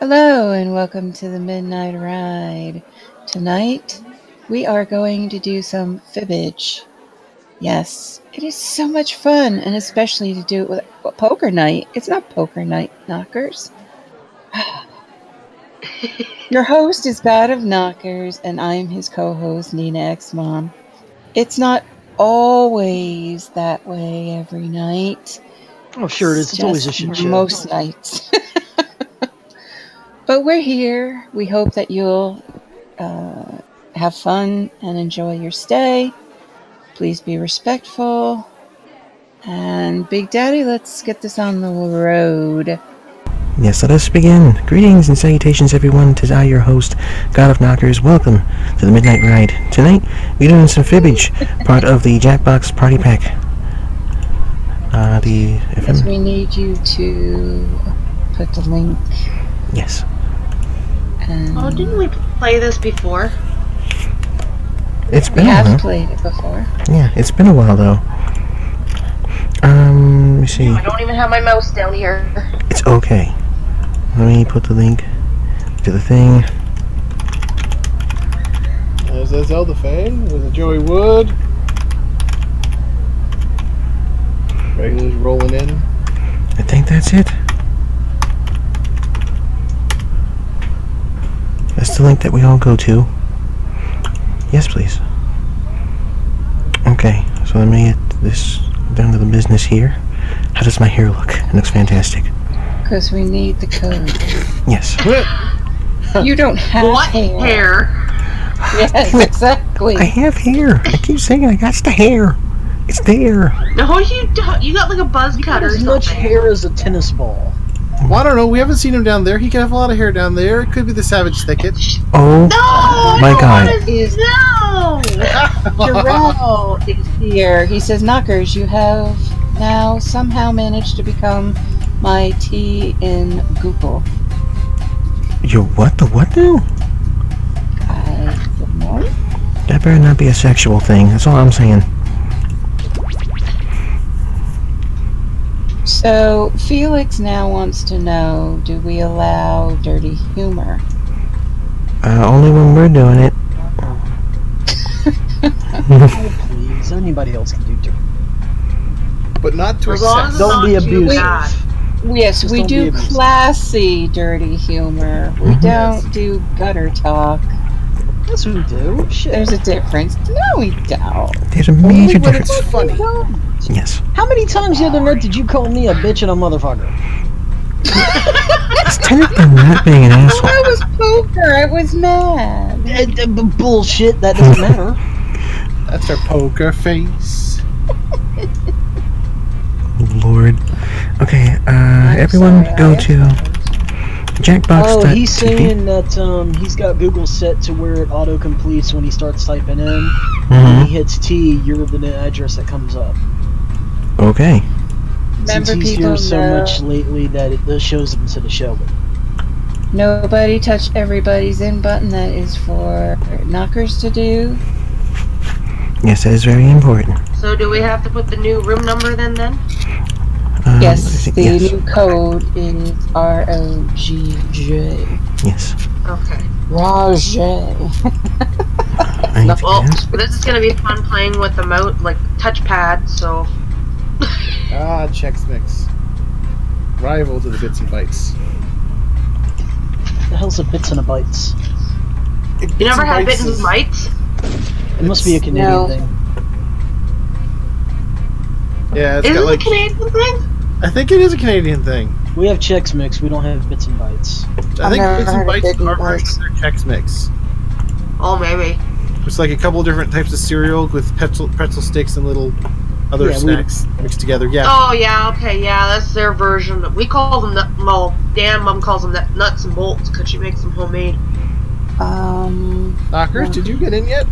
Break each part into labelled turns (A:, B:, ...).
A: Hello and welcome to the Midnight Ride. Tonight we are going to do some fibbage. Yes, it is so much fun, and especially to do it with well, poker night. It's not poker night, knockers. Your host is God of Knockers, and I'm his co host, Nina X Mom. It's not always that way every night.
B: Oh, sure it is. It's always a shit show.
A: Most nights. but we're here. We hope that you'll uh, have fun and enjoy your stay. Please be respectful. And Big Daddy, let's get this on the road.
C: Yes, let us begin. Greetings and salutations, everyone. Tis I, your host, God of Knockers. Welcome to the Midnight Ride. Tonight, we're doing some fibbage, part of the Jackbox Party Pack. Uh, the
A: we need you to put the link.
C: Yes.
A: And
D: Oh, didn't we play this before?
C: It's been a
A: have
C: while.
A: played it before.
C: Yeah, it's been a while though. Um, let me see.
D: I don't even have my mouse down here.
C: It's okay. Let me put the link to the thing.
E: Is that Zelda Faye? Was it Joey Wood? Regulars rolling in.
C: I think that's it. That's the link that we all go to. Yes, please. Okay, so let me get this down to the business here. How does my hair look? It looks fantastic.
A: Because we need the code.
C: Yes.
A: You don't have
D: What
A: hair.
D: hair?
A: Yes, exactly.
C: I have hair. I keep saying I got the hair. It's there.
D: No, you don't. You got like a buzz cut or
B: As much hair as a tennis ball.
E: Well, I don't know. We haven't seen him down there. He could have a lot of hair down there. It could be the Savage Thicket.
C: Oh
D: No!
C: My God.
D: wanna-
A: Is-
D: No!
A: Jarrell is here. He says, Knockers, you have now somehow managed to become my tea in Google.
C: you what the what now?
A: I don't know.
C: That better not be a sexual thing. That's all I'm saying.
A: So, Felix now wants to know do we allow dirty humor?
C: Uh, only when we're doing it.
B: Oh, please. Anybody else can do dirt.
E: But not to
D: As
E: excess.
B: Don't be abusive.
D: bad.
A: Yes,
B: Just
A: we
B: don't be
A: do
B: abusive.
A: classy dirty humor. We
C: Mhm.
A: don't do gutter talk.
B: Yes, we do. Shit.
A: There's a difference. No, we don't.
C: There's a
B: Only
C: major
B: when
C: difference.
B: it's funny.
C: Yes.
B: How many times the other night did you call me a bitch and a motherfucker?
C: It's technically not being an asshole.
A: I was poker. I was mad.
B: B- bullshit. That doesn't matter.
E: That's our poker face.
C: Lord. Okay, uh, everyone
A: sorry,
C: go
A: I-
C: to Jackbox.
B: Oh, he's saying that um, he's got Google set to where it auto completes when he starts typing in. When
C: hmm
B: he hits T, you're the address that comes up.
C: Okay.
A: Remember,
B: Since he's here so
A: know
B: much lately that it shows up instead of showing.
A: nobody touch everybody's in button. That is for knockers to do.
C: Yes, that is very important.
D: So do we have to put the new room number then? Then
C: Um,
A: yes,
C: think-
A: the
C: yes.
A: new code is R O G J.
C: Yes.
D: okay.
A: Rajay.
C: I
D: Well, this is gonna be fun playing with the moat like touchpad. So
E: Ah, Chex Mix. Rival to the Bits and Bytes.
B: The hell's a bits and a bytes?
D: you never had bits
E: and
D: bites.
B: It must be a Canadian
A: No.
B: thing.
E: Yeah, it's
D: Is
E: got
D: it
E: like.
D: a Canadian thing?
E: I think it is a Canadian thing.
B: We have Chex Mix. We don't have bits and bytes.
E: I
A: I've
E: think
A: never
E: Bits and
A: heard of
E: Bytes
A: and
E: are version
A: Bytes.
E: of their Chex Mix.
D: Oh, maybe.
E: It's like a couple different types of cereal with pretzel, pretzel sticks and little other
B: Yeah, we-
E: snacks mixed together. Yeah.
D: Oh yeah, okay, yeah, that's their version. We call them nut. Well, Dan, mom calls them nut, nuts and bolts because she makes them homemade.
A: Um,
E: Knockers, did you get in yet?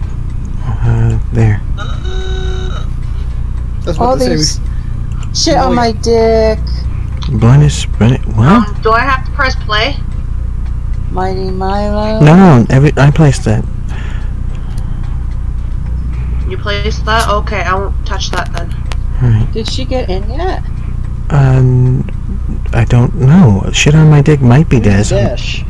C: Uh, there.
E: That's
A: all
E: what they
A: these
E: say.
A: Shit on my dick.
C: Blindness, Bennett. What?
D: Um, do I have to press play?
A: Mighty Milo.
C: No, no, every, I placed that.
D: You place that? Okay, I won't touch that then.
C: Alright.
A: Did she get in yet?
C: Um, I don't know. Shit on my dick might be Des.
B: Dash,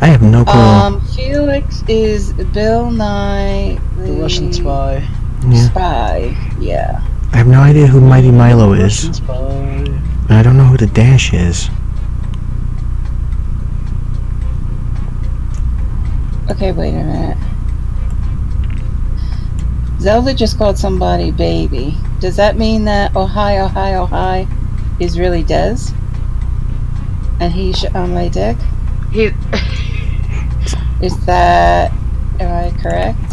C: I have no clue.
A: Um, Felix is Bill Nye, the,
B: the Russian spy.
C: yeah.
A: spy. Yeah.
C: I have no idea who Mighty Milo is. And I don't know who the Dash is.
A: Okay, wait a minute. Zelda just called somebody baby. Does that mean that oh hi, oh hi, oh hi is really Des? And he's on my dick?
D: He,
A: Is that am I correct?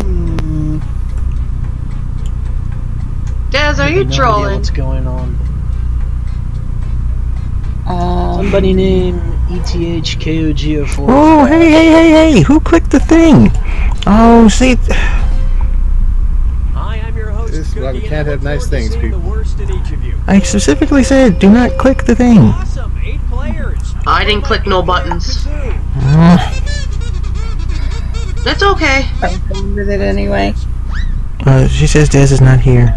A: Hmm.
D: Des, are you
B: no idea
D: trolling?
B: What's going on?
A: Um,
B: Somebody named E ETHKOGO4.
C: Oh, hey, hey, hey, hey! Who clicked the thing? Oh, see,
F: Hi, I'm your host.
E: This is why we can't
F: I
E: have nice things, people.
F: The worst in each of you.
C: I specifically said do not click the thing.
F: Awesome, eight players.
D: I didn't click no buttons.
C: Uh,
D: That's okay.
A: I'm fine with it anyway.
C: uh, she says Des is not here.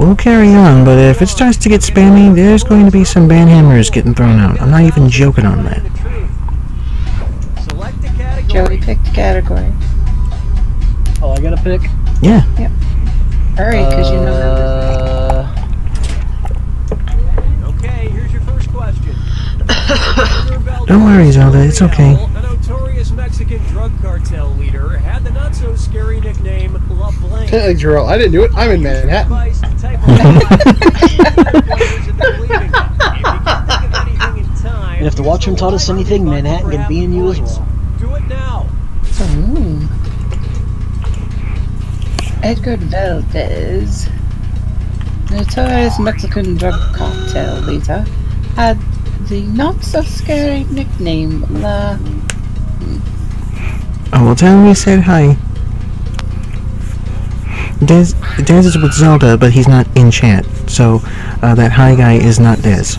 C: We'll carry on, but if it starts to get spammy, there's going to be some banhammers getting thrown out. I'm not even joking on that.
F: The truth. Select a category.
A: Joey picked the category.
B: Oh, I gotta pick.
C: Yeah.
A: Hurry, because you know
B: Uh,
F: Okay, here's your first question.
C: Don't worry, Zelda, it's okay.
F: A notorious Mexican drug cartel leader had the not so scary nickname La Blanc.
E: Hey, Jarrell, I didn't do it. I'm in Manhattan.
F: Device to type of players into believing it. If you can think of anything in time,
B: And if the Watchroom taught us anything, Manhattan can be in you as well.
F: Do it now. Hmm.
A: Ooh. Edgar Valdez, notorious Mexican drug cartel leader, had the not so scary nickname La.
C: Oh, well, tell him we said hi. Des, Des is with Zelda, but he's not in chat, so uh, that high guy is not Des.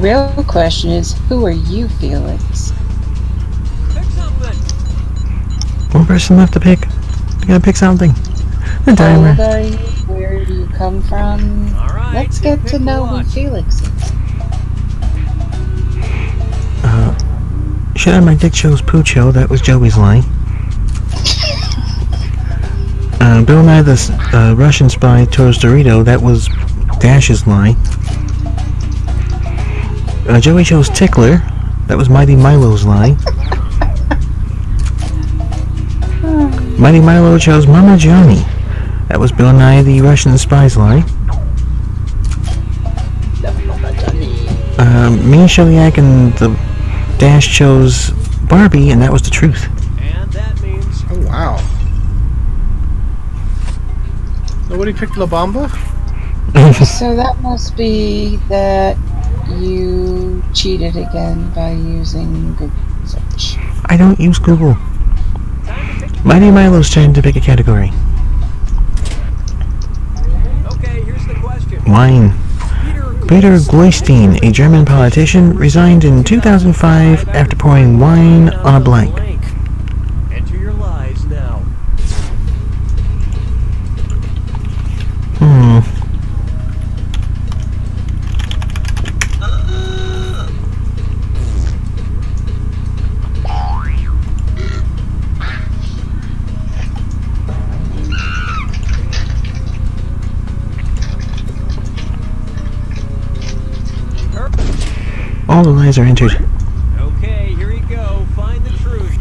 A: The real question is, who are you, Felix?
F: Pick something.
C: One person left to pick. You gotta pick something. The
A: How
C: timer.
A: old are you? Where do you come from?
F: All right.
A: Let's get to know who. Felix is.
C: Uh, shit on my dick chose Pucho. That was Joey's line. Uh, Bill Nye the s- uh, Russian spy chose Dorito. That was Dash's lie. Uh, Joey chose Tickler. That was Mighty Milo's lie. Mighty Milo chose Mama Johnny. That was Bill Nye the Russian spy's lie. Uh, me, Shellyak, and the Dash chose Barbie, and that was the truth.
F: And that means
E: Oh, wow. Nobody picked La Bamba?
A: So that must be that you cheated again by using Google search.
C: I don't use Google. Mighty Milo's turn to pick a category.
F: okay. Here's the question.
C: Wine.
F: Peter
C: Peter Gloystein, a German politician, resigned in 2005 after pouring wine on a blank. All the lies are entered.
F: Okay, here you go. Find the truth.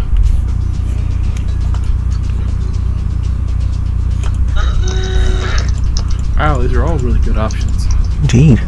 E: Wow, these are all really good options.
C: Indeed.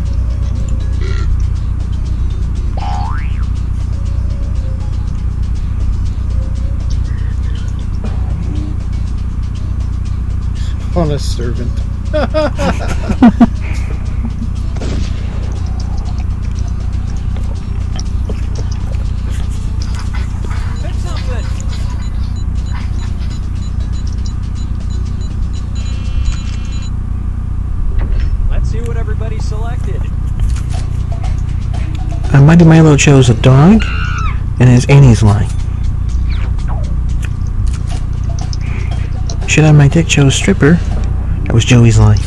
C: Milo chose a dog, and his Annie's lie. Shit on my dick chose stripper. That was Joey's line.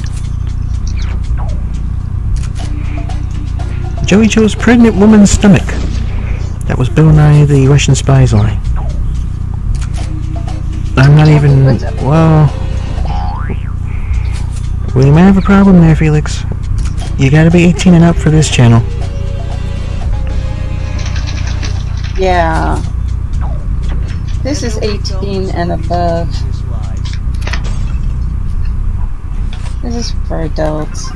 C: Joey chose pregnant woman's stomach. That was Bill Nye the Russian spy's line. I'm not even. Well. We might have a problem there, Felix. You gotta be 18 and up for this channel.
A: Yeah. This is 18 and above.
F: This
A: is for adults.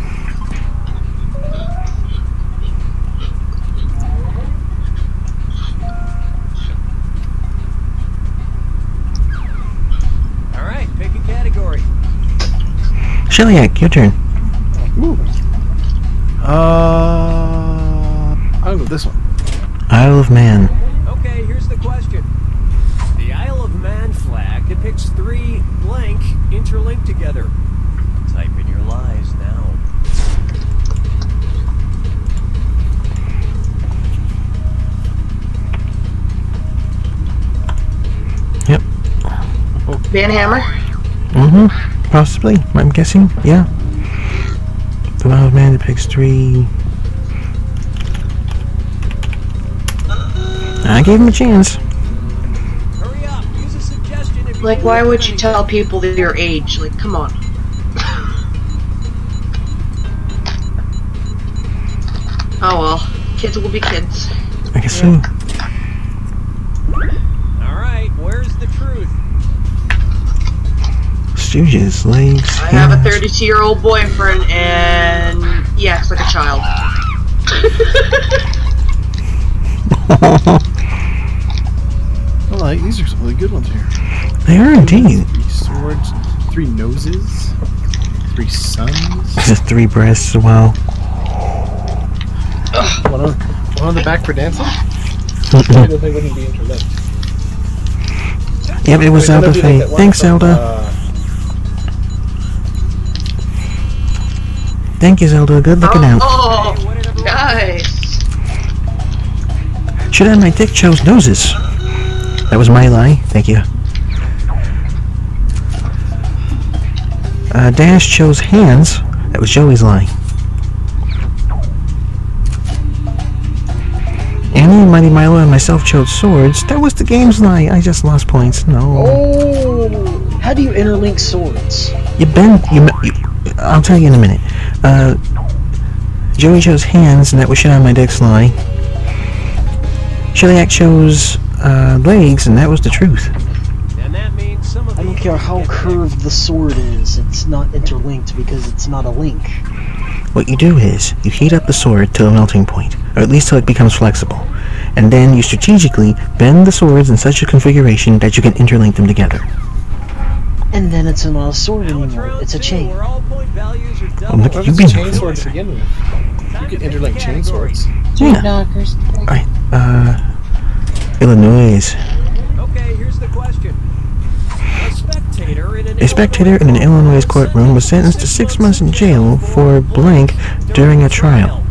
F: All right, pick a category.
C: Shellyak, your turn. Ooh.
E: Uh, I'll go this one.
C: Isle of Man.
F: Okay, here's the question. The Isle of Man flag depicts three blank interlinked together. Type in your lies now. Yep.
D: Van Hammer.
C: Mm-hmm. Possibly. I'm guessing. Yeah. The Isle of Man depicts three. I gave him a chance.
F: Hurry up, use a suggestion if
D: Like, why would you tell people your age? Like, come on. oh well, kids will be kids.
C: I guess so.
F: All right, where's the truth?
C: Stooges, legs.
D: I have a 32 year old boyfriend, and he acts like a child.
E: Well, like, these are some really good ones here.
C: they are indeed.
E: Three swords, three noses, three suns.
C: Just three breasts. Wow.
E: One on, one on the back for dancing. I wouldn't be interlinked.
C: yep, it was
E: Wait,
C: Zelda
E: whenever
C: Faye.
E: look at one
C: Thanks,
E: from,
C: Zelda.
E: uh,
C: Thank you, Zelda. Good looking out.
D: Oh,
F: Hey, what did everyone
D: nice.
C: Should I my dick chose noses? That was my lie. Thank you. Uh, Dash chose hands. That was Joey's lie. Annie, Mighty Milo, and myself chose swords. That was the game's lie. I just lost points. No.
B: Oh, how do you interlink swords?
C: You bend. You, you. I'll tell you in a minute. Uh, Joey chose hands, and that was shit on my dick's lie. Shellyak chose uh, legs, and that was the truth.
F: And that means some of
B: I don't care how curved the sword is, it's not interlinked because it's not a link.
C: What you do is you heat up the sword to a melting point, or at least till it becomes flexible, and then you strategically bend the swords in such a configuration that you can interlink them together.
B: And then it's not a sword anymore, it's a chain.
F: Where all point values are double.
C: look at you
E: if
C: being
E: it's a chain sword to begin with? You could interlink chain swords.
A: Three
C: Yeah.
A: knockers.
C: Right. Uh, Illinois.
F: Okay, here's the question. A spectator in an
C: A spectator in an Illinois courtroom was sentenced to six months in jail for blank during a trial.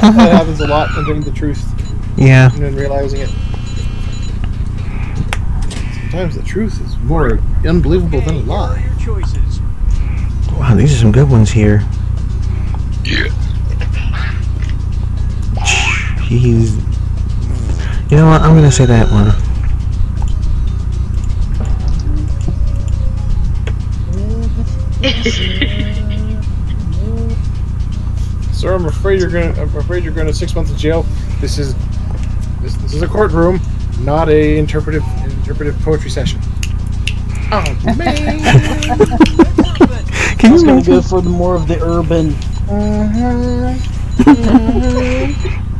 E: That, that happens a lot when getting the truth
C: Yeah.
E: and then realizing it. Sometimes the truth is more unbelievable than a
F: Okay, here are
E: lie.
F: your choices.
C: Wow, these are some good ones here. Yeah. Jeez. You know what? I'm gonna say that one.
E: afraid you're gonna. I'm afraid you're going to six months in jail. This is this, this is a courtroom, not a interpretive interpretive poetry session. Oh man!
C: Can you
B: gonna go for more of the urban. Uh-huh.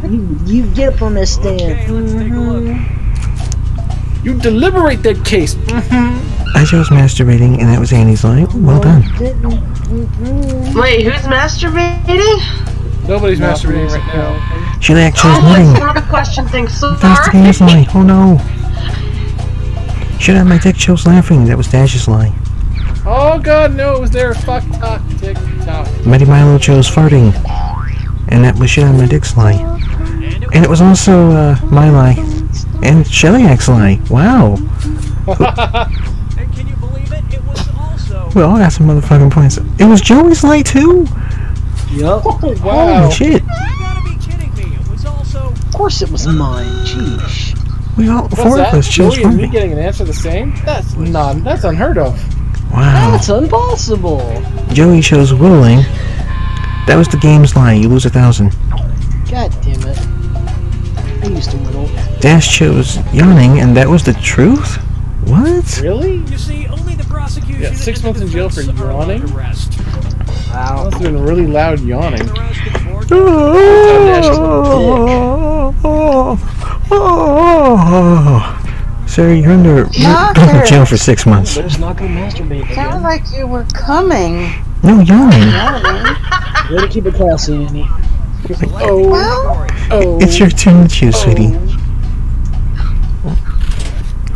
B: you, you get up on this stand.
F: Okay, let's take a look. Uh-huh.
E: you deliberate that case. Uh-huh.
C: I chose masturbating, and that was Annie's line. Well oh, done. Mm-hmm.
D: Wait, who's masturbating?
E: Nobody's masturbating right now.
C: Shiliak chose
D: Oh,
C: knitting.
D: let's another question thing.
C: That's the
D: Sorry.
C: game's lie. Oh no. Should have my dick chose laughing. That was Dash's lie.
E: Oh god, no! It was there. Fuck tock, tick tock.
C: Mighty Milo chose farting. And that was shit on my dick's lie.
F: And it
C: was also uh, my lie. And Sheliak's lie. Wow.
F: And can you believe it? It was also.
C: We all got some motherfucking points. It was Joey's lie too?
B: Yup. Of
E: Wow.
C: Holy shit.
F: You gotta be kidding me. It was also.
B: course it was mine. Jeez.
C: We all,
E: What's
C: four of us chose
E: Joey and me
C: farting.
E: getting an answer the same? That's non. That's unheard of.
C: Wow.
B: That's impossible.
C: Joey chose whittling. That was the game's line. You lose a thousand.
B: God damn it. I used to whittle.
C: Dash chose yawning, and that was the truth? What?
E: Really?
F: You see, only the prosecution.
E: Yeah, six months in jail for
F: defense are
E: yawning?
F: To Arrest.
B: Wow.
E: Must have been really loud yawning.
F: Arrested for
C: Sir, you're under you're
A: Knocker.
C: under jail for six months.
B: There's not gonna masturbate
A: Sounded like you were coming.
C: No yawning.
B: Way to keep it classy, Annie.
E: Oh,
A: Well,
E: oh.
C: It's your turn to choose, sweetie. Oh.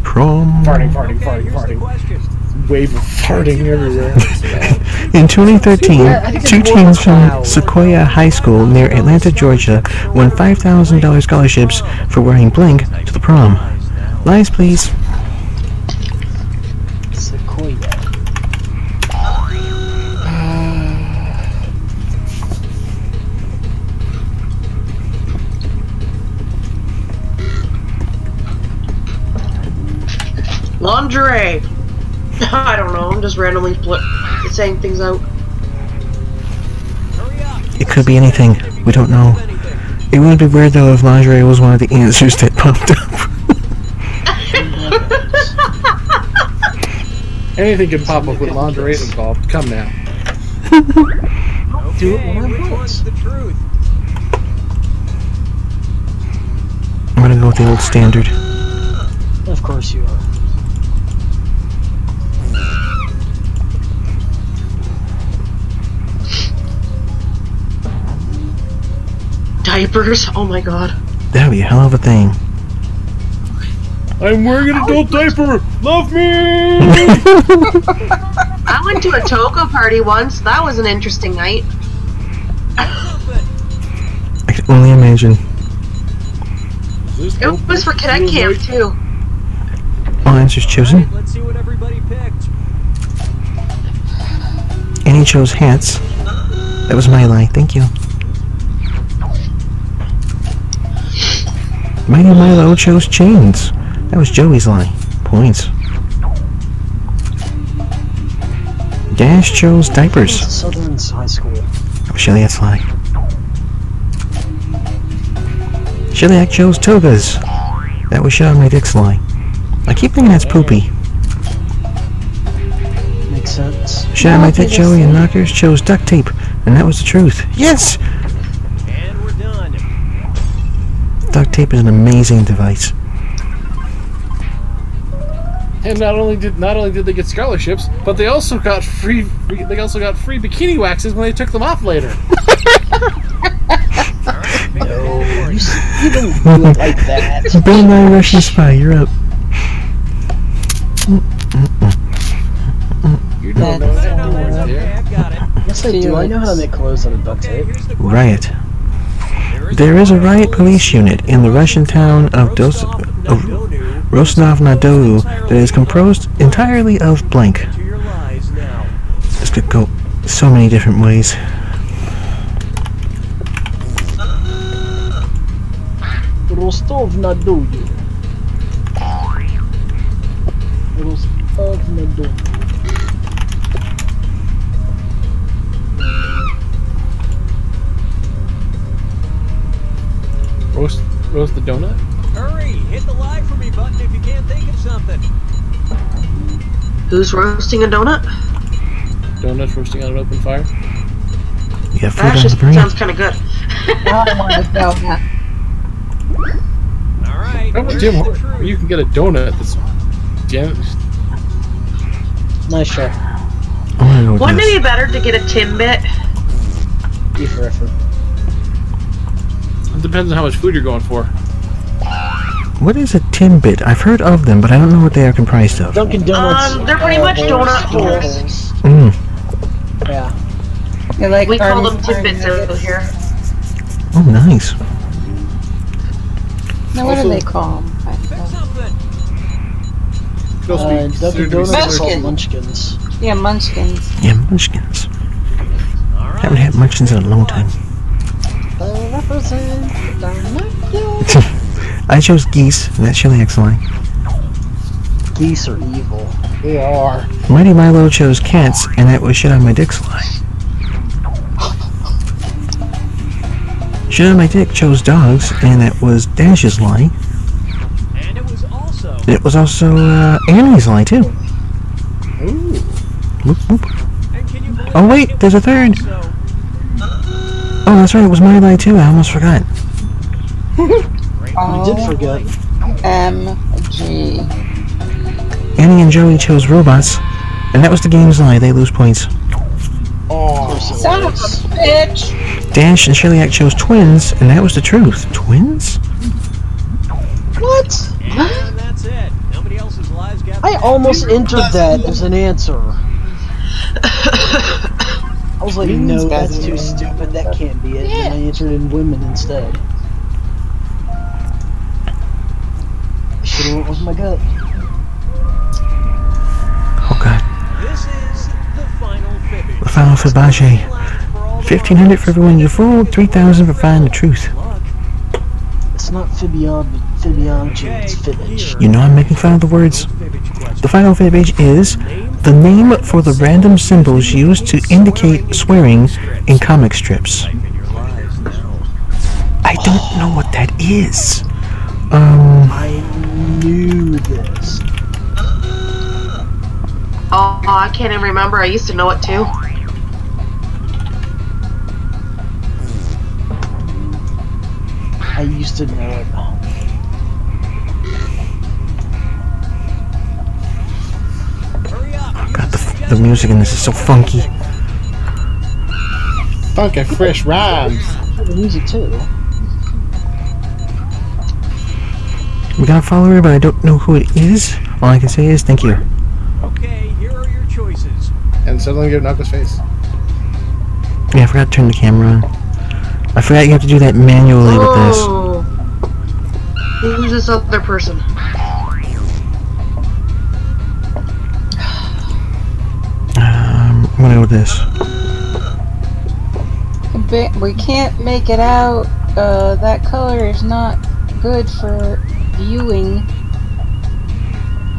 C: Prom.
E: farting, farting,
F: Okay,
E: farting,
F: here's the
E: farting.
F: Question.
E: Wave of farting everywhere.
C: In 2013,
B: I think it's
C: two
B: more
C: teens from. Sequoyah High School near Atlanta, Georgia, won $5,000 scholarships for wearing blink to the prom. Lies, please.
B: Sequoyah.
D: Lingerie. I don't know. I'm just randomly pl- saying things out.
F: Hurry up.
C: It could be anything. We don't know. It wouldn't be weird though if lingerie was one of the answers that popped up.
E: Anything could pop up with lingerie involved. Come now.
B: Do it
F: Okay,
B: when I
F: which one's the truth?
C: I'm gonna go with the old standard.
B: Of course you are.
D: Diapers. Oh my god.
C: That'd be a hell of a thing.
E: I'm wearing an adult oh. diaper. Love me.
D: I went to a Toka party once. That was an interesting night.
C: I can only imagine.
D: It was for cadet camp too.
C: All answers chosen.
F: Alright, let's see what everybody picked.
C: Annie chose hats. That was my line. Thank you. Mighty Milo chose chains. That was Joey's lie. Points. Dash chose diapers.
B: Southern High School.
C: That was Sheliak's lie. Sheliak chose togas. That was shit on my dick's lie. I keep thinking that's poopy.
B: Makes sense.
C: Shit on my dick Joey and Knockers chose duct tape. And that was the truth. Yes!
F: And we're done.
C: Duct tape is an amazing device.
E: And not only did not only did they get scholarships, but they also got free. free they also got free bikini waxes when they took them off later.
B: No, you, don't do it like that.
C: Bill Nye Russian Spy, you're up.
E: You don't know that.
A: all
E: You weren't
F: Okay. I've got it.
B: Yes, I do. I know how to make clothes out of duct tape.
F: here's the question.
C: Riot.
F: There is,
C: a riot police unit in the Russian town of Dos of
F: Nadonu.
C: Rostov na Donu that is composed entirely of blank. This could go so many different ways.
B: Rostov na roast
E: roast the donut?
F: Hurry, hit the live for me button if you can't think of something.
D: Who's roasting a donut?
E: Donuts roasting on an open fire?
C: You got food
D: That
C: on the
D: just
C: brain?
D: sounds kind of good.
A: I want a donut.
F: All right.
E: How about
F: here's
E: Jim?
F: the
E: You can get a donut that's jam.
B: Nice try.
C: I want to go with
D: Wouldn't it be better to get a Timbit?
B: E for effort.
E: It depends on how much food you're going for.
C: What is a Timbit? I've heard of them, but I don't know what they are comprised of.
B: Dunkin' Donuts.
D: Um, they're pretty
B: uh,
D: much
B: holes,
D: donut holes.
C: Mm.
B: Yeah.
A: They're like
D: We call them
A: army corn
D: Timbits over here.
C: Oh, nice.
A: Now, what do
E: Also-
A: they call them?
F: Fix something.
E: Could also
B: Uh,
E: be
B: Dunkin'
E: considered to be
B: Donuts
E: similar-
B: called Munchkins.
A: Yeah, munchkins.
C: Yeah, munchkins.
F: All right.
C: Haven't had munchkins in a long time.
B: I represent Dunkin'.
C: I chose geese, and that's Chili X line.
B: Geese are evil.
E: They are.
C: Mighty Milo chose cats, and that was shit on my dick's lie. Shit on my dick chose dogs, and that was Dash's lie.
F: And it was also.
C: It was also uh, Annie's lie too.
E: Ooh.
C: Whoop, whoop.
F: And can you
C: Oh wait, there's a third.
F: Also-
C: Oh, that's right. It was my lie too. I almost forgot.
B: I did
A: Oh,
B: forget.
A: M-G.
C: Annie and Joey chose robots, and that was the game's lie. They lose points.
E: Oh.
B: course
A: Son of a bitch!
C: Dash and Shiliak chose twins, and that was the truth. Twins?
B: What?
F: And that's it. Nobody else's lives got.
B: I almost entered that as an answer. I was like, no, that's too stupid. That can't be it. And I answered in women instead. I should have went with my gut.
C: Oh god.
F: This is the final fibbage.
C: The final Fibbage. 1500 for everyone you fooled, 3000 for finding the truth.
B: It's not Fibion, but Fibiology. It's Fibbage.
C: You know I'm making fun of the words.
F: the fibbage questions.
C: The final Fibbage is
F: Name
C: the name for the random symbols used to indicate swearing in comic strips.
F: Type in your lies now.
C: I don't know what that is. Um,
B: I knew this.
D: Oh, I can't even remember. I used to know it too.
B: I used to know it.
F: The
C: the, the music in this is so funky.
E: Funky fresh rhymes.
B: The music too.
C: We got a follower, but I don't know who it is. All I can say is thank you.
F: Okay, here are your choices.
E: And suddenly get Knuckles' face.
C: Yeah, I forgot to turn the camera on. I forgot you have to do that manually with this.
D: Oh. Who's this other person?
C: I'm gonna go with this.
A: We can't make it out. Uh, that color is not good for viewing.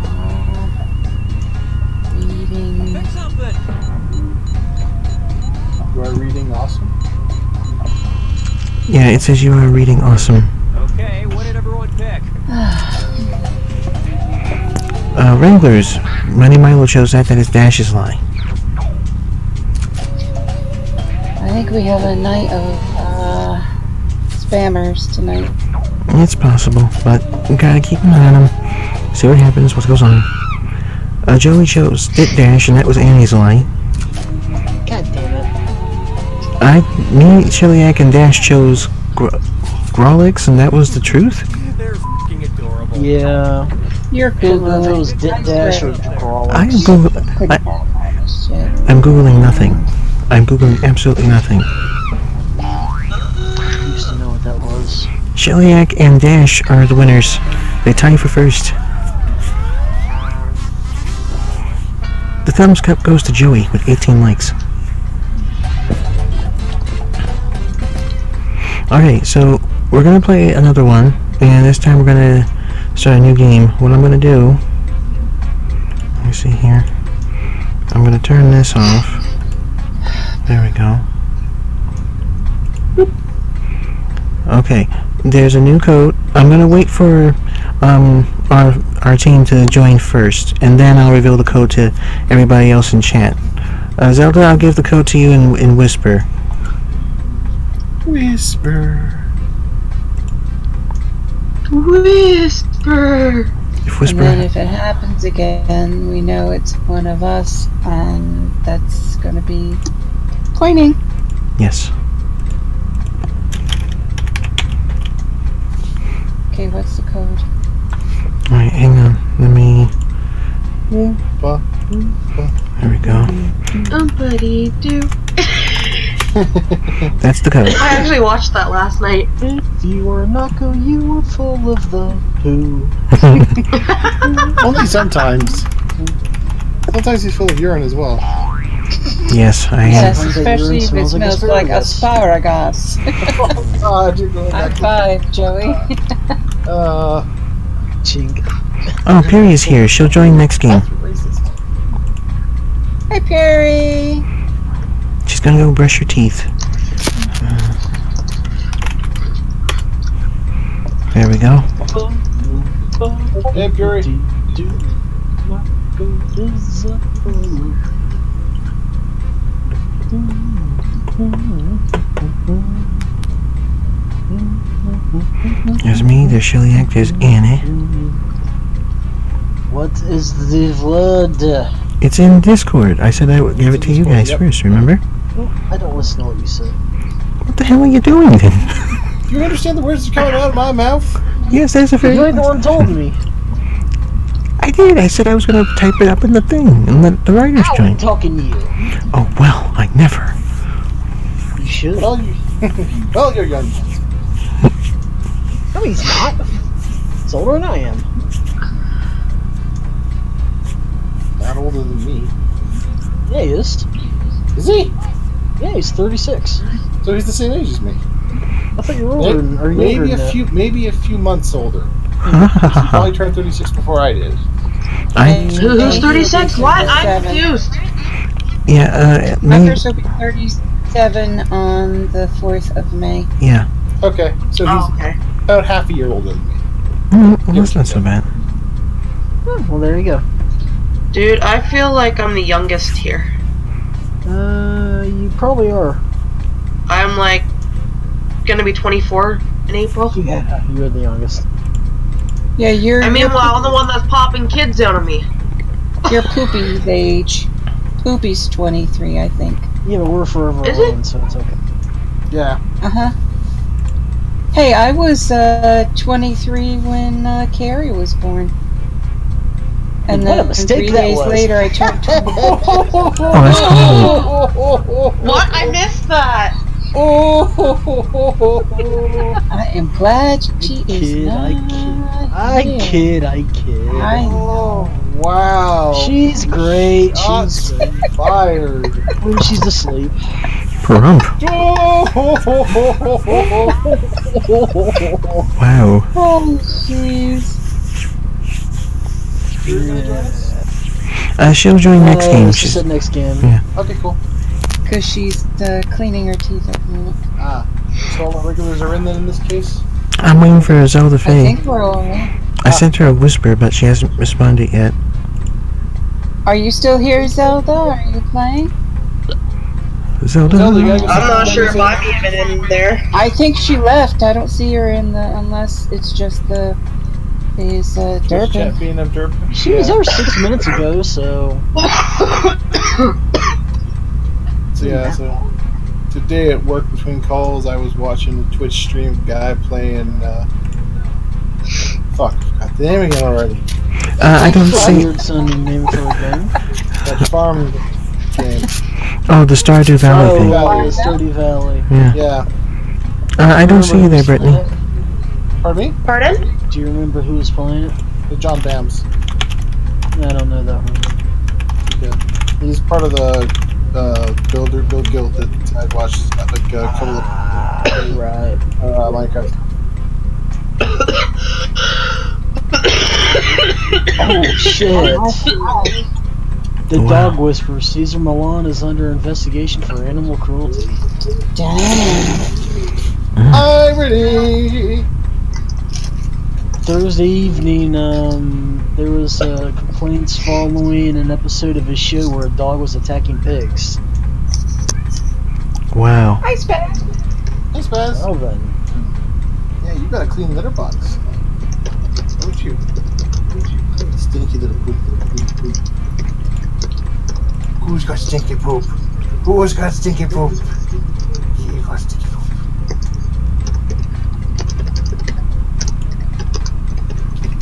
A: Uh, reading.
F: Pick something.
E: You are reading awesome.
C: Yeah, it says you are reading awesome.
F: Okay, what did everyone pick?
C: Uh, Wranglers. Money Milo chose that. that his dash is Dash's
A: I think we have a night of uh, spammers tonight.
C: It's possible, but we gotta keep an eye on them. See what happens, what goes on. Uh, Joey chose Dit Dash, and that was Annie's lie.
B: God damn it.
C: I, me, Chiliac, and Dash chose Gr- Grawlix, and that was the truth.
F: They're fucking adorable.
B: Yeah.
A: You're
B: Couldn't know if it
A: googling.
B: was Dit Dash or Grawlix.
C: I am Google-
A: Couldn't
C: I,
A: have that shit.
C: I'm googling nothing. I'm googling absolutely nothing.
B: I used to know what that was.
C: And Dash are the winners. They tie for first. The thumbs cup goes to Joey with 18 likes. Alright, so we're gonna play another one, and this time we're gonna start a new game. What I'm gonna do, let me see here. I'm gonna turn this off. There we go. Okay, There's a new code. I'm gonna wait for um, our our team to join first, and then I'll reveal the code to everybody else in chat. Uh, Zelda, I'll give the code to you in, in whisper.
E: Whisper.
D: Whisper.
C: If
A: And
C: whisper,
A: then if it happens again, we know it's one of us, and that's going to be pointing.
C: yes.
A: Okay, what's the code?
C: All right, hang on. Let me.
E: Oompa.
C: There we go.
D: Um, Somebody do.
C: That's the code.
D: I actually watched that last night.
B: If you were a knuckle, you were full of the poo.
E: Only sometimes. Sometimes he's full of urine as well.
C: Yes, I am.
A: Yes, especially if it
B: smells like
A: smells like
B: asparagus.
A: asparagus.
E: God, you're going
A: High
E: back.
A: five, Joey.
E: Uh,
B: Chink.
C: Oh, Perry is here. She'll join next game.
E: racist.
A: Hi, Perry.
C: She's gonna go brush her teeth. There we go.
E: Hey, Fury.
C: There's me, there's Shiliak, there's Annie.
B: What is the word?
C: It's in Discord. I said I would give it to you guys
E: Yep.
C: first, remember?
B: Oh, I don't listen to what you say.
C: What the hell are you doing then?
E: Do you understand the words that are coming out of my mouth?
C: yes, that's a very.
B: You're the one told me.
C: I did. I said I was gonna type it up in the thing and let the writers
B: How
C: join.
B: talking to you?
C: Oh well, I never.
B: You should.
E: Well, you, well, you're young.
B: No, he's not. He's older than I am.
E: Not older than me.
B: Yeah, he is.
E: Is he?
B: Yeah, he's 36.
E: So he's the same age as me.
B: I thought you were older than, or
E: Maybe,
B: younger
E: maybe
B: than
E: a
B: that.
E: few, maybe a few months older.
C: I
E: Probably turned 36 before I did.
D: Who- Who's 36? What? I'm confused.
C: yeah. Uh, me,
A: Tucker will be 37 on the 4th of May.
C: yeah.
E: Okay, so he's
D: Oh, okay.
E: about half a year older than me.
C: Mm, well, that's not so bad.
B: Oh, well, there you go.
D: Dude, I feel like I'm the youngest here.
B: Uh, you probably are.
D: I'm like gonna be 24 in April.
B: Yeah, you're the youngest.
A: Yeah, you're,
D: I mean,
A: you're,
D: well, I'm the one that's popping kids out of me.
A: you're Poopy's age. Poopy's 23, I think.
B: Yeah, but we're forever
D: Is it?
B: so it's okay.
E: Yeah.
A: Uh huh. Hey, I was uh, 23 when uh, Carrie was born. And
B: What a
A: then
B: mistake
A: three
B: that
A: days
B: was.
A: later, I turned 20.
C: Oh, that's cool.
D: What? I missed that.
A: I am glad she is
B: kid, I
A: not
B: kid. I
A: here.
B: kid, I kid.
A: I
E: Oh, wow.
B: She's great.
E: Shots
B: She's
E: fired.
B: when she's asleep.
C: Prump. Wow.
A: Oh, jeez.
C: Uh, she'll join next
B: Uh,
C: game.
B: She
C: She's,
B: said next game.
C: Yeah.
E: okay, cool.
A: Because she's uh, cleaning her teeth at the moment.
E: Ah, so all the regulars are in then in this case?
C: I'm waiting for Zelda
A: I
C: Faye.
A: think we're all right.
C: I sent her a whisper, but she hasn't responded yet.
A: Are you still here, Zelda? Are you playing?
C: Zelda?
E: Zelda, you
D: I'm not sure if I'm even in there.
A: I think she left. I don't see her in the unless it's just the is uh,
E: Just
A: Durban.
E: chat Durban.
B: She was there six minutes ago, so
E: So yeah, so today at work between calls, I was watching the Twitch stream guy playing. Uh, fuck, got the name again already.
C: Uh, I don't see.
B: weird sounding name for a game.
E: That farm game.
C: Oh, the Stardew Valley
B: Oh,
C: thing.
E: Valley.
B: Sturdy Valley.
C: Yeah.
E: Yeah.
C: Uh, I don't see you there, Brittany.
E: Pardon me?
D: Pardon?
B: Do you remember who was playing it?
E: The John Dams.
B: I don't know that one.
E: He's part of the uh, builder build guild that I watched uh, like a couple of
B: Right.
E: uh, Minecraft.
B: Oh shit! The
C: Wow.
B: dog whisperer Cesar Millan is under investigation for animal cruelty.
A: Damn.
E: I'm ready.
B: Thursday evening, um, there was uh, complaints following an episode of his show where a dog was attacking pigs.
C: Wow.
A: Hi, Spaz.
E: Hey, Spaz.
B: Well then,
E: Yeah, you got a clean litter box. Don't you? Stinky little poop. poop, poop. Who's got stinky poop? Who's got stinky poop? You got stinky poop.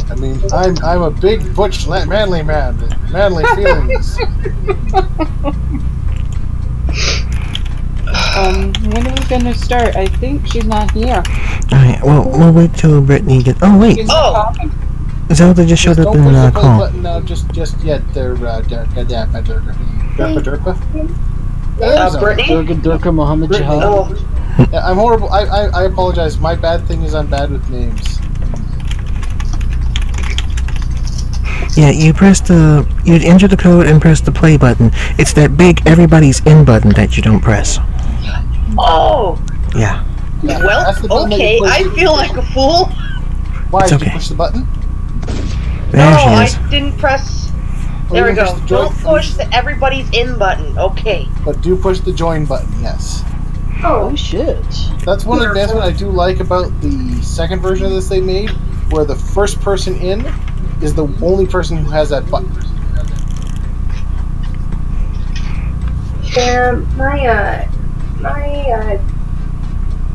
E: I mean, I'm I'm a big butch manly man, manly feelings.
A: Um, when are we gonna start? I think she's not here.
C: Alright, well, we'll wait till Brittany gets. Oh, wait!
A: She's
D: Oh.
A: not talking.
C: Zelda just showed
E: Just
C: up
E: don't
C: in
E: push
C: uh,
E: the
C: call.
E: button now, just just yet. There, uh, der- der- derpa derpa derpa derpa.
D: Uh, Brittany?
B: Durga Durga Muhammad
E: Brittany.
B: Jihad.
D: Oh,
E: I'm horrible. I, I I apologize. My bad thing is I'm bad with names.
C: Yeah, you press the. You enter the code and press the play button. It's that big everybody's in button that you don't press.
D: oh.
C: Yeah.
D: Well,
E: That's the button that
D: okay. I feel like a fool.
E: Why
C: It's
E: did
C: okay.
E: you push the button?
C: There
D: no, I didn't press.
E: Oh,
D: There we go.
E: the
D: Don't
E: join-
D: push the everybody's in button. Okay.
E: But do push the join button. Yes.
B: Oh shit!
E: That's one advancement I do like about the second version of this they made, where the first person in is the only person who has that button.
G: Um, my uh, my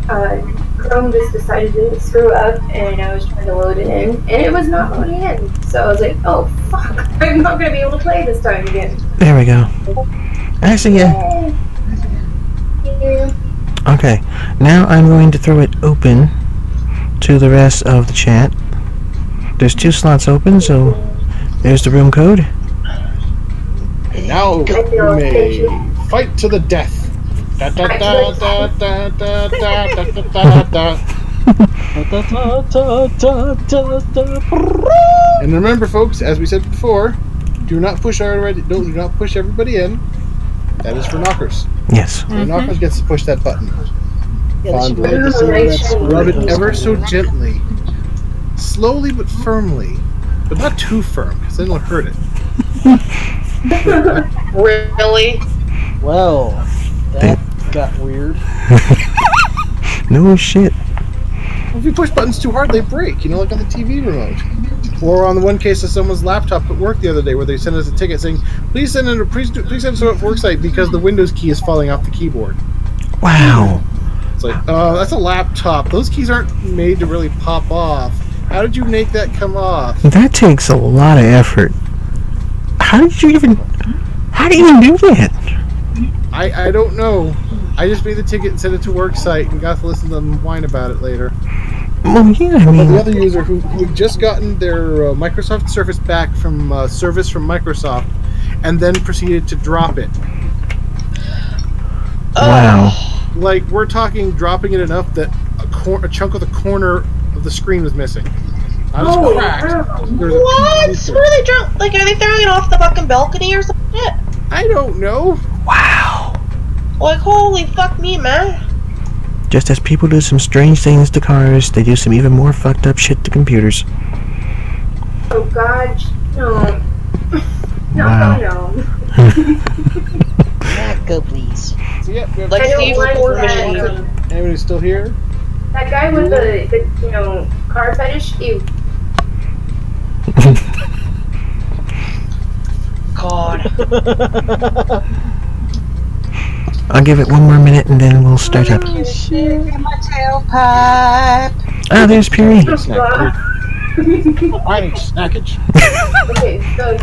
G: uh, uh, Chrome just decided to screw up, and I was trying to load it in, and it was not loading in. So I was like, "Oh fuck! I'm not gonna be able to play this time again."
C: There we go. I see
G: Yeah.
C: Okay, now I'm going to throw it open to the rest of the chat. There's two slots open, so there's the room code.
E: And now
G: I feel
E: we may fight to the death. Da da da da da da da da da da da.
B: Da, da, da, da, da, da, da.
E: And remember, folks, as we said before, do not push already. Don't do not push everybody in. That is for knockers.
C: Yes.
E: The knockers gets to push that button.
B: Yeah,
E: Fondly.
B: make the same
G: Nice.
B: that's-
E: Rub it ever so gently, slowly but firmly, but not too firm, because then it'll hurt it.
D: Really?
B: Well, that got weird.
C: No shit.
E: If you push buttons too hard, they break. You know, like on the TV remote. Or on the one case of someone's laptop at work the other day, where they sent us a ticket saying, "Please send in a please, do, please send us a worksite because the Windows key is falling off the keyboard."
C: Wow.
E: It's like, oh, that's a laptop. Those keys aren't made to really pop off. How did you make that come off?
C: That takes a lot of effort. How did you even. How do you even do that?
E: I I don't know. I just made the ticket and sent it to work site and got to listen to them whine about it later.
C: Well, yeah, I
E: But the other user who, who had just gotten their uh, Microsoft Surface back from uh, service from Microsoft, and then proceeded to drop it.
C: Wow.
E: Like we're talking dropping it enough that a, cor- a chunk of the corner of the screen was missing. Not just
G: Holy
E: cracked.
G: cow.
D: What? Where are they drunk? Like, are they throwing it off the fucking balcony or some shit?
E: I don't know.
C: Wow.
D: Like, holy fuck me, man.
C: Just as people do some strange things to cars, they do some even more fucked up shit to computers.
G: Oh God, no. No,
C: Wow.
G: no.
B: Back up, please.
E: So yeah, we have
D: Like
G: I
D: Steve
G: want
D: Ford
G: that.
D: machine.
E: anybody still here?
G: That guy with the, the you know car fetish. Ew.
D: God.
C: I'll give it one more minute and then we'll start up.
A: My tailpipe.
C: Ah, there's Perry.
E: I need snackage.
G: okay, so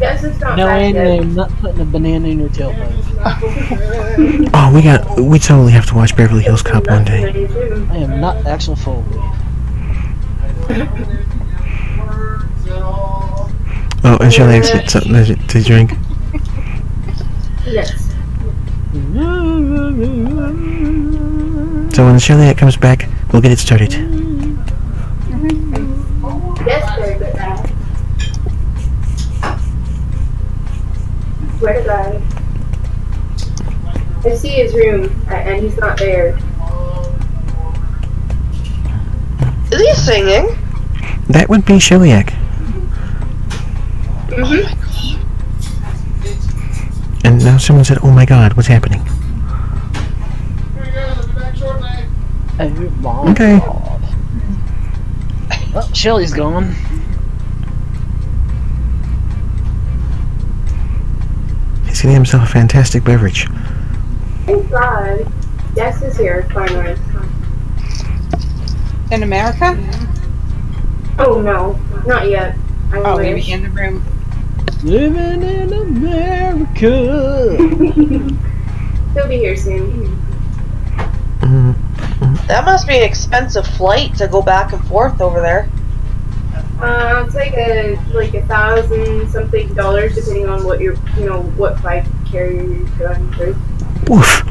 G: guess it's not
B: No, and. I'm um, not putting a banana in your tailpipe.
C: Oh, we got. We totally have to watch Beverly Hills Cop one day.
B: I am not Axel Foley.
C: Oh, and Shelly has get something to, to drink.
G: Yes.
C: So when Shelly comes back, we'll get it started.
G: Yes, very good. Swear to God. I see his room, and he's not there.
D: Is he singing?
C: That would be Shiliak.
G: Mm-hmm.
C: And now someone said, "Oh my God, what's happening?"
B: Oh my
C: Okay.
B: god. Oh, Shelly's gone.
C: He's getting himself a fantastic beverage.
G: Thank God. Dex is here, finally.
A: In America?
G: Oh no, not yet. I
A: Oh,
G: wish.
A: maybe in the room.
B: Living in America.
G: He'll be here soon.
C: Mm,
D: That must be an expensive flight to go back and forth over there.
G: Uh, it's like a like a thousand something dollars depending on what your you know what flight carrier you're going through.
C: woof.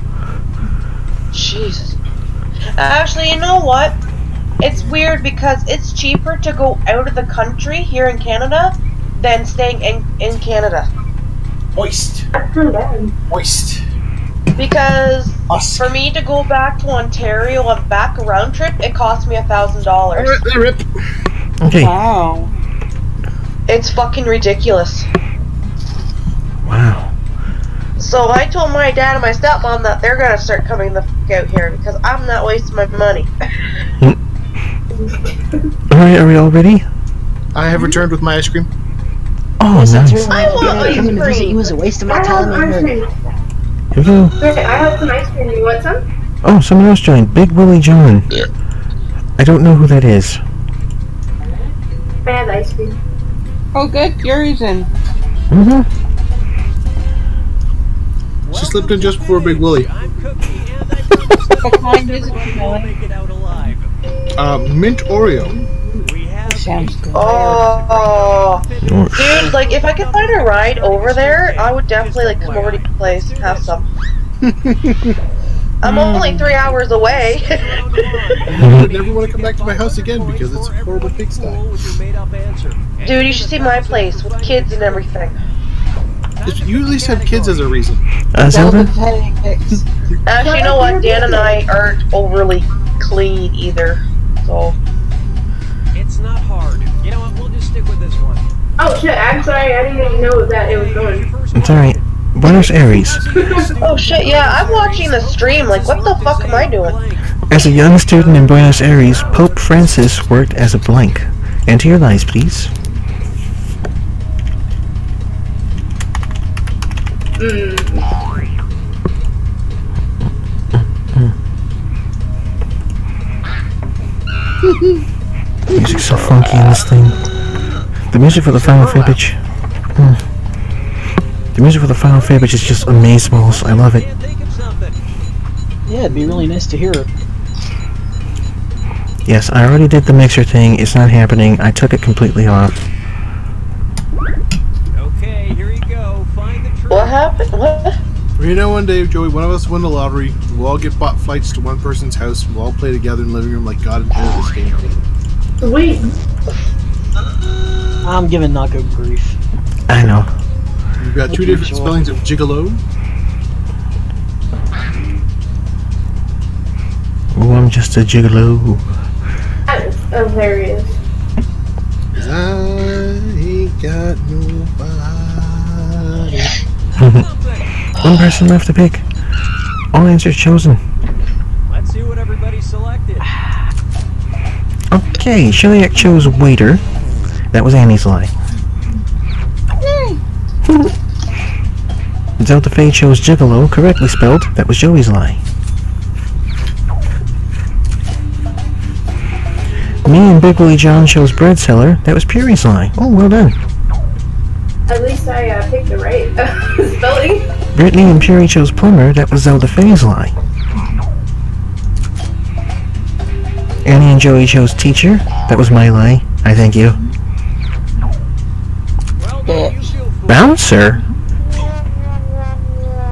D: Jesus. Actually, you know what? It's weird because it's cheaper to go out of the country here in Canada than staying in, in Canada.
E: Moist.
G: That's.
E: Moist.
D: Because
E: Us.
D: for me to go back to Ontario on back a round trip, it cost me a thousand dollars.
E: Rip.
C: Okay.
A: Wow.
D: It's fucking ridiculous.
C: Wow.
D: So I told my dad and my stepmom that they're gonna start coming the fuck out here because I'm not wasting my money.
C: All right, are we all ready?
E: I have returned with my ice cream.
C: Oh,
B: Yes, that's
C: nice.
B: right.
D: I want ice
B: coming to visit
D: cream.
B: you was a waste of my
G: I have
B: time.
G: ice
B: and
G: cream.
C: Here we go.
G: Wait, I have some ice cream. You want some?
C: Oh, someone else joined. Big Willie John. I don't know who that is.
G: I have ice cream.
A: Oh, good. Yuri's in.
C: Mm-hmm.
E: She slipped in just before Big Willie.
F: I'm Cookie, and I promise
A: What kind is it,
F: everyone will
A: Billy?
F: make it out alive.
E: Uh, mint Oreo.
F: We
A: Sounds good.
D: Oh, dude, like if I could find a ride over there, I would definitely like come over to your place and have some. I'm only three hours away.
E: I would never want to come back to my house again because it's a horrible pigsty.
F: with your.
D: Dude, you should see my place with kids and everything.
E: If you at least have kids as a reason.
C: Uh, Zelda?
D: Actually, you know what? Dan and I aren't overly clean either. So,
F: It's not hard. You know what? We'll just stick with this one.
G: Oh shit! I'm sorry. I didn't even know that it was going.
C: It's alright. Buenos Aires.
D: oh shit, yeah, I'm watching the stream. Like, what the fuck am I doing?
C: As a young student in Buenos Aires, Pope Francis worked as a blank. Enter your lies, please. Music's so funky in this thing. The music for the final fibbage. Hmm. The music for the final fibbage is just amazeballs. I love it.
F: Can't think of something.
B: Yeah, it'd be really nice to hear it.
C: Yes, I already did the mixer thing. It's not happening. I took it completely off.
F: Okay, here you go. Find the truth.
D: What happened? What?
E: You know, one day, Joey, one of us win the lottery. We'll all get bought flights to one person's house. We'll all play together in the living room like God intended this game.
G: Sweet.
B: I'm giving Nako grief.
C: I know.
E: We've got two different spellings of gigolo.
C: Oh, I'm just a gigolo.
G: That is hilarious.
E: I ain't got nobody.
C: One person left to pick. All answers chosen.
F: Let's see what everybody selected.
C: Okay, Shiliak chose waiter. That was Annie's lie. Zelda Faye shows gigolo, correctly spelled. That was Joey's lie. Me and Big Willie John chose bread seller. That was Puri's lie. Oh, well done.
G: At least I uh, picked the right spelling.
C: Brittany and Puri chose plumber. That was Zelda Faye's lie. Annie and Joey chose teacher. That was my lie. I thank you.
F: Well,
C: Bouncer?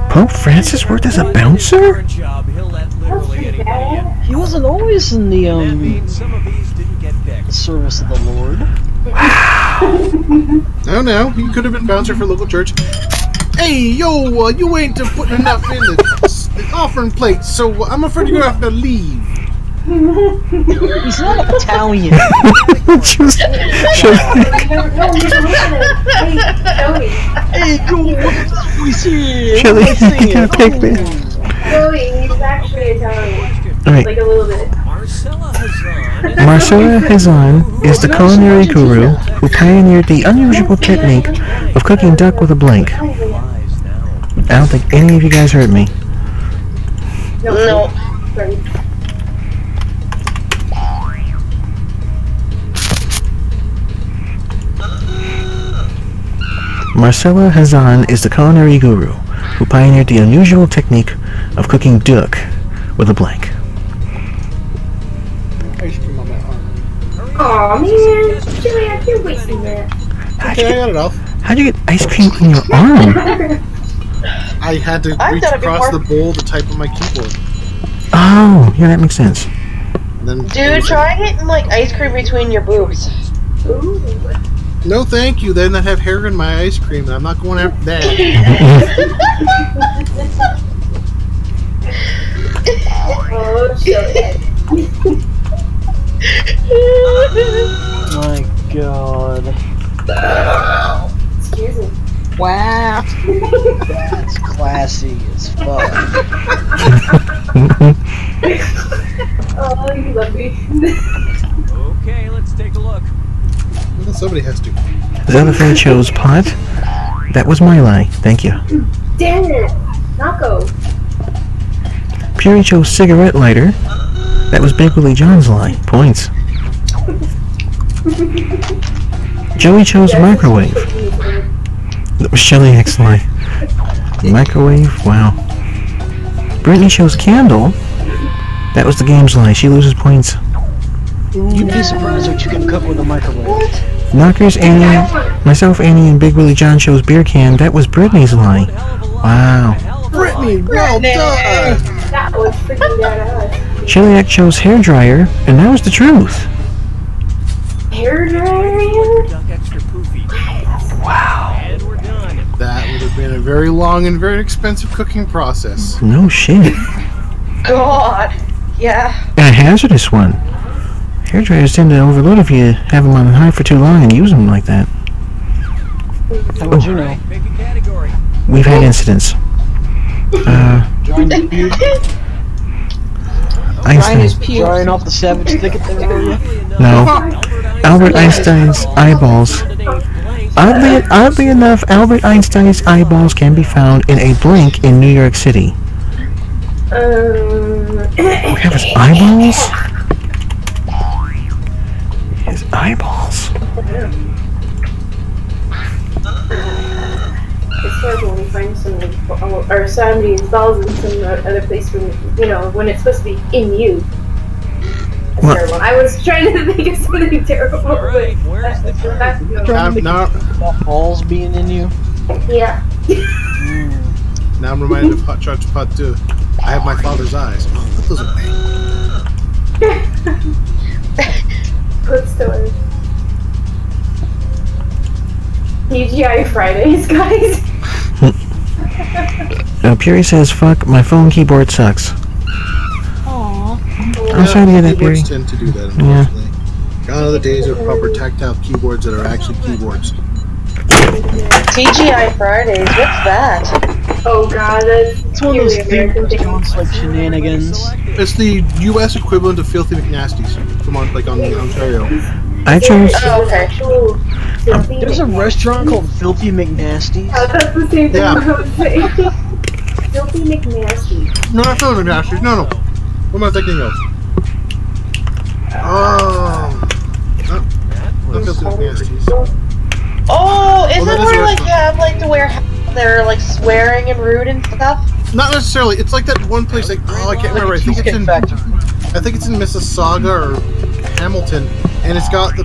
C: Pope Francis worked as a bouncer?
F: For a job, he'll let literally anybody in.
B: He wasn't always in the um
F: means some of these didn't get picked.
B: service of the Lord.
E: No, no, he could have been bouncer for local church. Hey, yo, uh, you ain't uh, putting enough in the, the offering plate, so uh, I'm afraid you're gonna have to leave.
B: He's not Italian.
C: Just- Shelly-
G: no, no, you're listening. Hey, Joey.
B: hey, go look at this voice here.
C: Shelly, you
B: it.
C: gotta pick me.
G: Joey, he's actually Italian.
C: Alright,
G: Like a little bit.
F: Marcella Hazan.
C: Is the culinary guru who pioneered the unusual technique of cooking duck with a blank. I don't think any of you guys heard me.
D: No.
G: Sorry.
C: Marcella Hazan is the culinary guru who pioneered the unusual technique of cooking duck with a blank.
E: Ice cream on my arm.
G: Aw, man. Joey, I can't wait to that.
C: How'd you,
E: Okay, I
C: get,
E: got it off.
C: how'd you get ice cream on your arm?
E: I had to
D: I've
E: reach across the bowl to type on my keyboard.
C: Oh, yeah, that makes sense.
E: And then
D: Dude, try getting like ice cream between your boobs.
G: Ooh.
E: Like, no, thank you. Then I'd have hair in my ice cream, and I'm not going after that.
G: Oh, Joey.
B: My God.
G: Excuse me.
B: Wow. That's classy as fuck.
G: Oh, you love me.
F: Okay, let's take a look.
E: Well, somebody has to.
C: Xenophane chose pot. That was my lie. Thank you.
G: Damn it. Nako.
C: Fury chose cigarette lighter. That was Big Willie John's lie. Points. Joey chose microwave. That was Shelly X lie. Microwave? Wow. Brittany chose candle. That was the game's lie. She loses points.
B: You'd be surprised what you can cook with a microwave.
C: Knockers, Annie, myself, Annie, and Big Willie John chose beer can. That was Brittany's lie. Wow.
E: Brittany, well done.
G: That was freaking badass.
C: Chiliac chose hair dryer, and that was the truth.
G: Hair dryer?
F: Duck extra poofy.
C: Wow.
F: And we're done.
E: That would have been a very long and very expensive cooking process.
C: No shit.
D: God. Yeah.
C: And a hazardous one. Hair dryers tend to overload if you have them on high for too long and use them like that.
B: How would you know?
F: Pick a category.
C: We've had incidents. Uh,
B: Drying, you,
C: Einstein.
B: drying off the savage thicket there.
C: No. Albert Einstein's eyeballs. Oddly, oddly enough, Albert Einstein's eyeballs can be found in a blink in New York City.
G: Um.
C: We have his eyeballs? His eyeballs.
G: It's horrible when you find some, or somebody installs in some other place when, you know, when it's supposed to be in you. It's
C: What?
G: terrible. I was trying to think of something terrible.
F: All right,
G: but
F: where's the
G: that-
F: truth?
G: that's-
E: Now, now,
B: balls being in you.
G: Yeah.
B: Mm.
E: now I'm reminded of Hot Shots Part 2. I have my father's eyes. Oh, those are big.
G: Good story. TGI Fridays, guys.
C: Uh, Puri says, fuck, my phone keyboard sucks. I'm sorry to hear that, Puri.
E: Keyboards tend to do that, unfortunately. Gone are the days of proper tactile keyboards that are actually keyboards.
D: TGI Fridays. What's that?
G: Oh god, that's
B: It's one of those
G: purely American
B: things like shenanigans.
E: It's the U.S. equivalent of Filthy McNasties from on, like on Ontario.
C: I chose.
D: Oh, okay.
G: Actual
B: There's a restaurant called Filthy McNasty's.
G: Oh, that's the same thing
E: Yeah.
G: I was saying. filthy McNasty.
E: No, not Filthy McNasties. No, no. What am I thinking of? Oh, not Filthy McNasties.
D: Oh, isn't
E: that is
D: where
E: a
D: like you have like to wear they're like swearing and rude and stuff?
E: Not necessarily. It's like that one place. Like oh, I can't remember. I think it's in. I think it's in Mississauga or Hamilton, and it's got the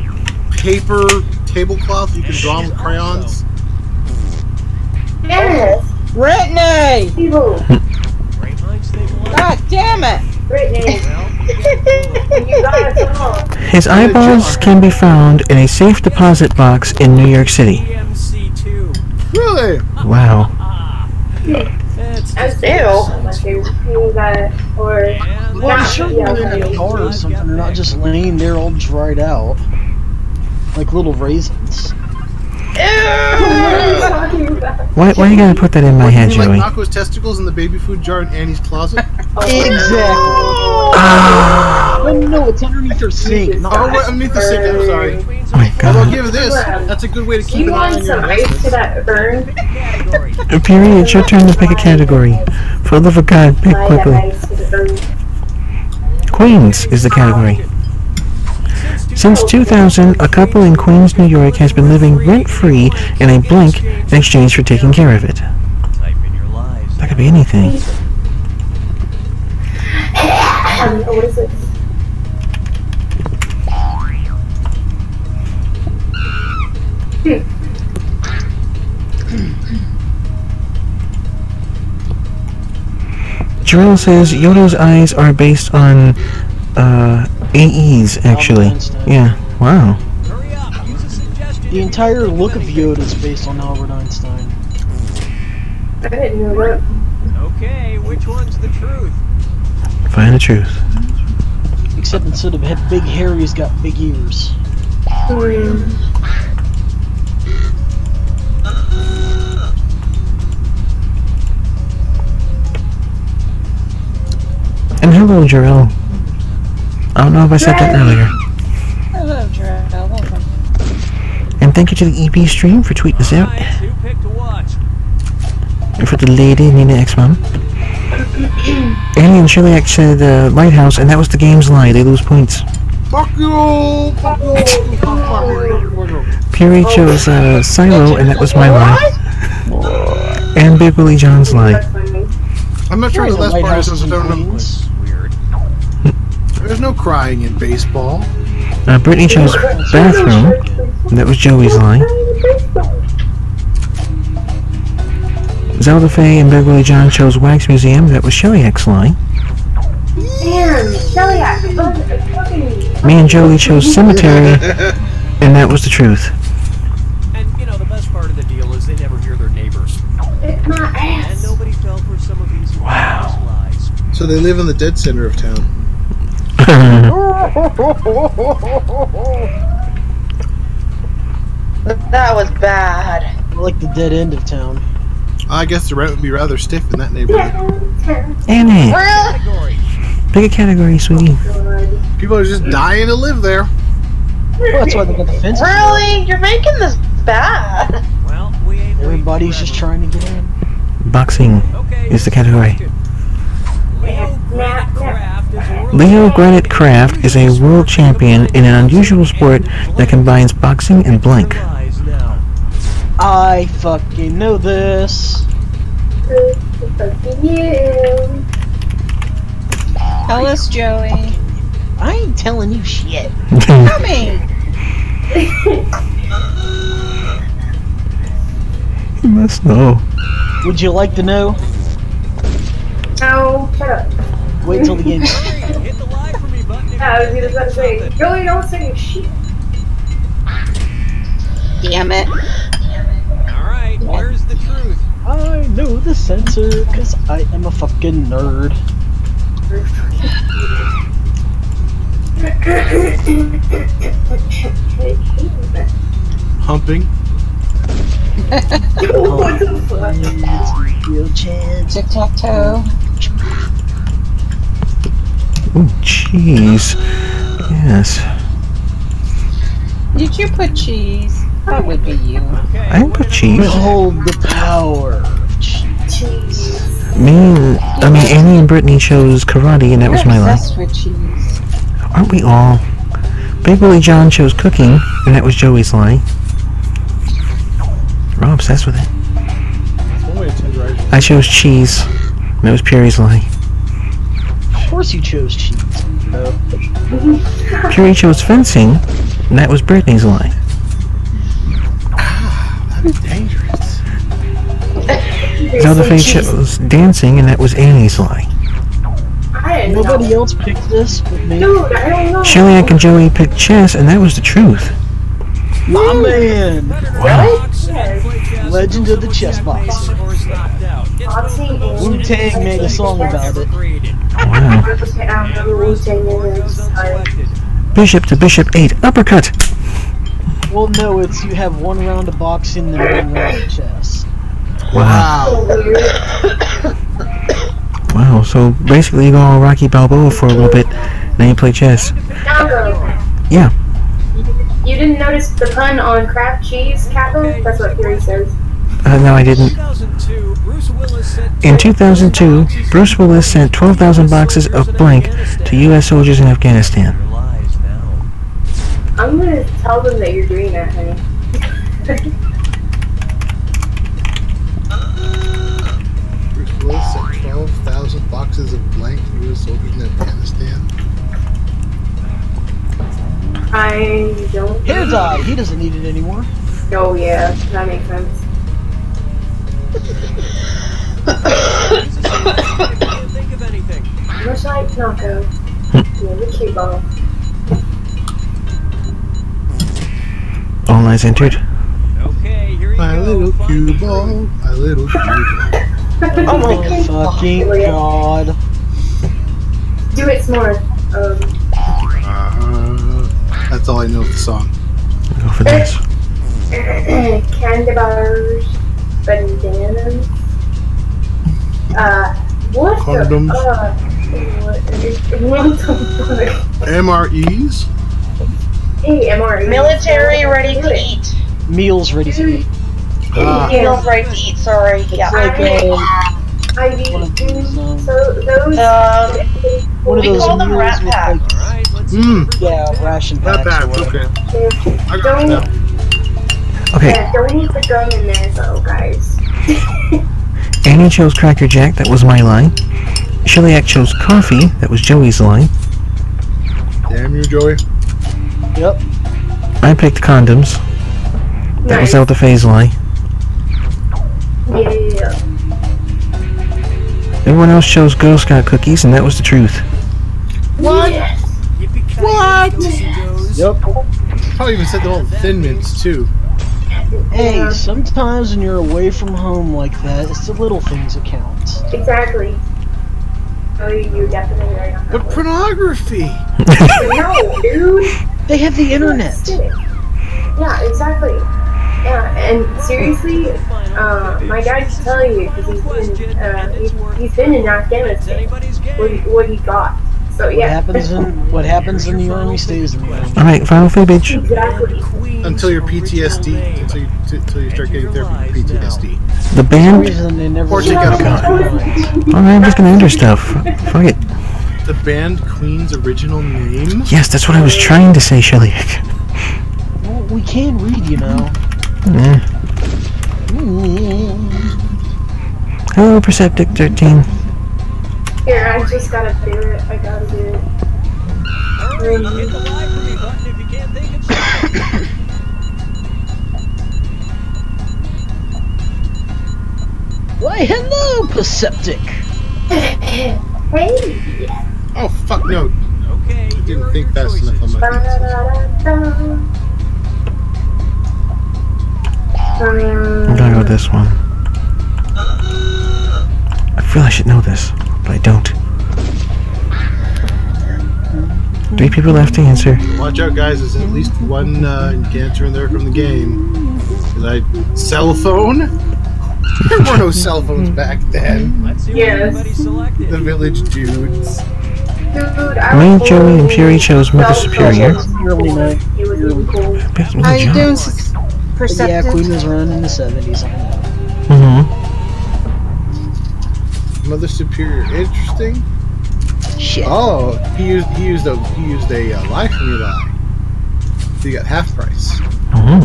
E: paper tablecloth you can draw with crayons.
G: Yes!
H: Brittany!
G: People!
F: Great minds think alike.
H: God damn it!
G: Brittany! You got us all.
C: His eyeballs can be found in a safe deposit box in New York City.
F: EMC2.
E: Really?
C: Wow.
F: That's
G: I was
D: Ew.
G: My favorite thing that, or
B: Well, I'm sure
G: yeah,
B: they're in a car or something. They're not just laying there all dried out. Like little raisins.
G: What are you talking about?
C: Why, why you gotta put that in my head,
E: You like
C: Joey?
E: Nako's testicles in the baby food jar in Annie's closet?
B: Exactly.
C: Ah,
B: Oh no, it's underneath her sink.
E: Oh, wait, underneath the sink. I'm sorry.
C: oh my
E: Although I'll give it this. That's a good way to keep
G: you
E: an eye on your
G: some ice to
E: investments.
G: that burn?
C: Uh, Period, it's your turn to pick a category. For the love of God, pick quickly.
G: ice to the burn.
C: Queens is the category. Since 2000, a couple in Queens, New York has been living rent-free in a blank in exchange for taking care of it. That could be anything. Jarrell says Yoda's eyes are based on uh, AEs, actually. Yeah, wow.
F: Hurry up. Use a suggestion.
B: The entire look of Yoda is based on Albert Einstein.
G: I didn't know that.
F: Okay, which one's the truth?
C: Find the truth.
B: Except instead of ha- big hair, he's got big ears.
C: And hello, Jarrell. I don't know if I said that earlier.
A: Hello, Jarrell. Welcome.
C: And thank you to the EP stream for tweeting us out.
F: Alright, who picked to watch?
C: And for the lady, Nina X Mom. Alien Shiliak said uh, Lighthouse, and that was the game's lie. They lose points.
E: Fuck you! Fuck you! Fuck you!
C: Puri chose uh, Silo, and that was my lie. And Big Willie John's lie.
G: That's funny.
E: I'm not sure
B: There's
E: the
B: a
E: last part
B: lighthouse
E: is
B: in
E: I don't know.
B: Queens.
F: Weird.
E: There's no crying in baseball.
C: Uh, Brittany chose Bathroom, that was Joey's lie. Zelda Faye and Big Willie John chose Wax Museum, that was Shiliak's lie.
G: Damn, Shelly, I fucking.
C: Me and Joey chose Cemetery, and that was the truth.
F: And you know, the best part of the deal is they never hear their neighbors.
G: It's my
F: And nobody fell for some of these
C: Wow.
F: lies.
E: So they live in the dead center of town.
D: That was bad.
B: We're like the dead end of town.
E: I guess the rent would be rather stiff in that neighborhood.
C: Annie,
D: Really?
F: Category.
C: pick a category, sweetie.
E: People are just dying to live there.
B: Well, that's why they got the fences.
D: Really? You're making this bad.
F: Well, we ain't
B: Everybody's just trying to get in.
C: Boxing
F: Okay.
C: is the category.
F: Leo Granite Craft is world
C: Leo Granite Craft is a world champion in an unusual sport that combines boxing and blank.
B: I fucking know this.
G: Fucking you.
A: Tell us, Joey.
B: I ain't telling you shit.
A: Tell me.
C: you must know.
B: Would you like to know?
G: No, shut up.
B: Wait till the game's
F: Hit the lie for me button. if
G: I was
F: you
G: just about to say, Joey, don't say shit.
A: Damn it.
F: All right, where's the truth?
B: I know the sensor, cause I am a fucking nerd.
E: Humping.
G: What the fuck?
B: It's real chance.
A: Tic tac toe.
C: Ooh, cheese. Yes.
A: Did you put cheese? That would be you.
F: Okay.
C: I didn't put cheese.
B: Behold the power of cheese.
C: Me I mean, Annie and Brittany chose karate, and that was
A: You're
C: my lie.
A: obsessed with cheese.
C: Aren't we all? Big Willie John chose cooking, and that was Joey's lie. We're all obsessed with it.
E: One way to tenderize.
C: I chose cheese, and that was Puri's lie.
B: Of course you chose cheese. No.
C: Puri chose fencing, and that was Brittany's ah, lie.
E: That is dangerous.
C: Zelda Faye chose dancing, and that was Annie's lie.
G: I didn't know.
B: Nobody else picked this but me.
G: Dude, I don't know.
C: Shiliak and Joey picked chess, and that was the truth.
B: My man!
C: Wow.
F: Box and play chess
B: Legend of the
F: until
B: chess box.
F: checkmated or is knocked out.
G: boxing and
B: Wu Tang made a song about it.
C: Wow.
G: I don't know Wu Tang is. I-
C: Bishop to bishop 8. Uppercut.
B: Well, no, it's you have one round of boxing and then one round of chess.
C: Wow. Wow. So basically, you go all Rocky Balboa for a little bit, then you play chess. Yeah.
G: You didn't notice the pun on Kraft cheese, Capo? That's what Fury says.
C: Uh, no, I didn't.
F: 2002, Bruce Willis sent
C: In 2002, Bruce Willis sent 12,000 boxes of blank to U.S. soldiers in Afghanistan.
F: Your lies now.
G: I'm gonna tell them that you're doing that, honey.
E: Bruce Willis sent 12,000 boxes of blank U.S. soldiers in Afghanistan.
G: I don't.
B: Hair dye. He doesn't need it anymore.
G: Oh yeah, that makes sense.
F: Think of anything.
G: Much like Nako. yeah, the cute ball.
C: All lines entered.
F: Okay, here you
E: My
F: go.
E: little
F: Find
E: cue ball, my little cue ball.
G: oh
B: Oh, fucking god.
G: Do it smart. Um,
E: Uh, that's all I know of the song.
C: Go for this.
G: candy bars, bananas. Uh, what
E: Condoms.
G: the? Uh, what, what the?
E: MREs?
G: Hey, MRE.
D: Military ready to eat.
B: Meals ready to eat.
E: Ah,
D: Meals ready to eat. Sorry. Yeah.
B: Like uh,
G: I
B: one of those, um,
G: So those.
D: Um,
B: one of
D: We call them
B: meals
D: rat
B: with
D: packs.
B: like,
F: All right, let's
E: Mmm,
B: yeah, ration
E: not
B: packs.
E: bad.
B: or.
E: Okay. I got it now.
C: Okay,
G: Yeah, don't eat the gum in there though, guys.
C: Annie chose Cracker Jack. That was my line. Shiliak chose coffee. That was Joey's line.
E: Damn you, Joey.
B: Yep.
C: I picked condoms. That was
G: Nice.
C: out the phase line.
G: Yeah.
C: Everyone else chose Girl Scout cookies, and that was the truth.
G: What?
E: What?
B: Yep.
E: Probably even said the whole Thin Mints, too.
B: Hey, sometimes when you're away from home like that, it's the little things that count.
G: Exactly. Oh, you're definitely right on
E: But pornography!
G: No, dude.
B: They have the internet.
G: Yeah, exactly. Yeah, and seriously, uh, my dad can tell you because he's been uh, he's, he's been in Afghanistan. What he, what he got. So
B: What happens in what happens in the army stays in the army.
C: All right, final fibbage.
G: exactly.
E: Until your PTSD. Until you, t- until you start getting therapy for PTSD.
C: The band.
B: reason they never
E: Or take out a gun.
C: All right, I'm just gonna enter stuff. Fuck it.
E: The band Queen's original name?
C: Yes, that's what I was trying to say, Shelly.
B: Well, we can't read, you know.
C: Eh.
B: Mm.
C: Hello, Perceptic 13.
G: Here, I just gotta do it. I gotta do it.
F: Hurry, hit the lie for me button if you can't think of something.
B: Why, hello, Perceptic.
G: Hey.
E: Oh, fuck no.
F: Okay,
E: I didn't think
F: your
E: fast enough on my.
C: I'm gonna go with this one. I feel I should know this, but I don't. Three people left to answer.
E: Watch out, guys. There's at least one uh, cancer in there from the game. Is I cell phone? there were no cell phones back then.
F: Let's see what
G: Yes.
F: everybody selected.
E: The village dudes.
G: Dude, I
C: Me,
G: was
C: Joey, and
G: old.
C: Fury chose Mother
G: Felt
C: Superior.
G: so
B: Early night.
G: It was really cool.
C: Picked me
H: How
C: the
H: you doing,
C: job.
H: s-
B: Yeah, Queen was around in the 70s, I know.
C: Mm-hmm.
E: Mother Superior. Interesting.
B: Shit.
E: Oh, he used he used a he used a uh, lie for me lie. So you got half price.
C: Mm-hmm.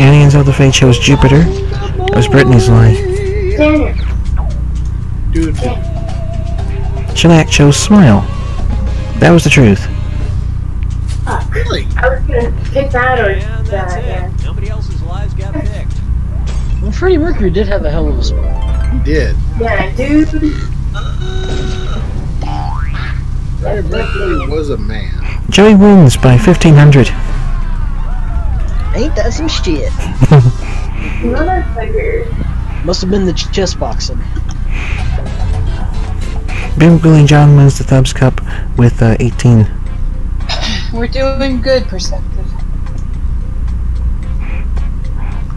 C: Aliens of the Fate chose Jupiter. That was Brittany's line.
G: Damn it.
E: Dude,
C: Shellac chose Smile. That was the truth.
G: Fuck.
E: really?
G: I was gonna pick that or
F: And that's
G: that, yeah.
F: it. Nobody else's lives got picked.
B: Well, Freddie Mercury did have a hell of a spot.
E: He did.
G: Yeah, dude.
E: Freddie Mercury was a man.
C: Joey wins by 1500.
B: Ain't that some shit?
G: Motherfucker.
B: Must have been the ch- chess boxing.
C: Big Billy John wins the Thumbs Cup with uh, 18.
A: We're doing good, Perceptive.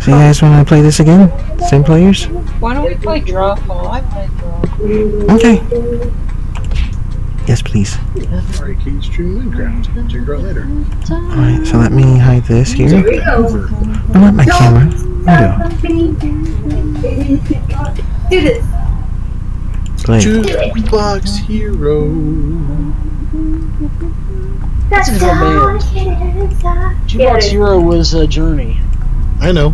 C: So you guys want to play this again? Same players?
A: Why don't we play Drawful? I play Draw.
C: Okay. Yes, please.
E: Sorry, King Stream Minecraft. Check her out later.
C: Alright, so let me hide this
G: Here
C: here.
G: we go.
C: I want my camera. Window.
G: Do this.
C: Play.
E: Jukebox Hero.
G: That's
B: a good band.
G: it is.
B: Jukebox
G: Yeah,
B: Hero was a journey.
E: I know.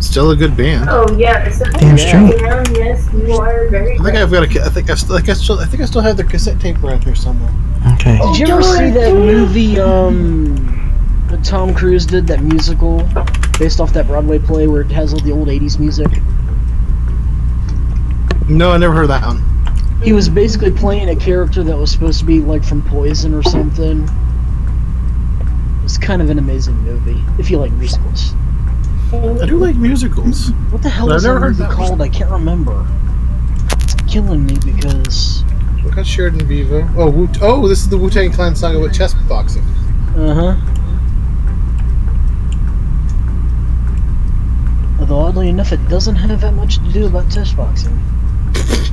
E: Still a good band.
G: Oh yeah, so
C: Damn straight.
G: Yeah, yes, you are very.
E: think I've got a. ca- I think I still. I think I still. I think I still have the cassette tape around here somewhere.
C: Okay.
B: Did you ever see that movie, um, that Tom Cruise did, that musical, based off that Broadway play where it has all the old 80s music?
E: No, I never heard that one.
B: He was basically playing a character that was supposed to be, like, from Poison or something. It's kind of an amazing movie, if you like musicals.
E: I do like musicals.
B: What the hell
E: But I've
B: is that
E: never heard
B: movie
E: that one.
B: called? I can't remember. It's killing me because...
E: Look at Sheridan Vivo. Oh, Wu- oh, this is the Wu Tang Clan saga with chess boxing.
B: Uh-huh. Although, oddly enough, it doesn't have that much to do about test boxing.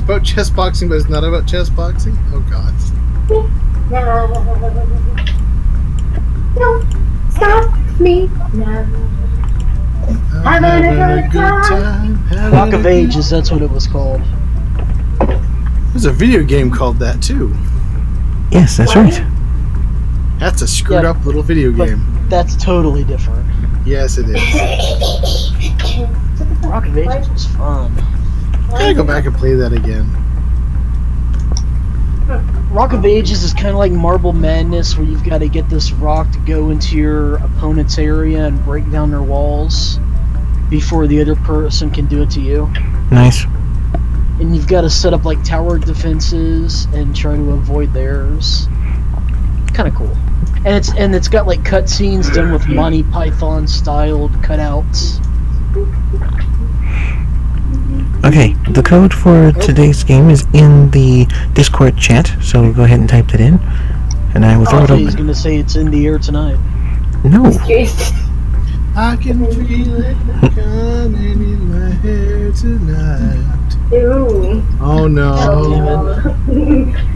E: It's about chess boxing, but it's not about chess boxing. Oh God.
G: Don't stop me now.
E: I'm
G: Having a good time.
E: having
B: Rock of Ages, that's what it was called.
E: There's a video game called that too.
C: Yes, that's right.
E: That's a screwed
B: Yeah,
E: up little video game.
B: That's totally different.
E: Yes, it is.
B: Rock of Ages was fun.
E: I gotta go back and play that again.
B: Rock of Ages is kind of like Marble Madness, where you've got to get this rock to go into your opponent's area and break down their walls before the other person can do it to you.
C: Nice.
B: And you've got to set up like tower defenses and try to avoid theirs. Kind of cool. And it's and it's got like cutscenes done with Monty Python styled cutouts.
C: Okay, the code for today's game is in the Discord chat, so go ahead and type that in. And I will throw
B: I
C: it
B: thought he was gonna say it's in the air tonight.
C: No.
E: I can feel it coming in my head tonight.
G: Ew.
E: Oh no.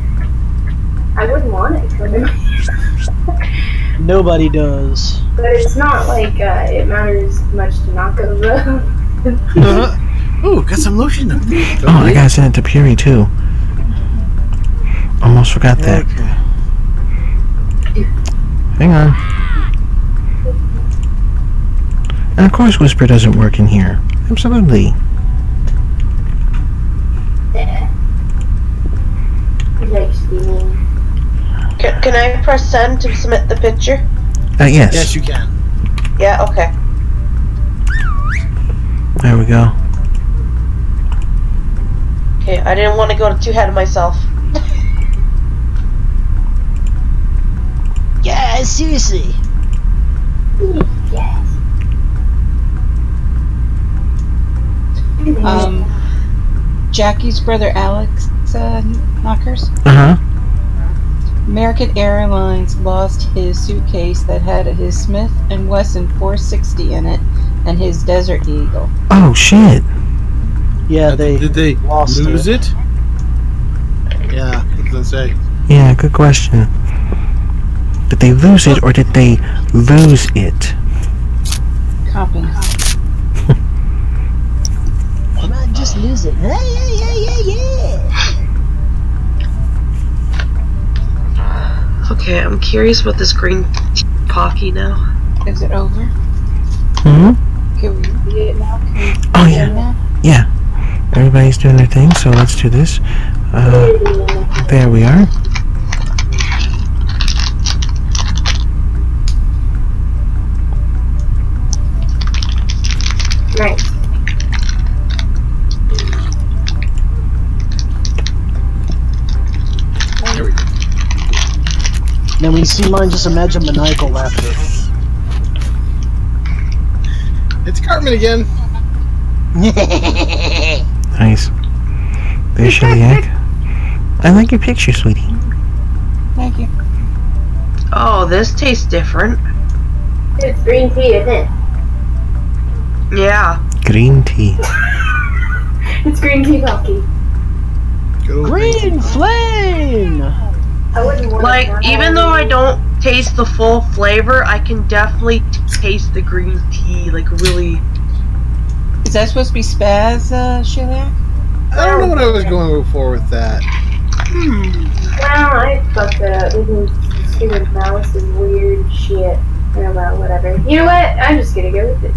G: I wouldn't want it coming,
B: Nobody does.
G: but it's not like uh, it matters much to Nako though.
E: Ooh, got some lotion up there.
C: Oh, I gotta send it to Puri too. Almost forgot that.
E: Okay.
C: Hang on. And of course, Whisper doesn't work in here. Absolutely.
G: He likes steaming.
D: Can, can I press send to submit the picture?
C: Uh, yes.
E: Yes, you can.
D: Yeah, okay.
C: There we go.
D: Okay, I didn't want to go too ahead of myself.
B: Yeah, seriously.
G: Yes.
A: Um, Jackie's brother Alex uh, Knockers.
C: Uh huh.
A: American Airlines lost his suitcase that had his Smith and Wesson 460 in it and his Desert Eagle.
C: Oh shit.
B: Yeah, they
E: Did they
B: lost
E: lose it? Yeah, what does it say?
C: Yeah, good question. Did they lose it or did they lose it?
A: Copy.
B: I might just lose it. Yeah, yeah, yeah, yeah, yeah.
D: Okay, I'm curious about this green pocky now.
A: Is it over?
C: Hmm?
A: Can we read it now? Can we
C: Oh, yeah.
A: it now?
C: Yeah. Everybody's doing their thing, so let's do this. Uh, there we are.
G: Nice.
E: There we go.
B: Now when you see mine, just imagine maniacal laughter.
E: It's Cartman again.
C: Nice. There's Shellyak. I like your picture, sweetie.
A: Thank you.
D: Oh, this tastes different.
G: It's green tea, isn't it?
D: Yeah.
C: Green tea.
G: It's green tea coffee.
B: Green flame!
G: I
D: Like, even though I don't taste the full flavor, I can definitely t- taste the green tea. Like, really.
A: Is that supposed to be spaz, uh, Shellyak?
E: I don't know what I was going for with that.
G: Well, I fucked it up. This stupid mouse is weird shit. Oh well, whatever. You know what? I'm just gonna go with this.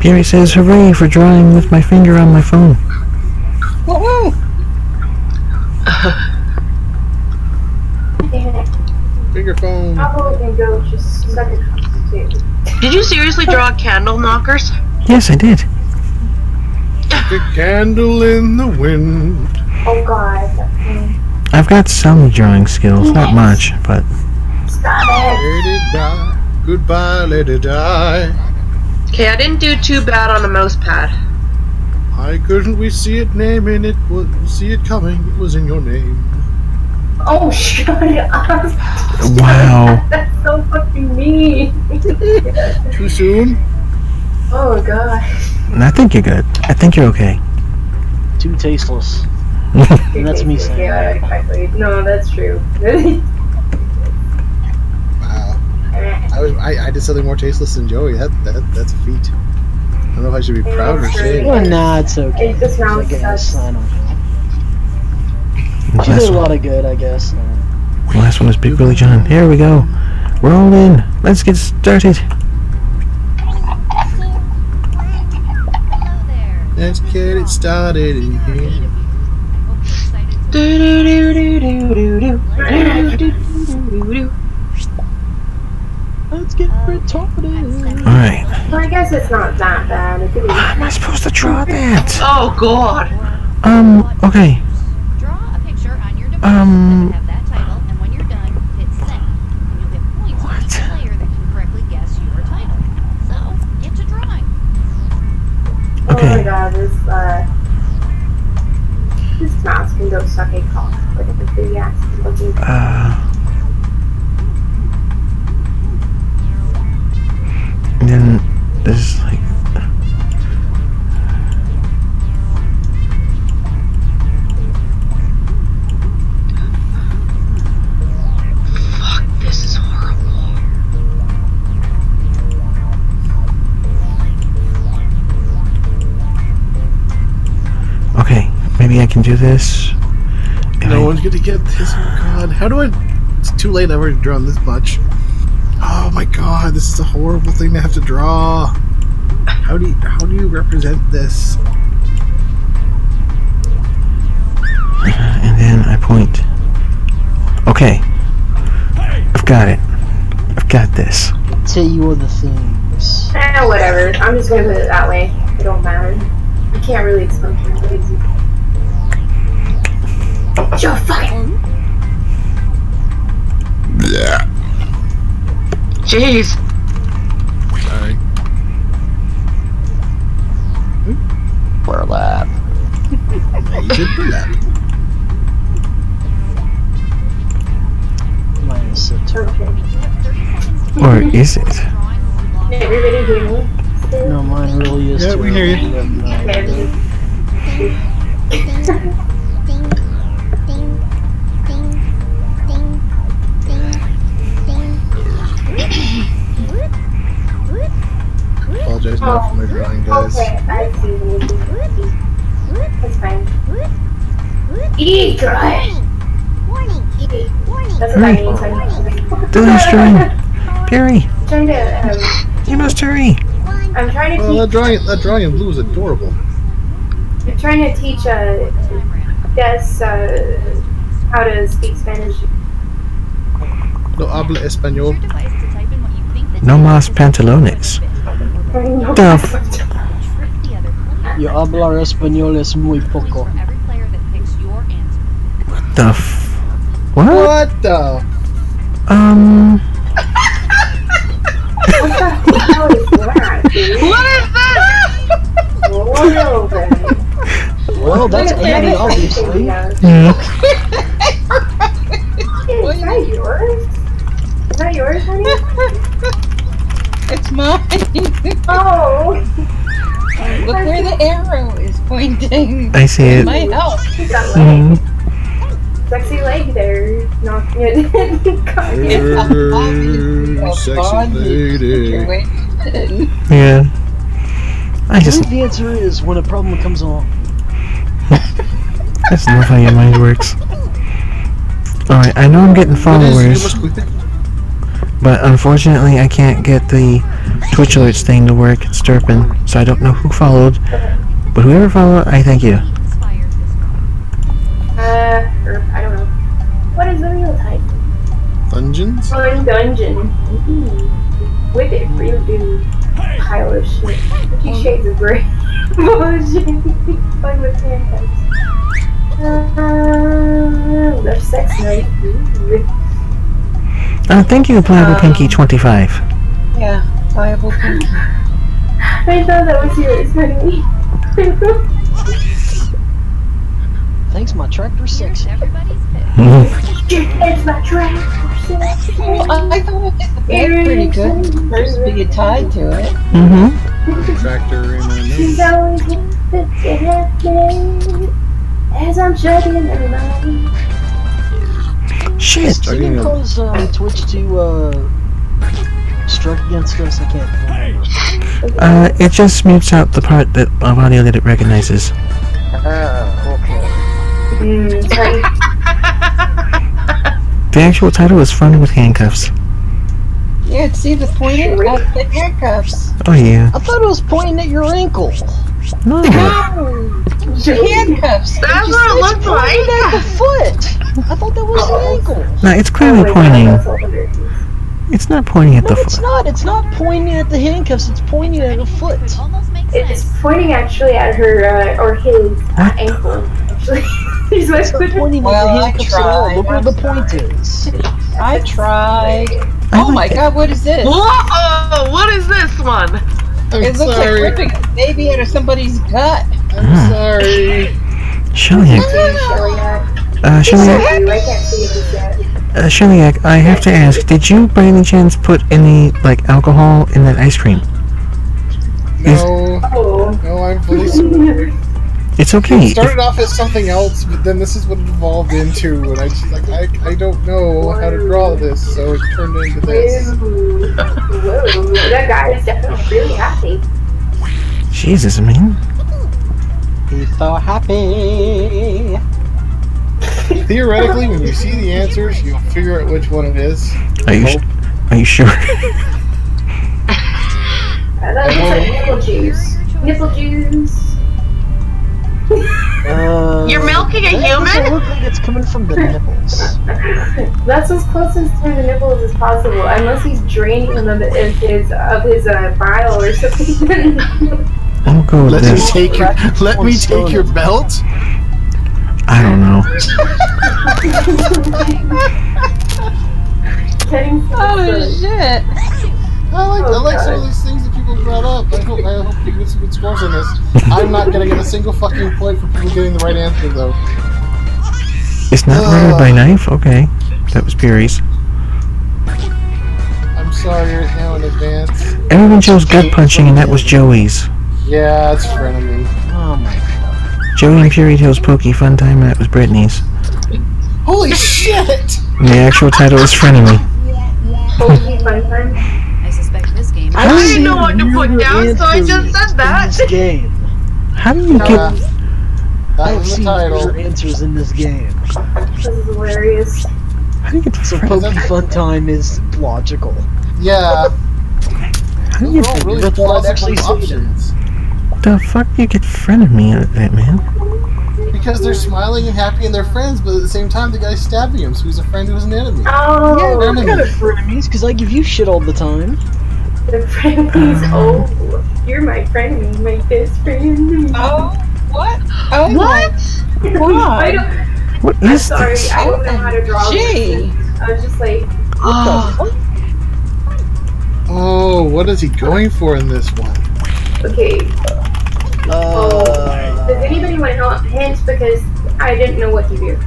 C: Pierre says, hooray for drawing with my finger on my phone.
A: Woo woo!
E: Finger phone.
G: I'll go and go just suck it too.
D: Did you seriously draw candle knockers?
C: Yes, I did.
E: Like a candle in the wind.
G: Oh god.
C: I've got some drawing skills, not much, but
G: Stop it.
E: Let it die. Goodbye, let it die.
D: Okay, I didn't do too bad on the mouse pad.
E: Why couldn't we see it naming it? Was see it coming? It was in your name.
G: Oh, shut up.
C: wow.
G: That's so fucking mean.
E: Too soon?
G: Oh god.
C: I think you're good. I think you're okay.
B: Too tasteless. That's me saying
G: Yeah,
B: that.
G: exactly. No, that's true.
E: Wow. I was I, I did something more tasteless than Joey. That, that that's a feat. I don't know if I should be proud or ashamed.
B: Well, nah, it's okay.
G: It just
B: I
G: smells
B: guess. I don't know.
C: The
B: She did a lot of good, I guess. Uh,
C: the last one is Big Willie John. Here we go. We're all in. Let's get started.
E: Let's get it started in here.
I: Do do do do do
D: do do
I: do do
G: do do.
B: Let's get retarded.
C: All right.
G: Well, I guess it's not that bad. It could be.
C: How am I supposed to draw that?
D: Oh, God.
C: Um. Okay.
I: Draw a picture on your device
C: Um,
I: that have that title, and when you're done, hit send. And you'll get points for
C: What?
I: each player that can correctly guess your title. So, get to drawing.
G: Oh my god, this uh, this mouse can go suck a cock. Like a big ass looking.
C: Uh. And then there's like. I can do this. If
E: No
C: I-
E: one's gonna get this. Oh god. How do I it's too late, I've already drawn this much. Oh my god, this is a horrible thing to have to draw. How do you how do you represent this?
C: and then I point. Okay. I've got it. I've got this.
B: Tell you other things.
G: Eh, whatever. I'm just gonna put it that way. It don't matter. I can't really explain it. Joe fucking. Yeah.
D: Jeez.
E: Sorry.
B: Burlap.
E: Major burlap.
B: Minus a turn.
C: Or is it?
G: Can everybody hear me?
B: No, mine really is.
E: Yeah, we hear you. Apologize now for my drawing, guys.
G: Okay, I see. That's fine. Eat, dry. That's what I mean. So I'm
C: Do this drawing. Perry,
G: trying to. Um,
C: you must hurry.
G: I'm trying to
E: Oh, that
G: teach.
E: drawing that drawing in blue is adorable.
G: I'm trying to teach uh, Des uh, how to speak Spanish.
E: No habla español.
C: No más pantalones. The f-
B: Yo hablar español es muy poco.
C: What the f- What?
E: What the?
C: Um.
G: What the hell is that, dude?
D: What is this?
B: Well, that's Annie, obviously.
G: Yeah.
C: Yeah.
G: Is that yours? Is that yours, honey?
A: It's mine.
G: Oh,
A: Look where the arrow is pointing.
C: I see it.
A: My house.
G: you.
C: Mhm.
G: Sexy leg there. Knocking it.
A: It's a
E: Hey, sexy lady.
C: Yeah. I
B: I
C: just,
B: believe the answer is when a problem comes along.
C: That's not how your mind works. Alright, I know I'm getting followers, but unfortunately I can't get the Twitch alerts thing to work. It's derping, so I don't know who followed. But whoever followed, I thank you.
I: Inspired this one.
G: Uh, or I don't know. What is the real title?
E: Dungeons?
G: Fun Dungeon. Ooh. With it, real dude. Pile of shit. Fifty Shades of Grey. Bullshit. Fun with handcuffs. Uh, the sex night. Ooh.
C: Uh, thank you, Pliable
A: Um,
C: Pinky 25.
A: Yeah, viable pinky.
G: I thought that was yours, honey.
B: Thanks, my tractor six.
I: everybody's
G: it's my track.
A: Well, I thought it did the back pretty good. Supposed to be tied to it.
C: Mm-hmm.
E: Tractor in my
G: She's
E: nose.
G: always looking at as I'm chugging along.
C: Shit.
B: Did
E: Chugging
B: you cause um, Twitch to uh, strike against us? I can't remember.
C: Uh, it just mutes out the part that of audio that it recognizes.
B: Ah, okay.
G: Mm.
C: The actual title is Fun with Handcuffs.
A: Yeah, see the pointer at the handcuffs.
C: Oh yeah.
B: I thought it was pointing at your ankle.
C: No.
A: No, the handcuffs.
D: That's what it looked
B: Pointing
D: like.
B: at the foot. I thought that was the ankle.
C: No, it's clearly
G: Oh,
C: pointing.
G: that's all hilarious.
C: It's not pointing at
B: No,
C: the foot.
B: it's not. It's not pointing at the handcuffs. It's pointing at the foot.
G: It's pointing actually at her, uh, or his uh, ankle, actually. He's like,
B: It's not pointing
A: Well, I
B: the handcuffs at all.
A: tried.
B: Look where
A: I'm
B: the point is.
A: I tried.
C: I
A: Oh my god, what is this?
D: Whoa! What is this one?
E: I'm
A: It looks
E: sorry.
A: like ripping a baby out of somebody's gut.
E: I'm sorry.
C: Shellyak.
G: Shellyak.
C: Uh, Shellyak,
G: I can't see it just yet.
C: uh, Shellyak, I have to ask, did you by any chance put any, like, alcohol in that ice cream?
E: No,
G: Oh.
E: no, I'm fully sorry.
C: It's okay.
E: It started off as something else, but then this is what it evolved into, and I just like I, I don't know how to draw this, so it turned into this.
G: Whoa. Whoa. That guy is definitely really happy.
C: Jesus, man.
B: He's so happy.
E: Theoretically, when you see the answers, you'll figure out which one it is.
C: Are you, sh- are you sure?
G: That looks like nipple juice. Nipple juice.
B: Uh,
D: You're milking a
B: that
D: human?
B: doesn't look like it's coming from the nipples.
G: That's as closest to the nipples as possible, unless he's draining them of his of his uh, bile or something.
C: I'll go with
E: Let me take your let me take your belt.
C: I don't know.
A: Oh shit.
E: I like I
G: Oh,
E: like some of these things that people brought up. I hope I hope you get some good scores on this. I'm not gonna get a single fucking point for people getting the right answer though.
C: It's not murdered by uh, knife? Okay. That was Fury's.
E: I'm sorry right now in advance.
C: Everyone chose gut punching, and that was Joey's.
E: Yeah, it's frenemy.
B: Oh my god.
C: Joey and Fury Tales Pokey Fun Time, and that was Brittany's.
E: Holy shit!
C: And the actual title is Frenemy.
G: Pokey fun time.
I: I suspect this game.
D: I didn't know what to put down, so I just
B: answers
D: said that.
B: In this game.
C: How do you
E: Uh,
C: get...
B: I
E: that
B: have
E: was the
B: seen
E: title.
B: weirder answers in this game.
G: This is hilarious.
C: How do you get
B: So
C: Fren-
B: Pokey Fun Time is logical.
E: Yeah,
C: How do you
E: they're
C: get...
E: really
B: Never thought actually
E: plausible
B: say
E: options.
C: The fuck do you get Frenemy out of that, man?
E: Because they're smiling and happy and they're friends, but at the same time the guy's stabbing him, so he's a friend who's an enemy.
G: Oh,
B: Yeah,
E: they're
B: we're kind of frenemies because I give you shit all the time.
G: The frenemies. Oh, you're my friend, my best friend.
A: Oh, what? Oh,
D: What?
G: I don't,
C: What
G: I'm
C: is
G: sorry,
C: this?
G: I don't know how to draw
A: Gee.
G: this. I was just like,
A: Oh,
E: Oh, what is he going for in this one?
G: okay,
B: Uh,
G: the anybody want to help hint because I didn't know what to do.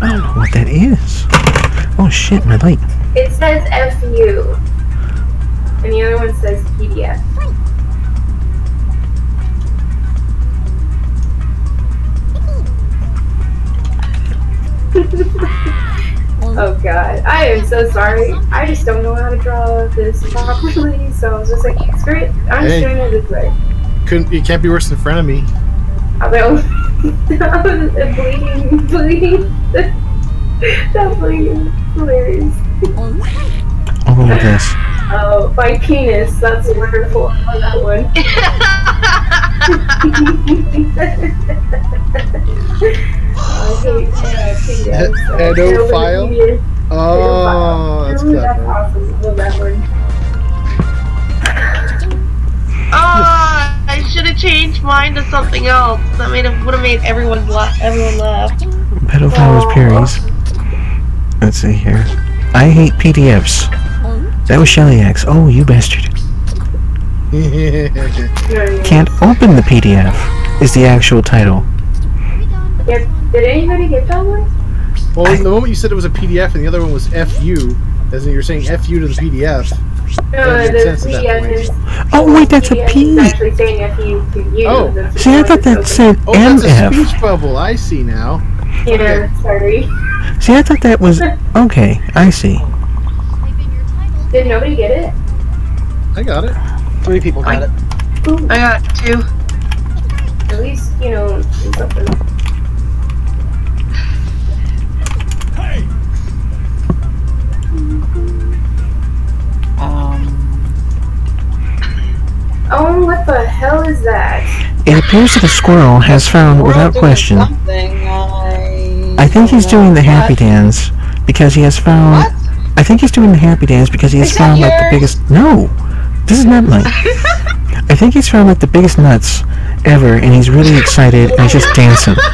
C: I don't know what that is. Oh shit, my light.
G: It says FU. And the other one says PDF. oh god. I am so sorry. I just don't know how to draw this properly, so I was just like, screw it. I'm
E: Hey.
G: just doing it this way.
E: Couldn't it can't be worse than frenemy.
G: I will. that was bleeding, bleeding. that bleeding. Hilarious.
C: Oh, my at this.
G: Oh, my penis. That's wonderful. I love that one. I hate uh,
E: Pedophile? Oh, that's
G: Really, that's
E: clever.
G: awesome. Love that one.
D: Oh, I should have changed mine to something else. That made would have made everyone laugh. Everyone laugh.
C: Pedophiles Perry's. Let's see here. I hate PDFs. That was Shelly X. Oh, you bastard. Can't open the PDF, is the actual title.
G: Yep. Did anybody get that one?
E: well, the moment you said it was a PDF and the other one was FU, as in you're saying FU to the PDF.
G: No, the
E: makes sense at that
G: PDF is.
C: Oh, wait, that's a
G: PDF
C: P.
G: is actually saying FU to you.
E: Oh.
G: That's
C: See, I thought that
G: that's
C: said
E: Oh, that's a speech bubble. I see now.
G: Open. Yeah, sorry.
C: See, I thought that was. Okay, I see.
I: Type in your title.
G: Did nobody get it?
E: I got it.
B: Three people got it.
D: I got two.
G: At least, you know, something. Oh, what the hell is that?
C: It appears that a squirrel has found, without question.
H: I.
C: I think he's doing the happy
H: What?
C: dance because he has found.
H: What?
C: I think he's doing the happy dance because he has
H: Is
C: found like the biggest. No, this is not mine. I think he's found like the biggest nuts ever, and he's really excited and he's just dancing.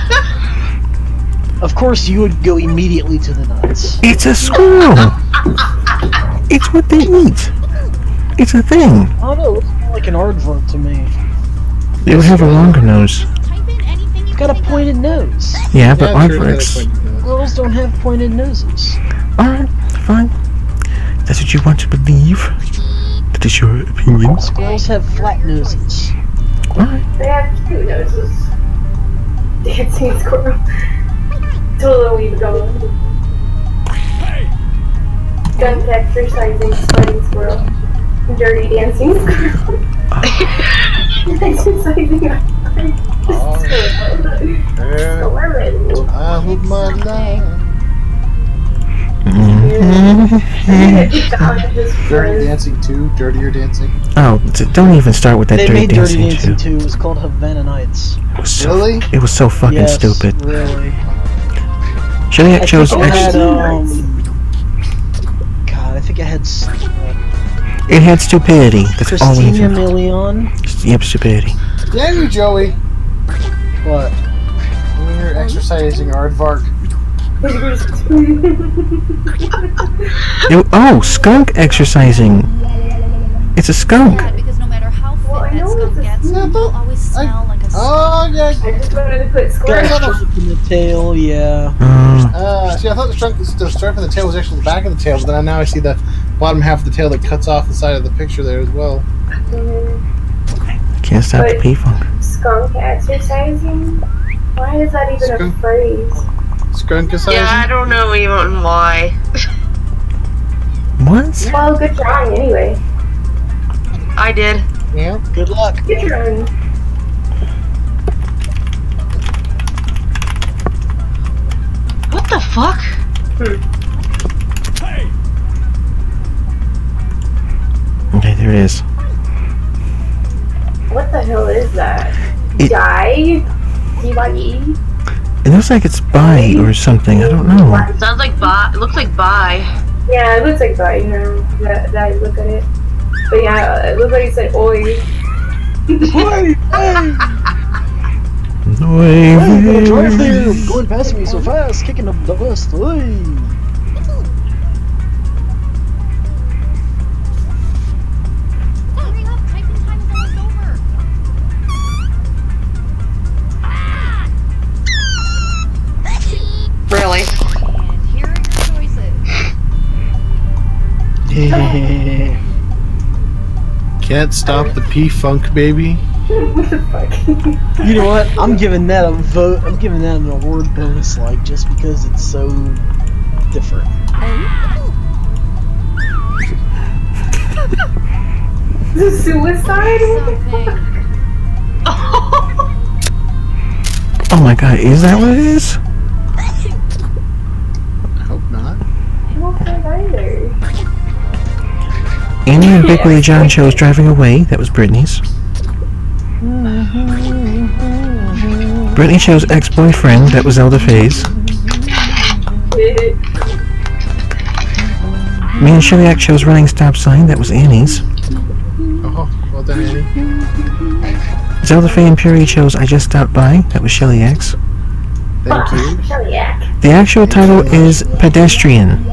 B: Of course, you would go immediately to the nuts.
C: It's a squirrel. It's what they eat. It's a thing.
B: I don't know. It looks like an aardvark to me.
C: They would have a longer nose.
I: Type in anything you
B: It's got a pointed nose.
C: Yeah, but
E: Yeah, sure,
C: aardvarks.
E: that's what-
B: Squirrels don't have pointed noses.
C: Alright, fine. That's what you want to believe. That is your opinion.
B: Squirrels have flat noses.
C: Alright.
G: They have two noses. Dancing squirrel. Totally gone. Gun exercising, spreading squirrel. Dirty dancing squirrel. exercising. Squirrel.
E: I hope my life. Dirty Dancing 2, Dirtier Dancing.
C: Oh, d- don't even start with that
B: they
C: dirty
B: made Dirty
C: dancing,
B: Dancing
C: too.
B: 2. It was called Havana Nights.
C: It was so,
E: Really?
C: It was so fucking
B: yes,
C: stupid.
B: Really.
C: Shelly
B: I
C: chose
B: think it had, um, God, I think it had s-
C: It had stupidity. That's all we
B: Christina
C: need.
B: Milian.
C: Yep, stupidity.
E: Damn you, Joey.
B: What?
E: When you're exercising aardvark.
C: It- oh, skunk exercising. It's a skunk.
I: Bad, because no matter how fit
G: Well,
I: that skunk gets,
E: snapper.
I: it'll always smell like a skunk.
E: Oh, yeah.
G: I just wanted to put
B: Got
G: squirrel.
B: a stripe in the tail, yeah.
C: Uh,
E: Uh, see, I thought the stripe, the stripe in the tail was actually the back of the tail, but then now I see the bottom half of the tail that cuts off the side of the picture there as well.
C: can't stop the
G: But-
C: P funk.
G: Skunk exercising? Why is that even
E: Skunk-
G: a phrase?
E: Skunkicizing?
D: Yeah, I don't know even why.
C: What?
G: Well, good trying anyway.
D: I did.
E: Yeah.
B: Good luck.
G: Good trying.
D: What the fuck? Hmm.
C: Okay, there it is.
G: What the hell is that?
C: It-
G: Die? D-Y-E?
C: It looks like it's by or something. I don't know.
D: Sounds like bye. It looks like bye.
G: Yeah, it looks like that, you know, that, that I look at it. But yeah, it looks like it said oi.
B: Hey, hey, hey, I'm gonna drive there.
C: Wavy.
B: Going past me so fast, kicking up the dust. Hey.
I: Really? And here are your choices.
E: Can't stop the P Funk baby.
G: what the fuck?
B: you know what? I'm giving that a vote. I'm giving that an award bonus, like just because it's so different.
G: the
I: suicide?
C: oh my god! Is that what it is? Annie and Big Willie John chose driving away. That was Brittany's. Brittany chose ex-boyfriend. That was Zelda Faye's. Me and Shellyak chose running stop sign. That was Annie's.
E: Oh, well done, Annie.
C: Zelda Faye and Puri chose I just stopped by. That was Shellyak's.
E: Thank you.
G: Shellyak.
C: The actual title is pedestrian.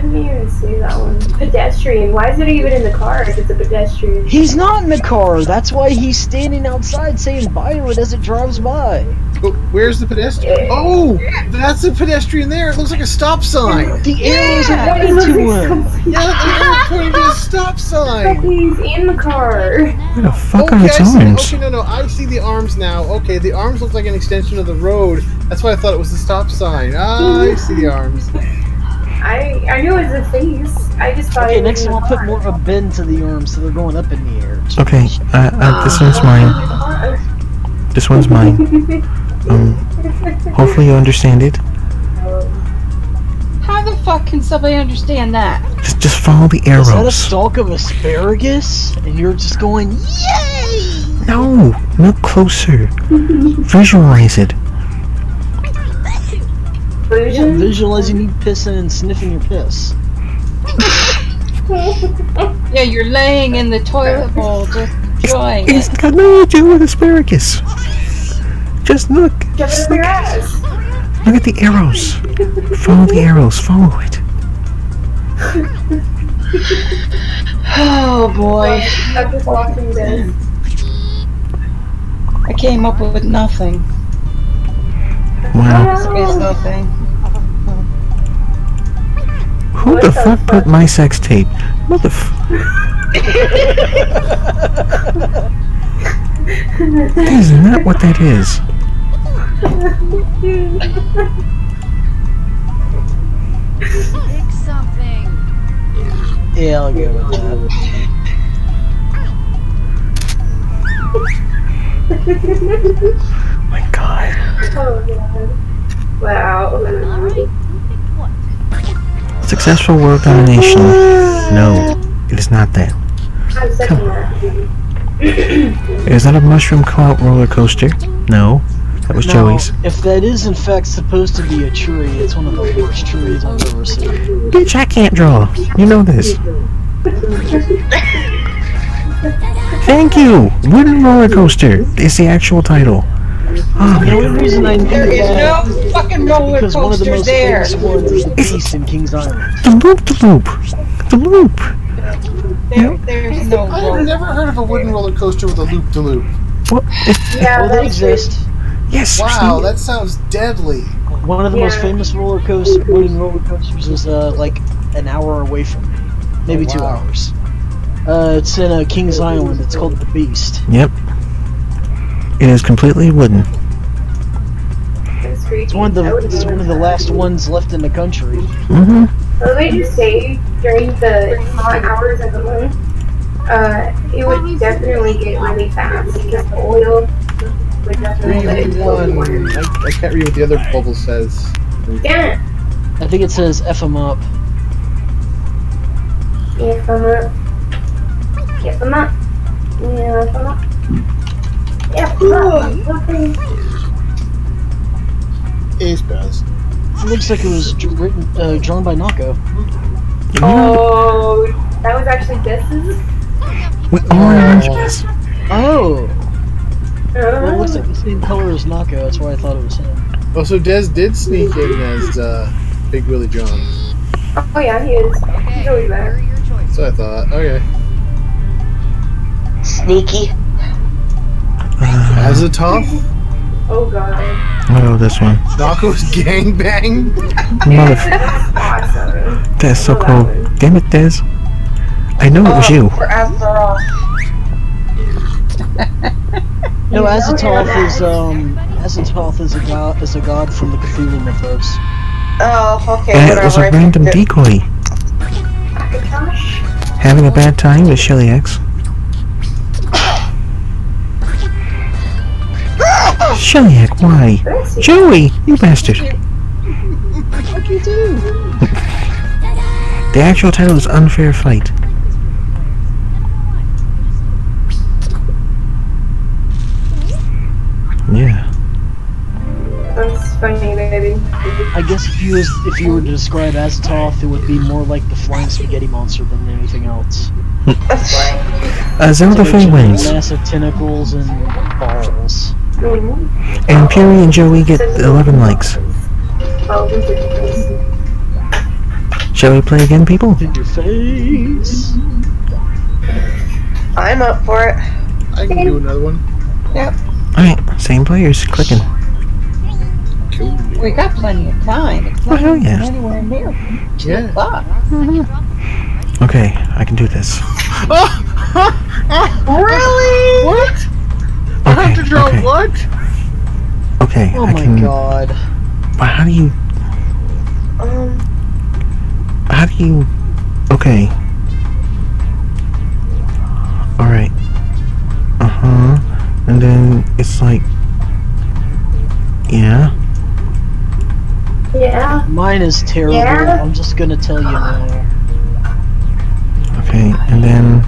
G: I didn't even see that one. Pedestrian. Why is it even in the car if it's a pedestrian?
B: He's not in the car. That's why he's standing outside saying bye to it as it drives by.
E: But where's the pedestrian? Oh, that's a pedestrian there. It looks like a stop sign.
B: The arrows are pointing
G: looks
B: to
G: like
B: him.
G: something-
E: Yeah, the arrow's pointing to a stop
G: But
E: sign.
G: he's in the car.
C: Where the fuck
E: Okay,
C: are
E: I
C: its
E: see.
C: arms?
E: Okay, no, no, I see the arms now. Okay, the arms look like an extension of the road. That's why I thought it was the stop sign. Ah, I see the arms.
G: I I knew it was a face. I just thought
B: Okay,
G: it was
B: next
G: in
B: time
G: the
B: I'll put more of a bend to the arms so they're going up in the air.
C: Okay, uh, uh, this one's mine. This one's mine. Um, hopefully you understand it.
A: How the fuck can somebody understand that?
C: Just, just follow the arrow.
B: Is that a stalk of asparagus? And you're just going, yay!
C: No, look closer. Visualize it.
B: Yeah,
G: Illusion?
B: visualizing you pissing and sniffing your piss.
A: Yeah, you're laying in the toilet bowl just enjoying
C: It's
A: it.
C: got nothing to do with asparagus. Just look.
G: Shove
C: Just look,
G: your ass.
C: look at the arrows. Follow the arrows. Follow it.
A: Oh boy,
G: I'm just watching this.
A: I came up with nothing.
C: Wow.
A: It's nothing.
C: Who
G: What
C: the
G: the
C: fuck put my sex tape? What the f- That is not what that is.
I: Pick something.
B: Yeah, I'll go with that.
C: my god.
G: Oh god. Wow.
C: Successful world domination. No, it is not that.
G: I'm second that.
C: Is that a mushroom clout roller coaster? No, that was
B: Now,
C: Joey's.
B: If that is in fact supposed to be a tree, it's one of the worst trees I've ever seen.
C: Bitch, I can't draw. You know this. Thank you. Wooden roller coaster is the actual title. Oh,
B: The only reason I knew
A: There is
B: that
A: no fucking roller
B: because one of the
A: coaster
B: most
A: there.
B: famous ones is the Beast in King's Island.
C: the loop, the loop, the loop.
A: There, there's no
E: I've never heard of a wooden roller coaster with a loop to loop.
C: What?
G: Yeah,
B: Oh, they exist.
C: yes.
E: Wow, that sounds deadly.
B: One of the most famous roller coaster wooden roller coasters is uh, like an hour away from me, maybe
E: Oh,
B: two
E: wow.
B: hours. Uh, it's in uh, King's Island. It's called the Beast.
C: Yep. It is completely wooden.
B: It's one of the it's one of the last ones left in the country.
C: Mm-hmm.
G: that. Well, they just say during the hot hours of the month, uh, it would definitely get really fast because the oil would definitely let it
E: Three,
G: go.
E: one. I, I can't read what the other bubble says.
G: Damn it.
B: I think it says F 'em up.
G: If I'm up. If I'm up. Yeah, if I'm up.
E: Ace Buzz.
B: It looks like it was written uh, drawn by Nako.
G: Oh, that was actually guesses?
C: We all oranges.
B: Oh, well, it looks like the same color as Nako. That's why I thought it was him.
E: Oh, so Des did sneak in as uh, Big Willie John.
G: oh yeah, he is. He's always
I: Where
G: there.
I: your choices?
E: So I thought, okay.
D: Sneaky.
C: Uh,
E: Azathoth?
G: Oh god.
C: oh, this one.
E: Knocko's Gangbang?
C: Mother.
G: That's awesome.
C: That's so
G: Oh,
C: cool. Damn it, Des. I know it was
D: Uh,
C: you.
D: For Azeroth.
B: No,
G: You
B: Azathoth is
G: right.
B: um Azathoth is a god is a god from the Cthulhu mythos.
D: Oh, okay,
C: That
D: whatever.
C: was a random decoy. Having a bad time with Shelly X. Shelly why? Joey, you bastard.
B: Fuck you too.
C: The actual title is Unfair Fight. Yeah.
G: That's funny, baby.
B: I guess if you was, if you were to describe Azathoth, it would be more like the flying spaghetti monster than anything else.
D: That's fine.
C: Uh, Zelda
B: Which
C: Faye.
B: Massive tentacles and balls.
C: And Fury and Joey get 11 likes.
G: Oh.
C: Shall we play again, people?
B: In your face.
D: I'm up for it.
E: I can do another one. Yep.
C: Alright, same players, clicking.
A: We got plenty of time. It's
C: Oh, hell yeah.
A: anywhere near two
E: Yeah.
A: o'clock.
C: Okay, I can do this. Ah! Ah!
E: really? What? I have to draw
C: okay,
E: what?
C: okay.
B: Oh
C: I
B: my
C: can.
B: god.
C: But how do you?
D: Um,
C: How do you? Okay. All right. Uh huh. And then it's like, yeah.
G: Yeah.
B: Mine is terrible.
G: Yeah?
B: I'm just gonna tell you now.
C: Okay, and then.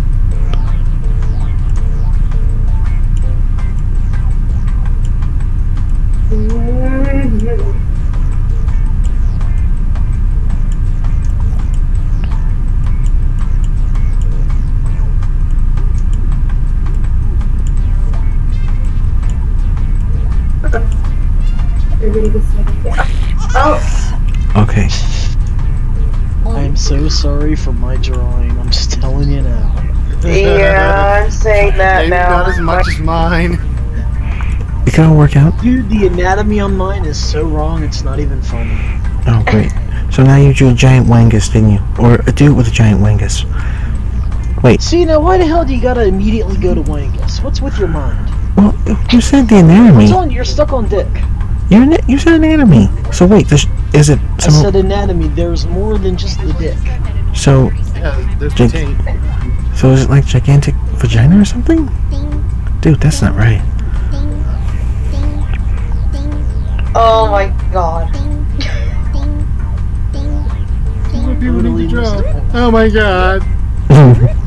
C: Okay.
B: I'm so sorry for my drawing. I'm just telling you now.
D: yeah, I'm saying that
E: Maybe
D: now.
E: not as much as mine.
C: It can all work out.
B: Dude, the anatomy on mine is so wrong, it's not even funny.
C: Oh, great. So now you drew a giant wangus, didn't you? Or uh, a dude with a giant wangus. Wait.
B: See, now why the hell do you gotta immediately go to Wangus? What's with your mind?
C: Well, you said the anatomy.
B: What's on? You're stuck on dick.
C: You're an, you said anatomy. So wait, this, is it
B: I said anatomy. There's more than just the dick.
C: So
E: Yeah, there's the taint.
C: so is it like gigantic vagina or something? Dude, that's not right.
D: Oh my god.
E: People need
B: Totally
E: to draw.
B: missed it.
E: Oh my god.
B: Oh my god.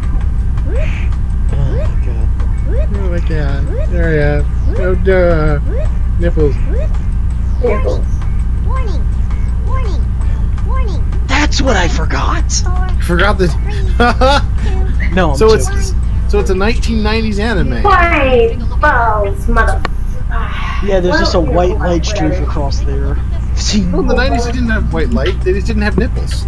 E: Oh my god. There ya. Oh duh. Nipples.
G: nipples.
I: Warning! Warning! Warning!
B: That's what I forgot.
E: Forgot this.
B: No, I'm
E: so it's so it's a 1990s anime.
G: White balls, mother. Ah.
B: Yeah, there's just a white light streak across there. See,
E: Well, in the 90s they didn't have white light. They just didn't have nipples.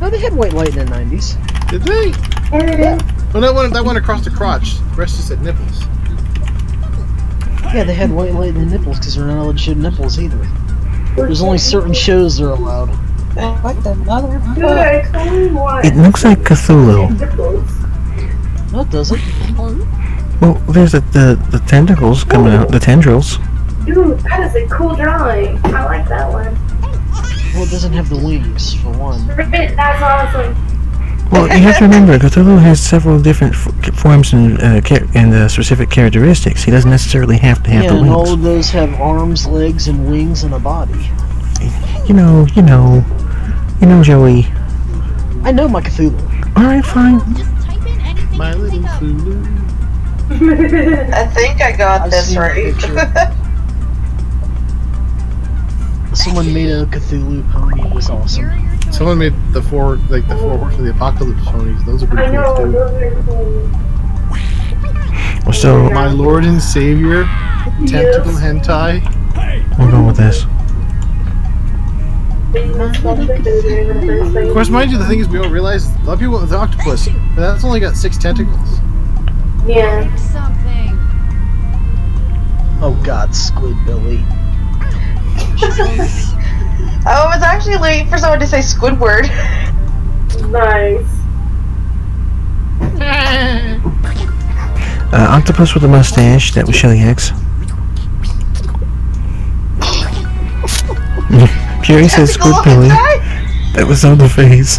B: no, they had white light in the 90s.
E: Did they?
G: Here it is.
E: Well, that one that one across the crotch. The rest just had nipples.
B: Yeah, they had white light in the nipples because they're not allowed to show nipples either. There's only certain shows they're allowed.
A: What the mother?
G: Dude, I totally want
C: It looks like Cthulhu.
G: nipples.
B: No, it doesn't.
C: Well, there's the, the the tentacles coming out, the tendrils.
G: Dude, that is a cool drawing. I like that one.
B: Well, it doesn't have the wings, for one.
G: That's awesome.
C: Well, you have to remember, Cthulhu has several different f- forms and uh, char- and uh, specific characteristics. He doesn't necessarily have to have
B: Yeah,
C: the
B: and all of those have arms, legs, and wings and a body.
C: You know, you know, you know, Joey.
B: I know my Cthulhu.
C: All right, fine.
I: Just type in anything
E: My
I: that
E: little
I: comes up.
E: Fulu.
D: I think I got
B: I've
D: this right.
B: picture. Someone made a Cthulhu pony. It was awesome.
I: Here are your choices.
E: Someone made the four like the four horsemen of the apocalypse ponies. Those are pretty cool too.
G: those are
C: so
E: My Lord and Savior, tentacle
G: Yes.
E: hentai.
C: We're going with this.
E: Of course, mind you, the thing is, we don't realize a lot of people with the octopus, but that's only got six tentacles.
G: Yeah.
B: Oh God, Squidbilly.
D: I was actually waiting for someone to say Squidward.
G: Nice.
C: Uh, octopus with a mustache. That was Shelly X. Fury says squid Squidbilly. That was on the face.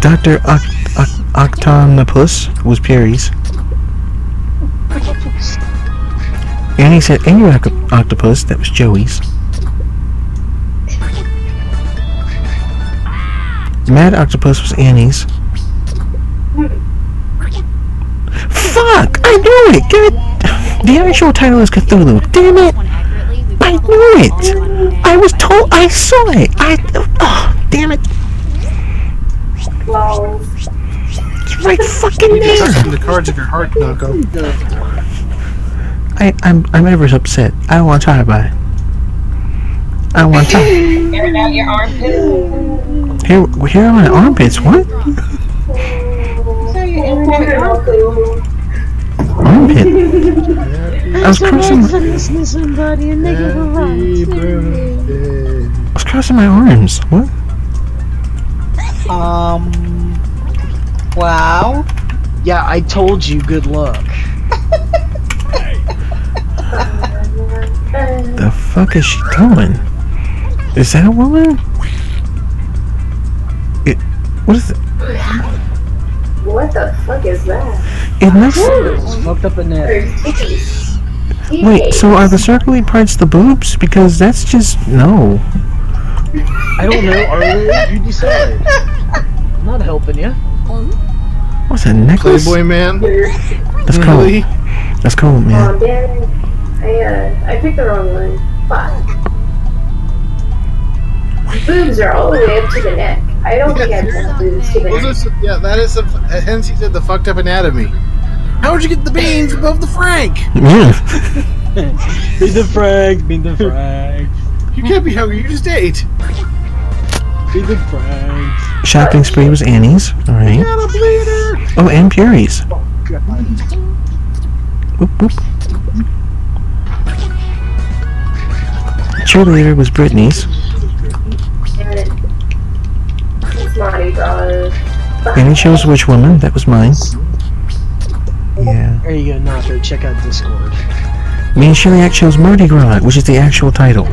C: Dr. Oct- Oct- Octonopus was Perry's. Annie said Angry Oct- Octopus. That was Joey's. Mad Octopus was Annie's. Fuck! I knew it! God! The actual title is Cthulhu. Damn it!
I: One accurately, we
C: I knew it! I was told. I saw it! I. Oh, damn it!
G: Well,
C: It's right fucking
E: You can trust
C: there!
E: in the cards of your heart, Nako.
C: I, I'm, I'm ever so upset. I don't want to talk about it. I don't want to talk.
D: Airing out your armpits.
C: Here, here are my armpits. What? Armpit? I was crossing. My,
E: Happy birthday.
C: I was crossing my arms. What?
H: Um. Wow.
B: Yeah, I told you. Good luck.
C: The fuck is she doing? Is that a woman? It. What is it?
G: what the fuck is that?
C: It looks.
B: It's fucked up in there.
C: Wait, so are the circly parts the boobs? Because that's just no.
B: I don't know. Are they? You decide. I'm not helping you.
C: What's that necklace?
E: Playboy man.
C: That's cool.
E: Really?
C: That's cool, man.
G: Oh. I, uh, I picked the wrong one. Fuck. Boobs are all the way up to the neck. I don't think I've done boobs to the
E: Those
G: neck.
E: some- yeah, that is some, hence he said the fucked up anatomy. How'd you get the beans above the frank?
C: Yeah.
B: Be the frag. Be the frag.
E: You can't be hungry, you just ate.
B: Be the frag.
C: Shopping spree was Annie's. All right.
E: Got a bleeder.
C: Oh, and Puri's. Whoop whoop. Cheerleader was Brittany's.
G: It's Mardi Gras.
C: Annie chose which woman. That was mine. Yeah.
B: There you go, Nacho. Check out Discord.
C: Me and Shellyak chose Mardi Gras, which is the actual title.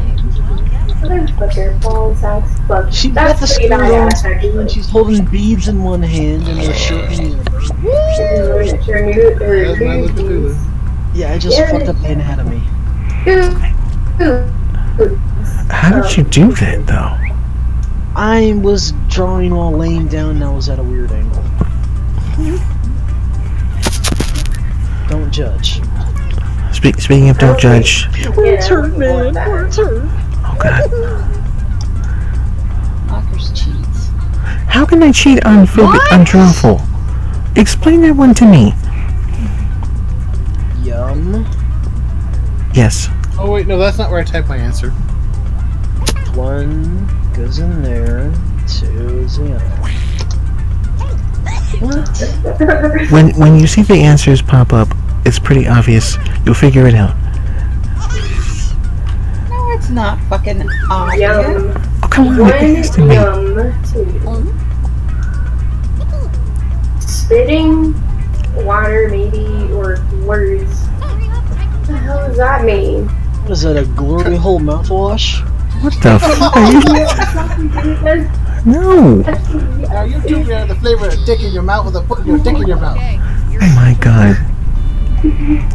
G: Motherfucker, ball sacks, fuck.
B: She got the
G: pretty
B: skirt on, and she's holding beads in one hand and her shirt in the other.
G: It's your new, or
E: That's my
G: new
E: look at Lulu.
G: piece.
B: Yeah, I just
G: Yeah.
B: fucked up the anatomy.
G: Ooh, ooh.
C: How did you do that, though?
B: I was drawing while laying down and I was at a weird angle. Don't judge.
C: Spe- speaking of don't judge.
B: Words
G: Yeah,
B: hurt, man.
G: that.
B: Words hurt.
C: Oh God.
H: Knockers cheats.
C: How can I cheat on Phil- on Truffle? Explain that one to me.
B: Yum.
C: Yes.
E: Oh wait, no, that's not where I type my answer.
B: One goes in there. Two is the other. What?
C: When when you see the answers pop up, it's pretty obvious. You'll figure it out.
H: No, it's not fucking obvious.
G: Yum.
C: Oh come on,
G: One,
C: it has to be.
G: yum, two. Spitting, water, maybe, or words. What the hell does that mean?
B: What is that, a glory hole mouthwash?
C: What the fuck are you? No.
E: Now you two are the flavor of dick in your mouth with a put your dick in your mouth.
C: Oh my god.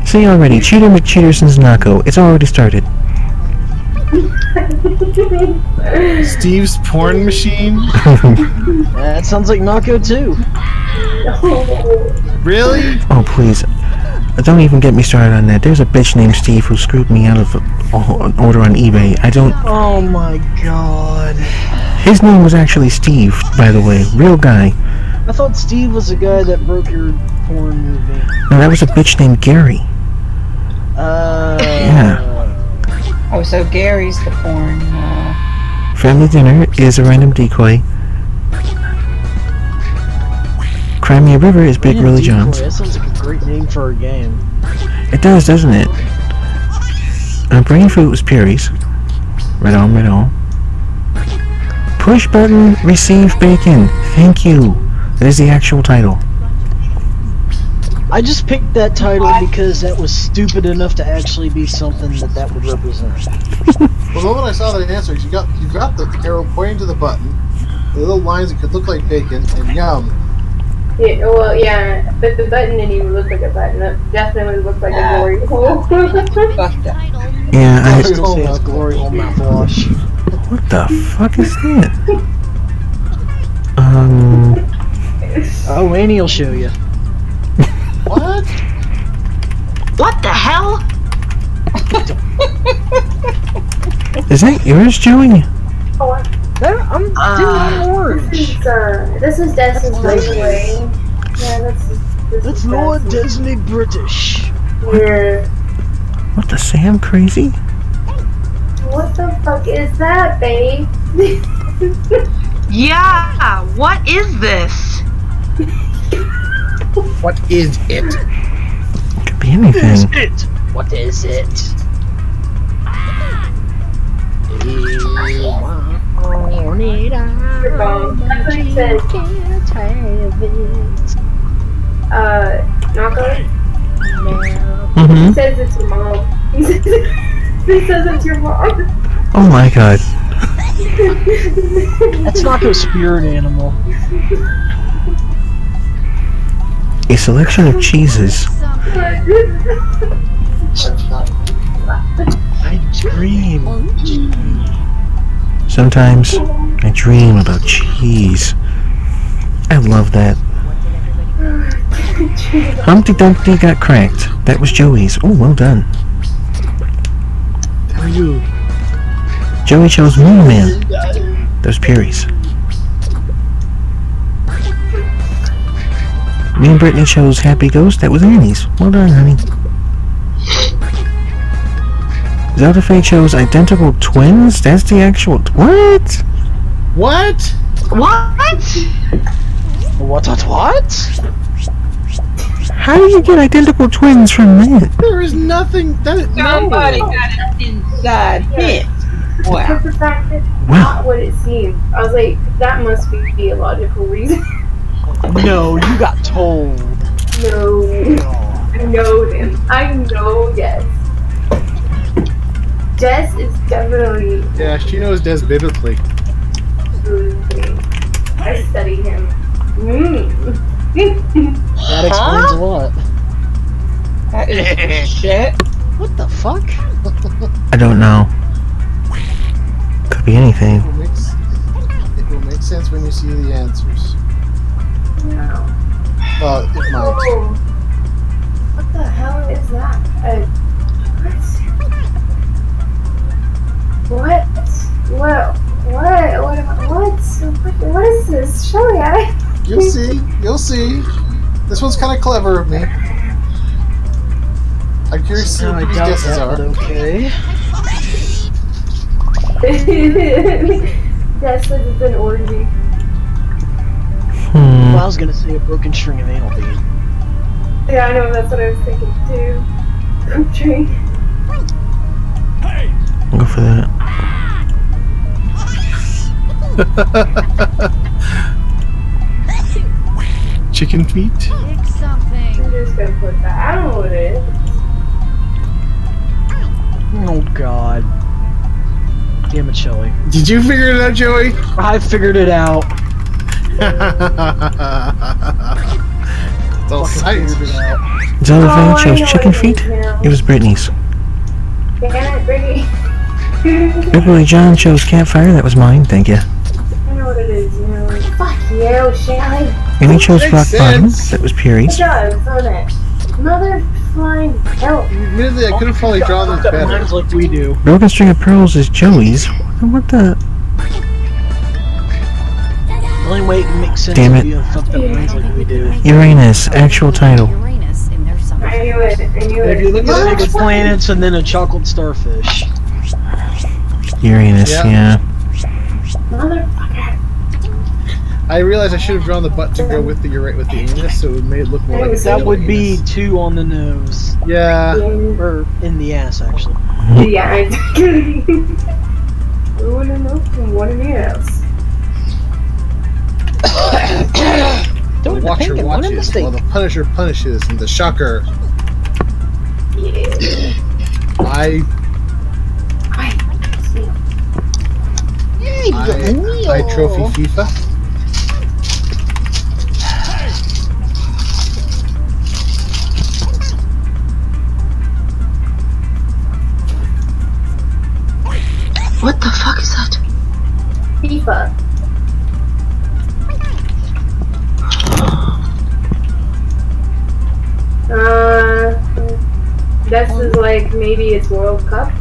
C: See already, Cheater McCheaterson's Nako. It's already started.
E: Steve's porn machine?
B: That sounds like Nako too.
E: Really?
C: oh please. Don't even get me started on that. There's a bitch named Steve who screwed me out of a, an order on eBay. I don't.
B: Oh my god.
C: His name was actually Steve, by the way. Real guy.
B: I thought Steve was the guy that broke your porn movie.
C: No, that was a bitch named Gary.
B: Uh.
C: Yeah.
H: Oh, so Gary's the porn. Uh,
C: Family Dinner is a random decoy. Crimea River is Big
B: Yeah,
C: Willie Jones.
B: That sounds like a great name for a game.
C: It does, doesn't it? Uh, Brain Food was Perry's. Right on, right on. Push button, receive bacon. Thank you. That is the actual title.
B: I just picked that title because that was stupid enough to actually be something that that would represent.
E: Well, the moment I saw that answer, you got you got the arrow pointing to the button, the little lines that could look like bacon, and yum.
G: Yeah, well, yeah, but the button didn't even look like a button. It definitely looked like a glory hole.
H: Fuck that.
I: Title.
C: Yeah,
B: I
C: I.
B: still say it's glory hole mouthwash.
C: What the fuck is that? Um.
B: Oh, Annie will show you.
E: What?
D: What the hell?
C: Is that yours, Joey?
B: There, I'm
D: Ah.
B: doing orange.
G: this is, uh, this is Destin's breakaway. Yeah, that's. This
B: That's
G: is
B: not
G: Destin's.
B: Disney British.
G: Yeah.
C: What the Sam crazy?
G: What the fuck is that, babe?
D: Yeah, what is this?
E: What is it?
C: Could be anything.
B: What is it? What is it?
G: Your phone. That's what he says. Uh, Naka?
C: Mm-hmm.
G: He says it's your mom. He says, he says it's your mom.
C: Oh my god.
B: That's not a spirit animal.
C: A selection of cheeses.
B: I dream.
C: Sometimes I dream about cheese. I love that. Humpty Dumpty got cracked. That was Joey's. Oh, well done.
E: Are you?
C: Joey chose Moon Man. That was Perry's. Me and Brittany chose Happy Ghost. That was Annie's. Well done, honey. Zelda Faye chose Identical Twins. That's the actual. What?
E: What?
D: What?
B: What? What? What?
C: How do you get identical twins from that?
E: There is nothing. That is,
H: Somebody
E: no.
H: got it inside him. Wow.
G: But the fact that
C: Wow.
G: not what it seemed. I was like, that must be a logical reason.
B: No, you got told.
G: no. I know them. I know Des. Des is definitely
E: Yeah, she knows Des biblically.
G: really I study him. Mm.
B: That explains a lot.
H: That is shit.
B: What the fuck?
C: I don't know. Could be anything.
E: It will make, it will make sense when you see the answers.
G: no.
E: Well, it might.
G: Oh. What the hell is that? Uh, what? What? What? What? What? What? What, what is this? Show me. I.
E: You'll see. You'll see. This one's kind of clever of me. I'm curious to see
B: No,
E: what
B: I
E: these guesses
B: that,
E: are.
B: okay.
G: that says it's an orgy.
C: Hmm.
B: Well, I was gonna say a broken string of anal bead.
G: Yeah, I know. That's what I was thinking too. I'm trying.
C: I'll go for that.
E: Chicken feet.
I: Pick something.
G: I'm just gonna put that. I don't know what it is.
B: Oh god. Damn it, Shelly.
E: Did you figure it out, Joey?
B: I figured it out.
E: it's all
B: Fucking
E: science.
B: figured it out.
C: Zelda
G: Oh, I
C: Faye chose
G: know
C: chicken
G: what it
C: feet. It was Brittany's.
G: Damn it, Brittany.
C: Biblically John chose campfire. That was mine. Thank you.
G: I know what it is. You know, fuck you, Shelly.
C: Amy chose
E: Makes
C: rock bottom. That was
G: It
C: Perry's.
G: does, doesn't it? Mother flying hell.
E: Admittedly, I could have probably drawn this better.
B: Like we do.
C: Broken string of pearls is Joey's. What the?
B: The only way it can make sense
C: Damn it.
B: if you have fucked up minds like we do.
C: Uranus. Actual title.
I: Uranus in there somewhere.
G: I knew it. I knew
B: And if you look at
G: Mother
B: six planets and then a chocolate starfish.
C: Uranus.
E: Yeah.
C: Yeah.
G: Motherfucker.
E: I realized I should have drawn the butt to go with the ura- with the anus, so it made it look more like
B: That
E: real
B: would be two on the nose.
E: Yeah.
B: Or in the ass, actually.
G: Yeah, exactly. One in the one in the ass.
B: Throw
E: The
B: it in the
E: Watcher
B: one in the
E: watches while the Punisher punishes, and the Shocker.
G: Yeah.
E: I
G: I
B: Yay,
E: I, I trophy FIFA.
D: What the fuck is that?
G: FIFA. Uh, this is like maybe it's World Cup.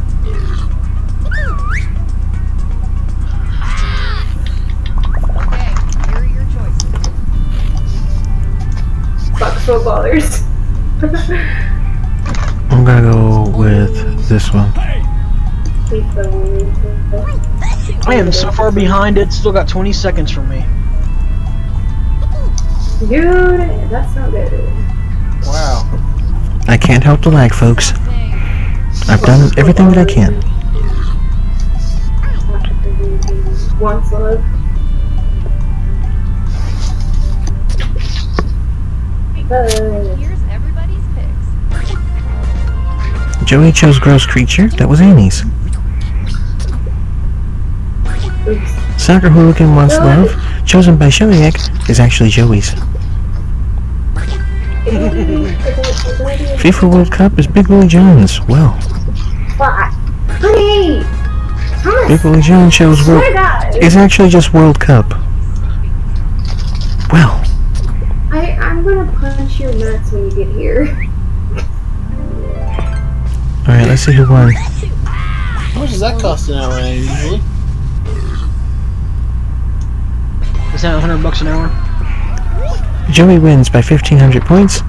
G: Footballers.
C: I'm gonna go with this one.
B: I am so far behind it. Still got 20 seconds for me.
G: Dude, that's not good.
E: Wow.
C: I can't help the lag, folks. I've done everything that I can.
G: Once love.
I: Here's everybody's picks.
C: Joey chose Gross Creature. That was Annie's.
G: oops.
C: Soccer Hooligan Wants Love, chosen by Shellyak, is actually Joey's. FIFA World Cup is Big Willie Jones. Well,
G: Fuck.
C: Big Willie Jones chose World. It's actually just World Cup. Well,
G: gonna punch your nuts when you get here.
C: alright, let's see who won.
E: How much does that cost an hour usually?
B: Is that 100 bucks an hour?
C: Joey wins by 1500 points.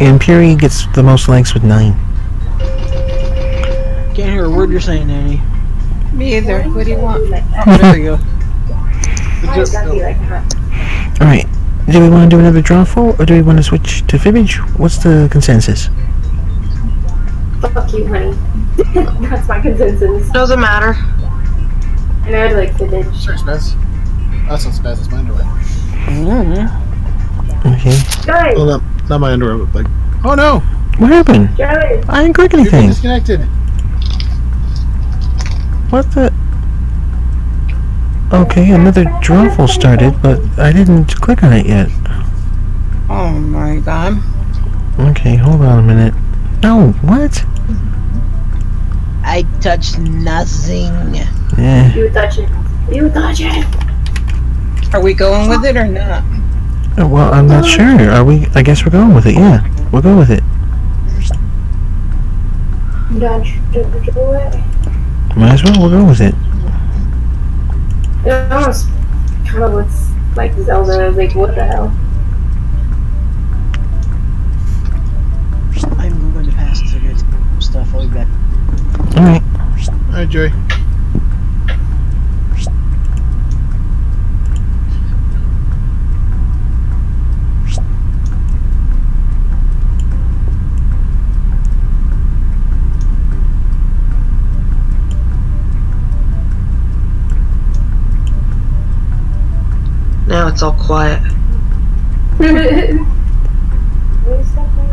C: And Puri gets the most likes with 9.
B: Can't hear a word you're saying, Annie.
H: Me either. What do you want?
B: Oh, there you go.
G: Why does that be like that?
C: Alright, do we want to do another drawful or do we want to switch to Fibbage? What's the consensus?
G: Fuck you, honey. That's my consensus.
D: Doesn't matter.
G: And I'd like to bitch.
E: Sorry, Spence. That's not Spence, that's my underwear.
B: Mm-hmm.
C: Okay.
G: Guys,
E: Well, not, not my underwear, but like. Oh no!
C: What happened?
G: Joey,
C: I didn't click
E: You've been
C: anything.
E: disconnected.
C: What the? Okay, another drawful started, but I didn't click on it yet.
H: Oh my god.
C: Okay, hold on a minute. No, what?
B: I touched nothing.
C: Yeah.
G: you touch it. You touch it.
H: Are we going with it or not?
C: Oh, Well, I'm not sure. Are we? I guess we're going with it. Yeah, we'll go with it.
G: Don't you it.
C: Might as well. We'll go with it.
G: It almost kind of looks like Zelda. I was like, what the hell?
B: I'm going to pass to get stuff. I'll be back.
C: All right.
E: Alright, Joey.
D: Now it's all quiet.
G: Where's that thing?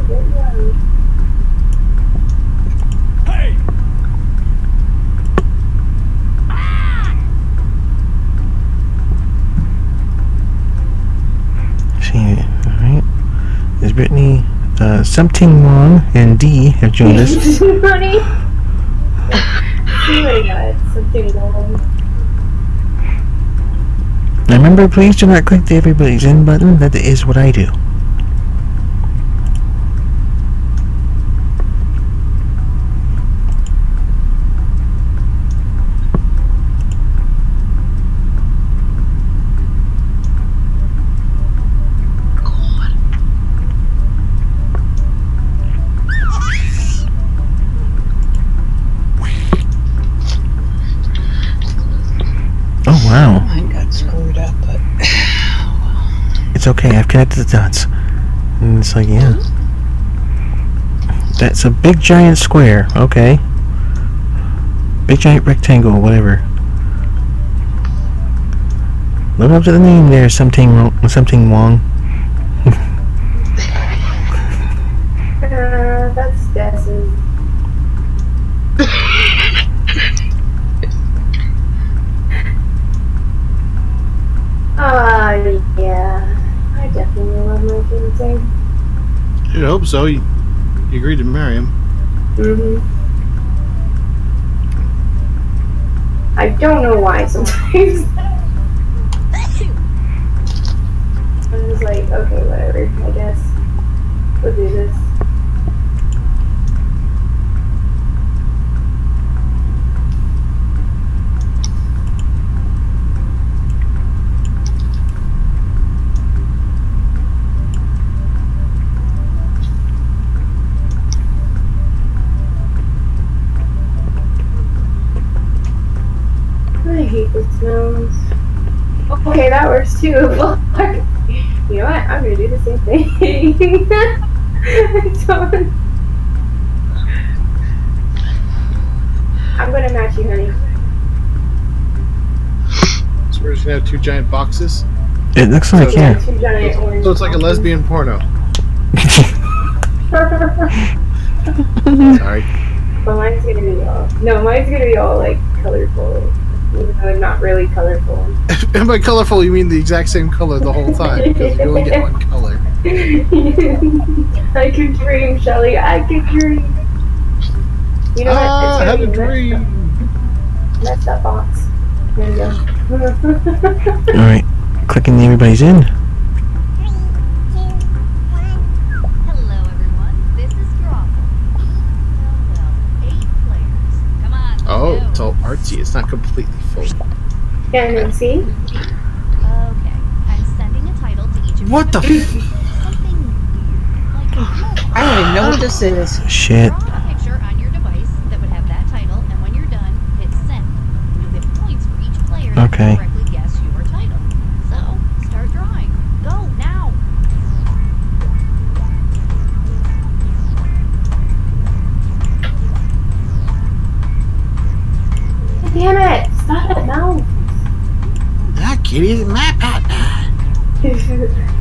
C: See, all right. There's Brittany, uh, something wrong, and D have joined us.
G: Honey. See what I got. Something wrong.
C: Now remember, please do not click the everybody's in button. That is what I do.
D: God.
C: Oh wow.
H: Mine got screwed up, but
C: It's okay, I've connected the dots. And it's like, yeah. That's a big giant square, okay. Big giant rectangle, whatever. Live up to the name there, something wrong, something Wong.
G: Uh, that's Des's. Ah, yeah. I.
E: You'd hope so. You, you agreed to marry him.
G: hmm I don't know why sometimes. I'm just like, okay, whatever, I guess. We'll do this. I hate the smells. Okay, that works too. You know what? I'm gonna do the same thing. Don't- I'm gonna match you, honey.
E: So we're just gonna have two giant boxes.
C: It looks like, yeah.
G: Two giant orange
E: So it's like a
G: boxes.
E: lesbian porno. Sorry.
G: but mine's gonna be all. No, mine's gonna be all like colorful. Even though not really colorful.
E: and by colorful, you mean the exact same color the whole time because you only get one color.
G: I can dream, Shelly. I can dream. You know
E: ah, I
G: what?
E: had a dream.
G: That's that box. There you go.
C: Alright, clicking everybody's in.
I: Hello, everyone. This is Drawful. Well, well, eight players. Come on.
E: Oh,
I: let's
E: it's
I: go.
E: All artsy. It's not completely full.
G: yeah, and then see?
I: Okay. I'm sending a title to each of.
E: What the?
I: Something
E: F-
I: Like,
H: I don't even know what this is.
C: Shit.
I: Draw
E: kitty's my partner.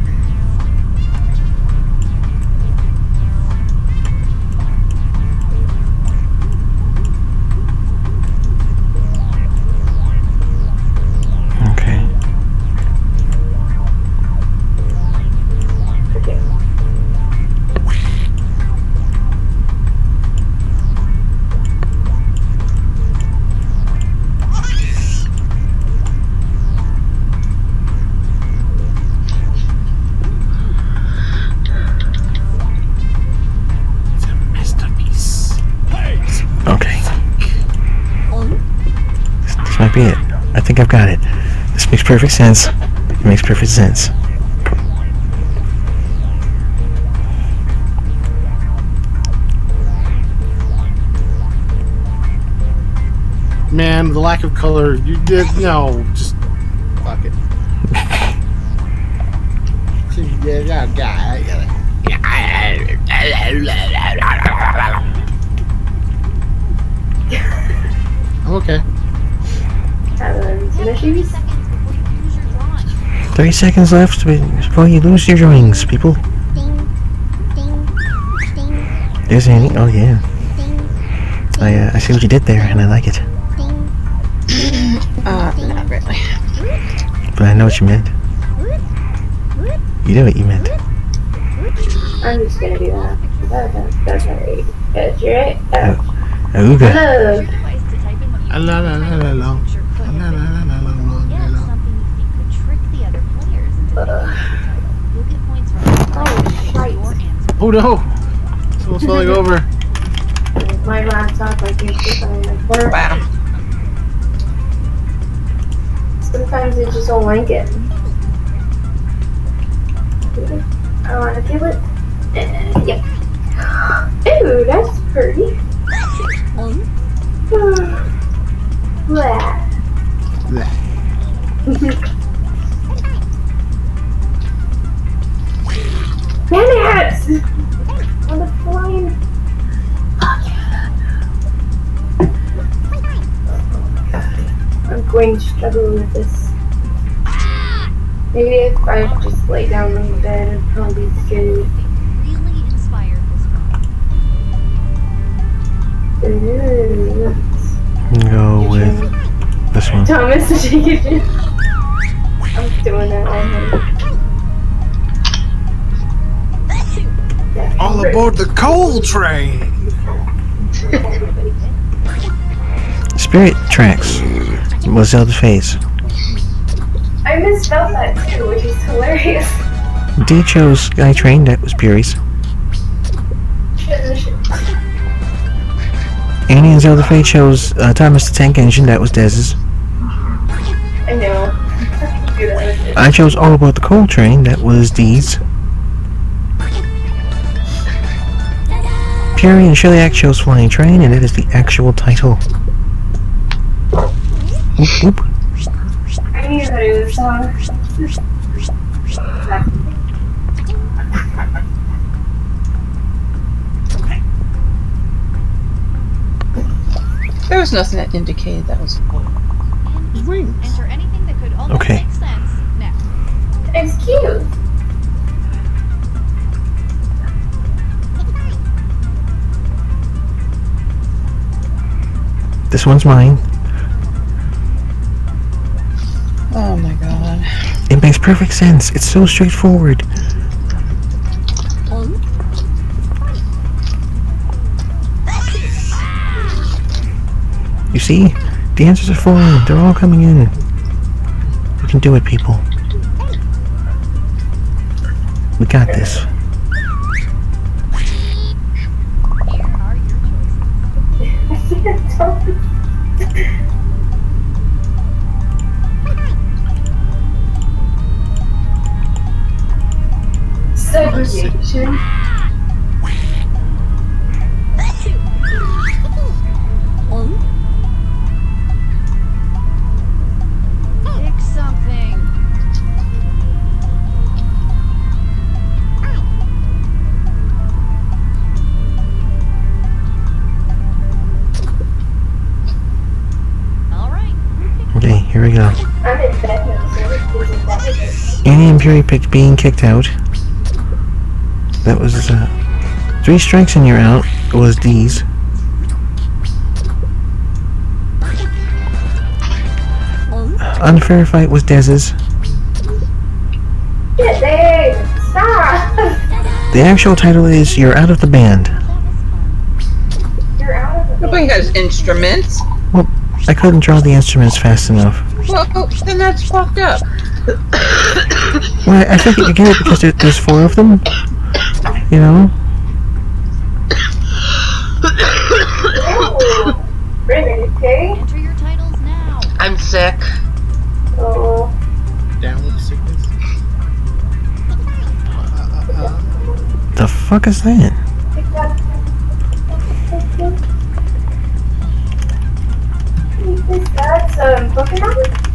C: Perfect sense. It makes perfect sense.
E: Man, the lack of color. You did no. Just fuck it. I'm okay.
G: Um, so
C: 30 seconds left before you lose your drawings, people. There's Annie. Oh, yeah. I, uh, I see what you did there, and I like it.
H: Uh, not really.
C: But I know what you meant. You know what you meant.
G: I'm just gonna do that. That- that- That's alright. That's right. Uh,
C: Ooga.
G: hello.
I: Device to type
G: Oh,
I: that gets
G: shite.
I: your answer.
E: Oh no! Someone's falling over.
G: My laptop, I can't click on the.
H: Wow.
G: Sometimes I just don't like it. I want to feel it. Uh, yep. Ooh, that's pretty. Blah. Damn it! On the flying. I'm going to struggle with this. Maybe if I just lay down on the bed, I'd probably be scared.
I: Really inspired this one.
C: Go with this one.
G: Thomas, take it. I'm doing that on him.
E: All aboard the coal train.
C: Spirit Tracks was Zelda Faye's.
G: I misspelled that too, which is hilarious.
C: D chose Sky Train, that was Puri's.
G: Shit, shit.
C: Annie and Zelda Faye chose uh, Thomas the Tank Engine, that was Dez's.
G: I know. I can do that.
C: I chose All About the Coal Train, that was Dee's. Puri and Shellyak chose Flying Train, and that is the actual title. Whoop, whoop.
G: I knew that it song.
H: There was nothing that indicated that was.
I: And enter anything that could almost
C: Okay.
I: make sense now.
G: It's cute.
C: This one's mine.
H: Oh my god.
C: It makes perfect sense. It's so straightforward. You see? The answers are falling. They're all coming in. We can do it, people. We got this.
G: Segregation.
C: We go.
G: I'm in bed now, so it's that.
C: Annie and Fury picked being kicked out. That was uh, three strikes and you're out. Was D's. Unfair fight was Dez's.
G: Get there! Stop!
C: The actual title is You're Out of the Band.
G: You're out of the
H: Nobody has instruments.
C: Well, I couldn't draw the instruments fast enough.
H: Well, then that's fucked up.
C: Well, I think you get it because there, there's four of them. You know?
G: Ew. Raven, okay?
I: Enter your titles now.
D: I'm sick.
G: Oh.
E: Down with sickness.
C: The fuck is that?
G: Is that um, Pokemon?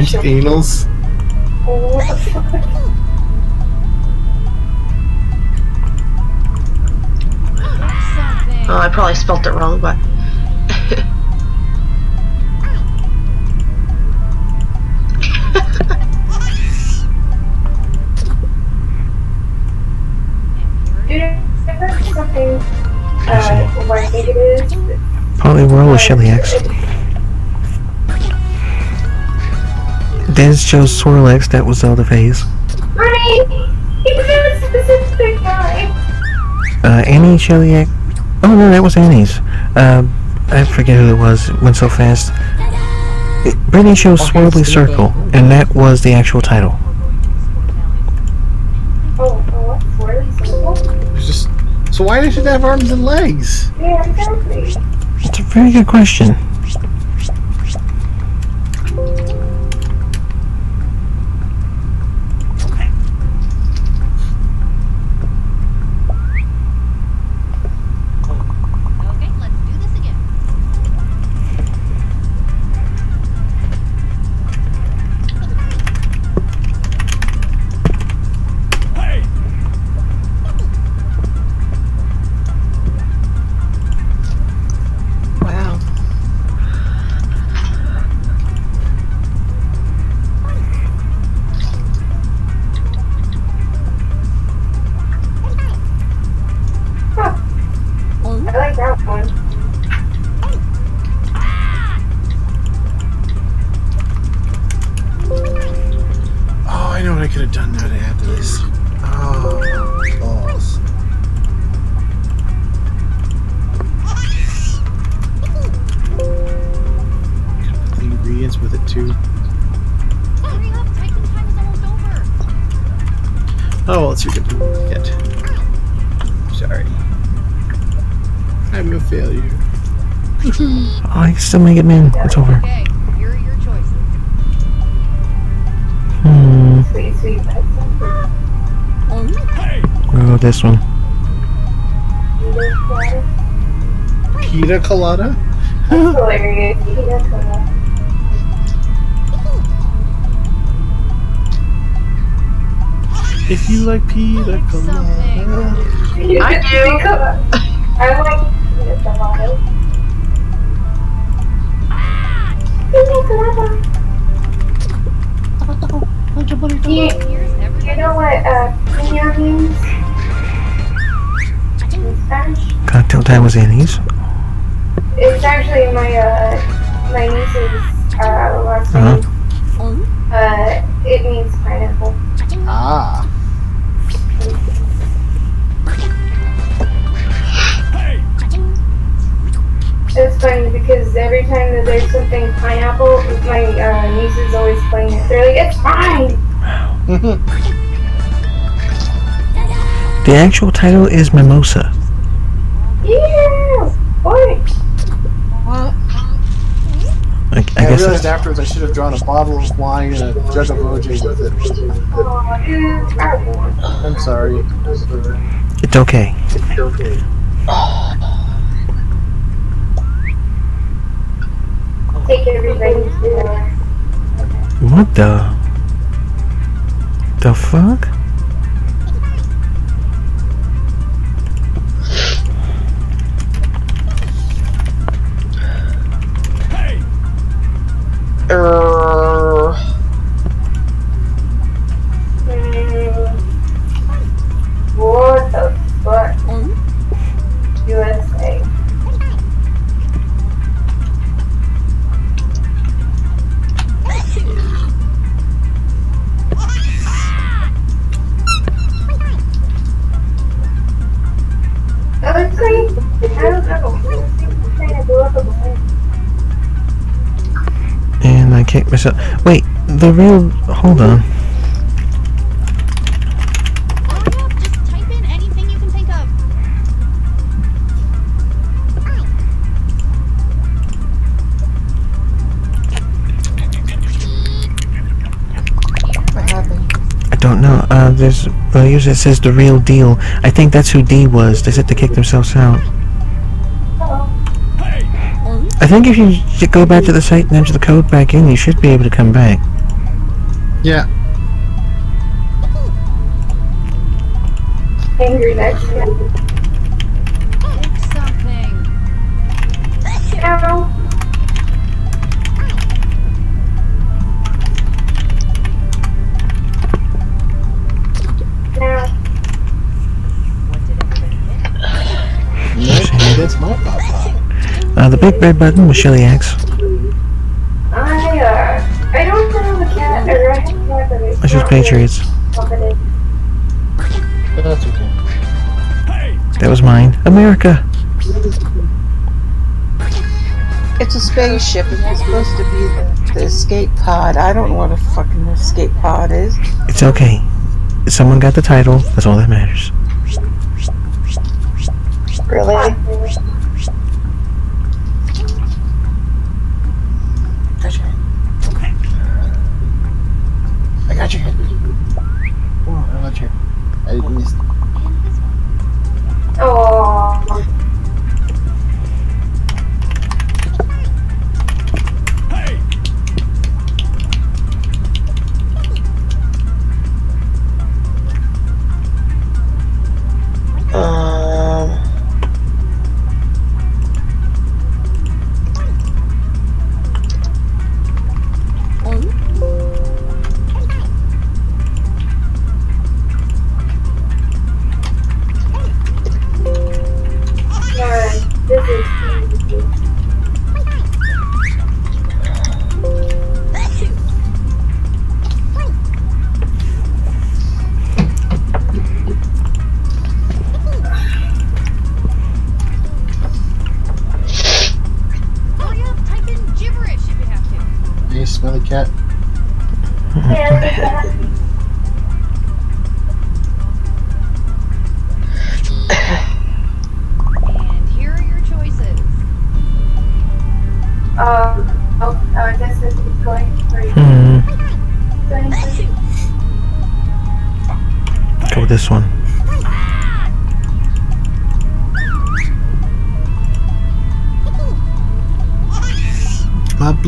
E: Donald Trump's anals.
G: Oh, what the fuck?
D: Oh, I probably spelt it wrong, but
G: Dude, I heard something, uh, what I think it is.
C: Polyworld Shelly X. Dez chose Swirl X, that was Zelda Faye's.
G: Honey! He was a specific guy!
C: Uh, Annie, Shelly X. Oh no, that was Annie's. Uh, I forget who it was. It went so fast. Brittany chose Swirly Circle, and that was the actual title.
G: Oh, oh. Swirly circle?
E: Just. So why does it have arms and legs?
G: Yeah, exactly.
C: It's a very good question. Still make it, man. It's over.
I: Okay, here are your choices.
C: Hmm.
G: Sweet, sweet. That's something.
C: We'll go with this one.
E: Pita colada?
G: Hilarious. Pita colada.
E: If you like pita
I: Pick
E: colada.
D: I do.
G: I like pita colada. Pina colada. You, you know what uh, pina means? In Spanish?
C: Cocktail time was Annie's.
G: It's actually my uh, my niece's uh, last name. Uh, it means pineapple.
E: Ah.
G: It's funny because every time that there's something pineapple, my uh, niece is always playing it. They're like, it's fine.
C: The actual title is Mimosa.
G: Yeah, boy.
H: What?
C: I, I
E: I,
C: guess
E: realized
C: that's,
E: afterwards I should have drawn a bottle of wine and a jug of OJ with it.
G: Oh,
E: I'm sorry.
C: It's okay. it's okay.
G: Take everybody to dinner.
C: What the? The fuck?
D: Err.
C: Uh, Myself. Wait, the real. Hold on. Don't know. Uh, there's. Well, usually it says the real deal. I think that's who D was. They said to kick themselves out. I think if you j- go back to the site and enter the code back in, you should be able to come back.
E: Yeah.
G: Angry Mexican.
I: Pick something.
G: Ow.
C: The big red button was Shellyak's.
G: I, uh, I don't know the cat, or I have a cat, but it's
C: That's just Patriots.
E: But that's okay.
C: That was mine. America.
H: It's a spaceship. It's supposed to be the The escape pod. I don't know what a fucking escape pod is.
C: It's okay. Someone got the title. That's all that matters.
D: Really?
E: I got your head. Oh, I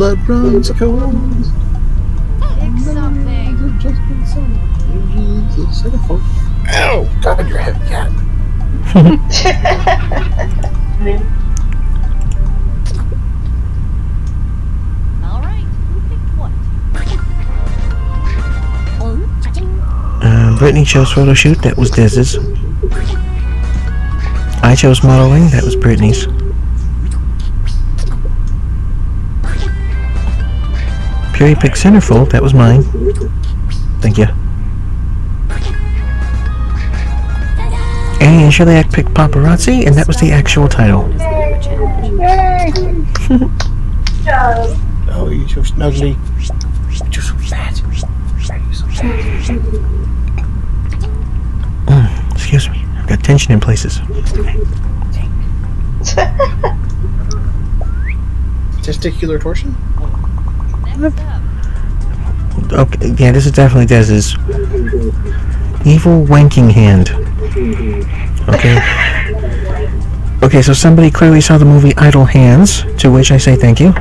E: blood runs cold.
I: Pick something.
E: Just been some. Jesus, Ow! God, you're heavy cat.
I: Alright, who picked what?
C: Uh, Brittany chose photo shoot. That was Dez's. I chose modeling. That was Brittany's. Puri picked centerfold. That was mine. Thank you. Annie and Shellyak picked paparazzi, and that was the actual title.
E: Oh, you're so snuggly. You're so fat. You're so fat.
C: Mm, excuse me. I've got tension in places.
E: Testicular torsion?
C: Okay, yeah, this is definitely Dez's. Evil wanking hand. Okay. Okay, so somebody clearly saw the movie Idle Hands, to which I say thank you.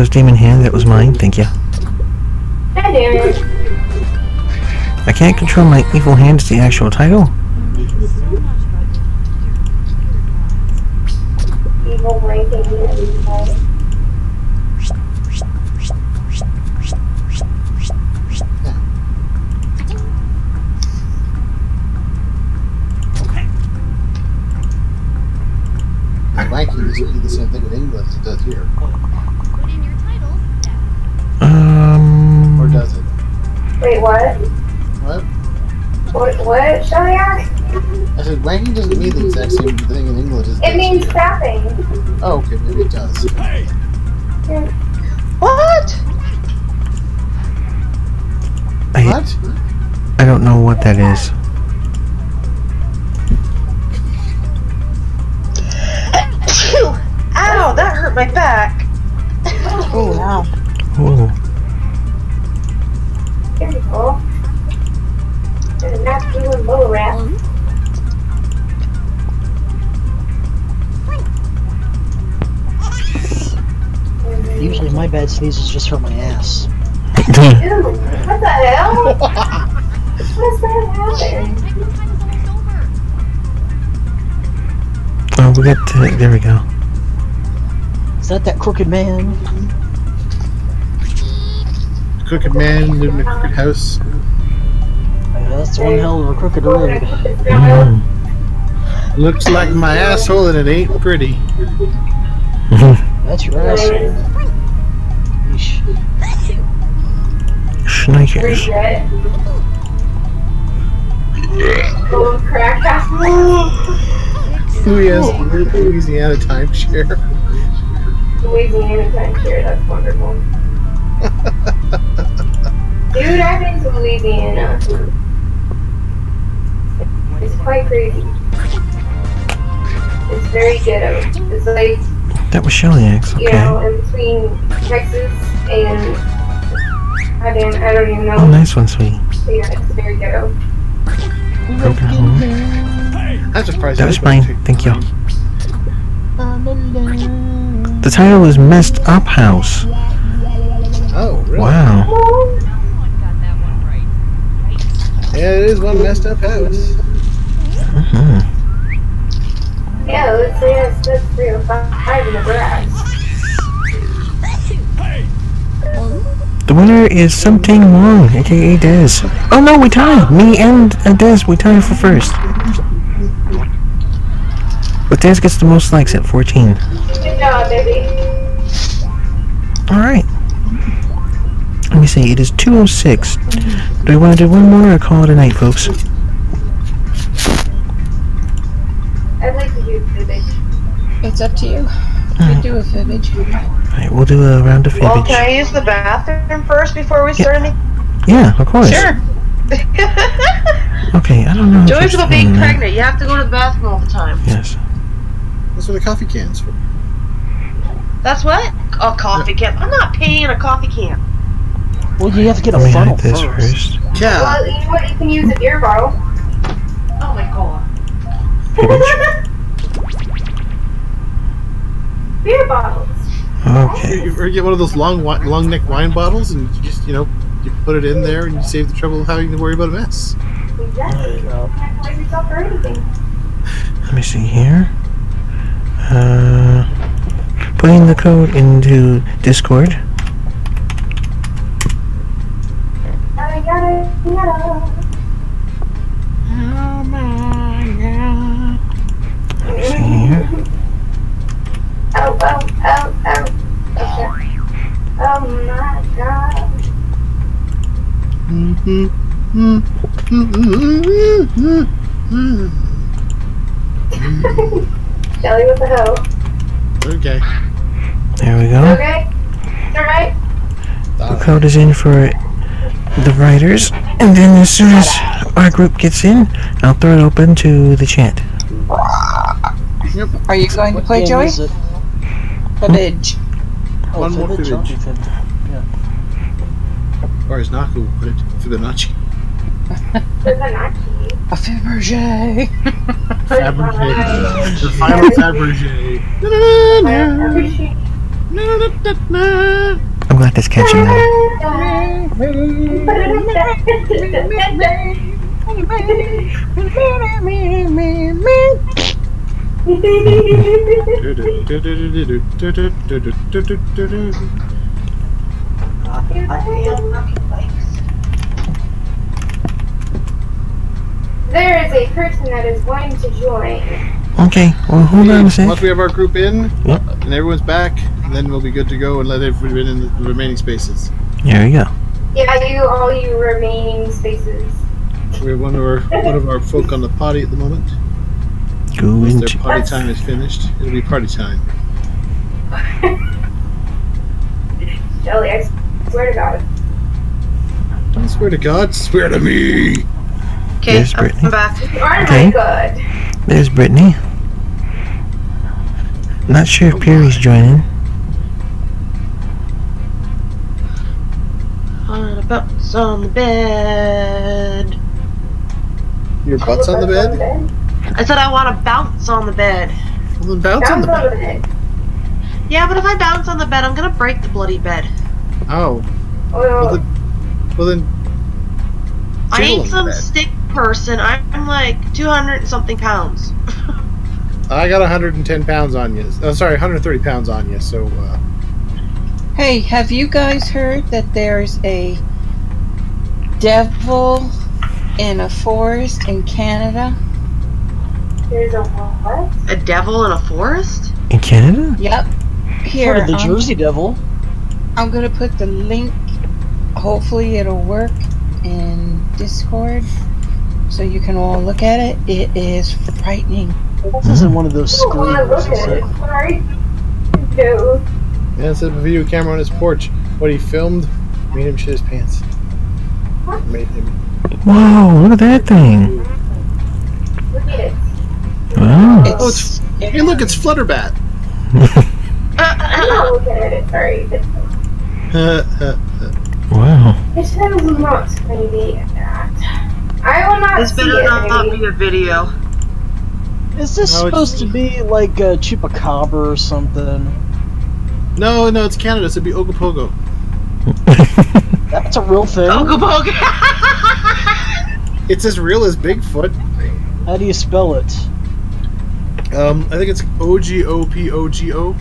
C: Chose demon hand. That was mine. Thank you.
G: God damn.
C: I can't control my evil hand. Is the actual title.
I: So much about
G: Evil ranking. evil.
E: I here,
I: Put in your titles now.
C: Um.
E: or does it?
G: Wait, what?
E: What?
G: What? What? Shelly asked?
E: I said wanking doesn't mean the exact same thing in English as it
G: It means
E: here.
G: crapping.
E: Oh, okay, maybe it does.
D: What?
C: I,
E: What?
C: I don't know what that is.
D: Ow, that hurt my back.
H: Oh, wow.
C: Ooh.
G: Here you go. There's a nap doing low.
B: Usually my bad sneezes just hurt my ass.
G: Ew, what the hell? What's that happen?
I: Type your titles on it's over.
C: Oh, we got. To, there we go.
B: Is that that crooked man?
E: Crooked man living in a crooked house.
B: Yeah, that's one hell of a crooked road.
C: Mm.
E: Looks like my asshole and it ain't pretty.
B: That's your asshole. Yeesh.
C: Schnikers.
G: Regret. Oh, crack house.
E: Louisiana, Louisiana timeshare.
G: Louisiana timeshare, that's wonderful. Dude, I've been to Louisiana. It's quite crazy. It's very ghetto. It's like,
C: That was Shellyak's.
G: you
C: Okay.
G: know, in between Texas and I don't, I don't even know.
C: Oh, nice one, sweetie.
G: But yeah, it's very ghetto.
C: Broken home.
E: I'm surprised.
C: That was
E: anybody
C: mine. Thank you. The title is Messed Up House.
E: Oh, really?
C: Wow.
I: Someone got that one right.
E: Yeah, it is one messed up house.
C: hmm
G: Yeah, let's say that's, that's three or five in the grass.
C: The winner is Something Wrong, aka Dez. Oh no, we tied! Me and uh, Dez, we tied for first. But Dez gets the most likes at 14.
G: Good job, baby.
C: Alright. Let me see, it is 206. Do we want to do one more or call it a night, folks?
G: I'd like to do fibbage.
H: It's up to you.
C: Mm.
H: We do a fibbage.
C: Alright, we'll do a round of
D: Well,
C: fibbage.
D: can I use the bathroom first before we start anything?
C: Yeah, of course.
D: Sure.
C: Okay, I don't know. if
D: Joys
C: you're
D: about being
C: saying that.
D: pregnant. You have to go to the bathroom all the time.
C: Yes.
E: That's what the coffee cans for.
D: That's what? A coffee can. I'm not paying a coffee can.
B: Well, you have to get a
C: Let me
B: funnel
C: this
B: first.
C: first.
E: Yeah.
G: Well, you know what? You can use a beer bottle.
D: Oh my god.
G: Beer bottles.
C: Okay.
E: You, or you get one of those long, long neck wine bottles, and you just, you know, you put it in there, and you save the trouble of having to worry about a mess.
G: Exactly. You don't have yourself for anything.
C: Let me see here. Uh, putting the code into Discord.
G: Yada, yada, yada.
C: Let me see.
G: Oh, oh, oh, oh. Oh my god. Shelly with the hoe.
E: Okay.
C: There we go.
G: Okay? Alright?
C: The code is in for the writers, and then as soon as our group gets in, I'll throw it open to the chat.
H: Are you going to play,
B: game
H: Joey?
B: is it?
H: Fibbage. Hmm?
B: Oh,
E: One more
B: Fibbage?
E: Fibbage.
B: Okay, Fibbage.
E: Or as Naku would put it, Fibonacci.
G: Fibonacci.
H: A Fabergé.
E: Fabergé. The final Fabergé.
G: Appreciate
C: I'm glad that's catching on.
G: There is a person that is wanting to join.
C: Okay, well, hold on a sec.
E: Once we have our group in,
C: Yep.
E: and everyone's back, and then we'll be good to go and let everyone in the remaining spaces.
C: There you go.
G: Yeah, you all you remaining spaces.
E: We have one of our one of our folk on the potty at the moment.
C: Go
E: Once their
C: into.
E: potty time is finished, it'll be party time.
G: Jelly, I swear to God.
E: I swear to God, swear to me.
D: Okay,
C: Yes,
D: I'm back.
G: You are
C: Okay.
G: my God.
C: There's Brittany. Not sure if Perry's joining.
D: On a bounce on the bed.
E: Your butt's on the bed.
D: I said I want to bounce on the bed.
E: Well, then bounce on the
G: on the
E: bed.
G: bed.
D: Yeah, but if I bounce on the bed, I'm gonna break the bloody bed.
E: Oh, well
G: Oh,
E: then, well then,
D: I ain't some
E: bed.
D: stick person. I'm, I'm like 200 and something pounds.
E: I got 110 pounds on you. Oh, sorry, 130 pounds on you. So, uh,
A: Hey, have you guys heard that there's a devil in a forest in Canada?
G: there's a what?
D: A devil in a forest?
C: In Canada?
A: Yep. Here,
B: Part of the
A: I'm,
B: Jersey Devil.
A: I'm gonna put the link. Hopefully, it'll work in Discord, so you can all look at it. It is frightening.
B: This isn't one of those
G: I want to
B: screens.
G: look
B: is
G: at
B: it?
G: it. Sorry. No.
E: yeah, set up a video camera on his porch. What he filmed made him shit his pants. Made him.
C: Whoa, look at that thing.
G: Look at it.
C: Wow.
E: Oh, it's hey, look, it's Flutterbat.
G: I'm not at it. Sorry.
C: Wow.
G: It says not going to be that. I will not
D: This
G: see
D: better
G: it.
D: not be a video.
B: Is this
E: No,
B: supposed to be like a chupacabra or something?
E: no, no, it's Canada. So it'd be Ogopogo.
B: That's a real thing.
D: Ogopogo!
E: It's as real as Bigfoot.
B: How do you spell it?
E: Um, I think it's O G O P O G O.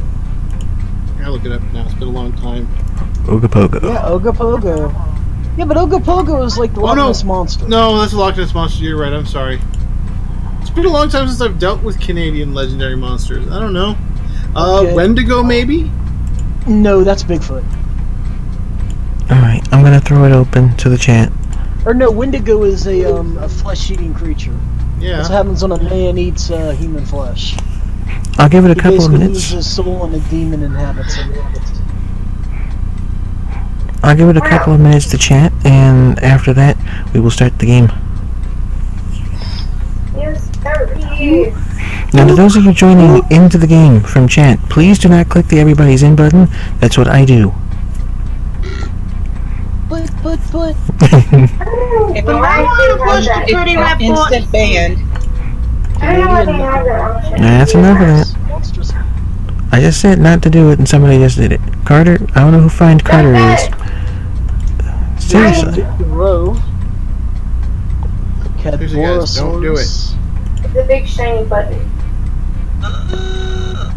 E: I'll look it up now. It's been a long time.
C: Ogopogo.
B: Yeah, Ogopogo. Yeah, but Ogopogo is like the
E: Oh,
B: Loch
E: no.
B: Ness monster.
E: No, that's a Loch Ness monster. You're right. I'm sorry. It's been a long time since I've dealt with Canadian legendary monsters. I don't know. Uh,
B: Okay.
E: Wendigo maybe.
B: No, that's Bigfoot.
C: Alright, I'm gonna throw it open to the chat.
B: Or no, Wendigo is a um a flesh-eating creature.
E: Yeah.
B: That's what happens when a man eats uh, human flesh.
C: I'll give it a
B: He
C: couple of
B: basically
C: minutes.
B: loses his soul and a demon inhabits him.
C: I'll give it a couple of minutes to chat, and after that, we will start the game.
G: Yes, sorry.
C: Now, to those of you joining into the game from chat, please do not click the everybody's in button. That's what I do.
B: But but but
A: If
D: But I want to push the
A: it's
D: pretty
A: an
D: red
A: instant
D: button.
A: ban.
G: I don't know why they have that option.
C: That's enough of that. I just said not to do it, and somebody just did it. Carter, I don't know who Find Carter is. Seriously.
B: Row.
E: Seriously, guys, don't do it.
B: Cadborosaurus.
G: It's a big shiny button.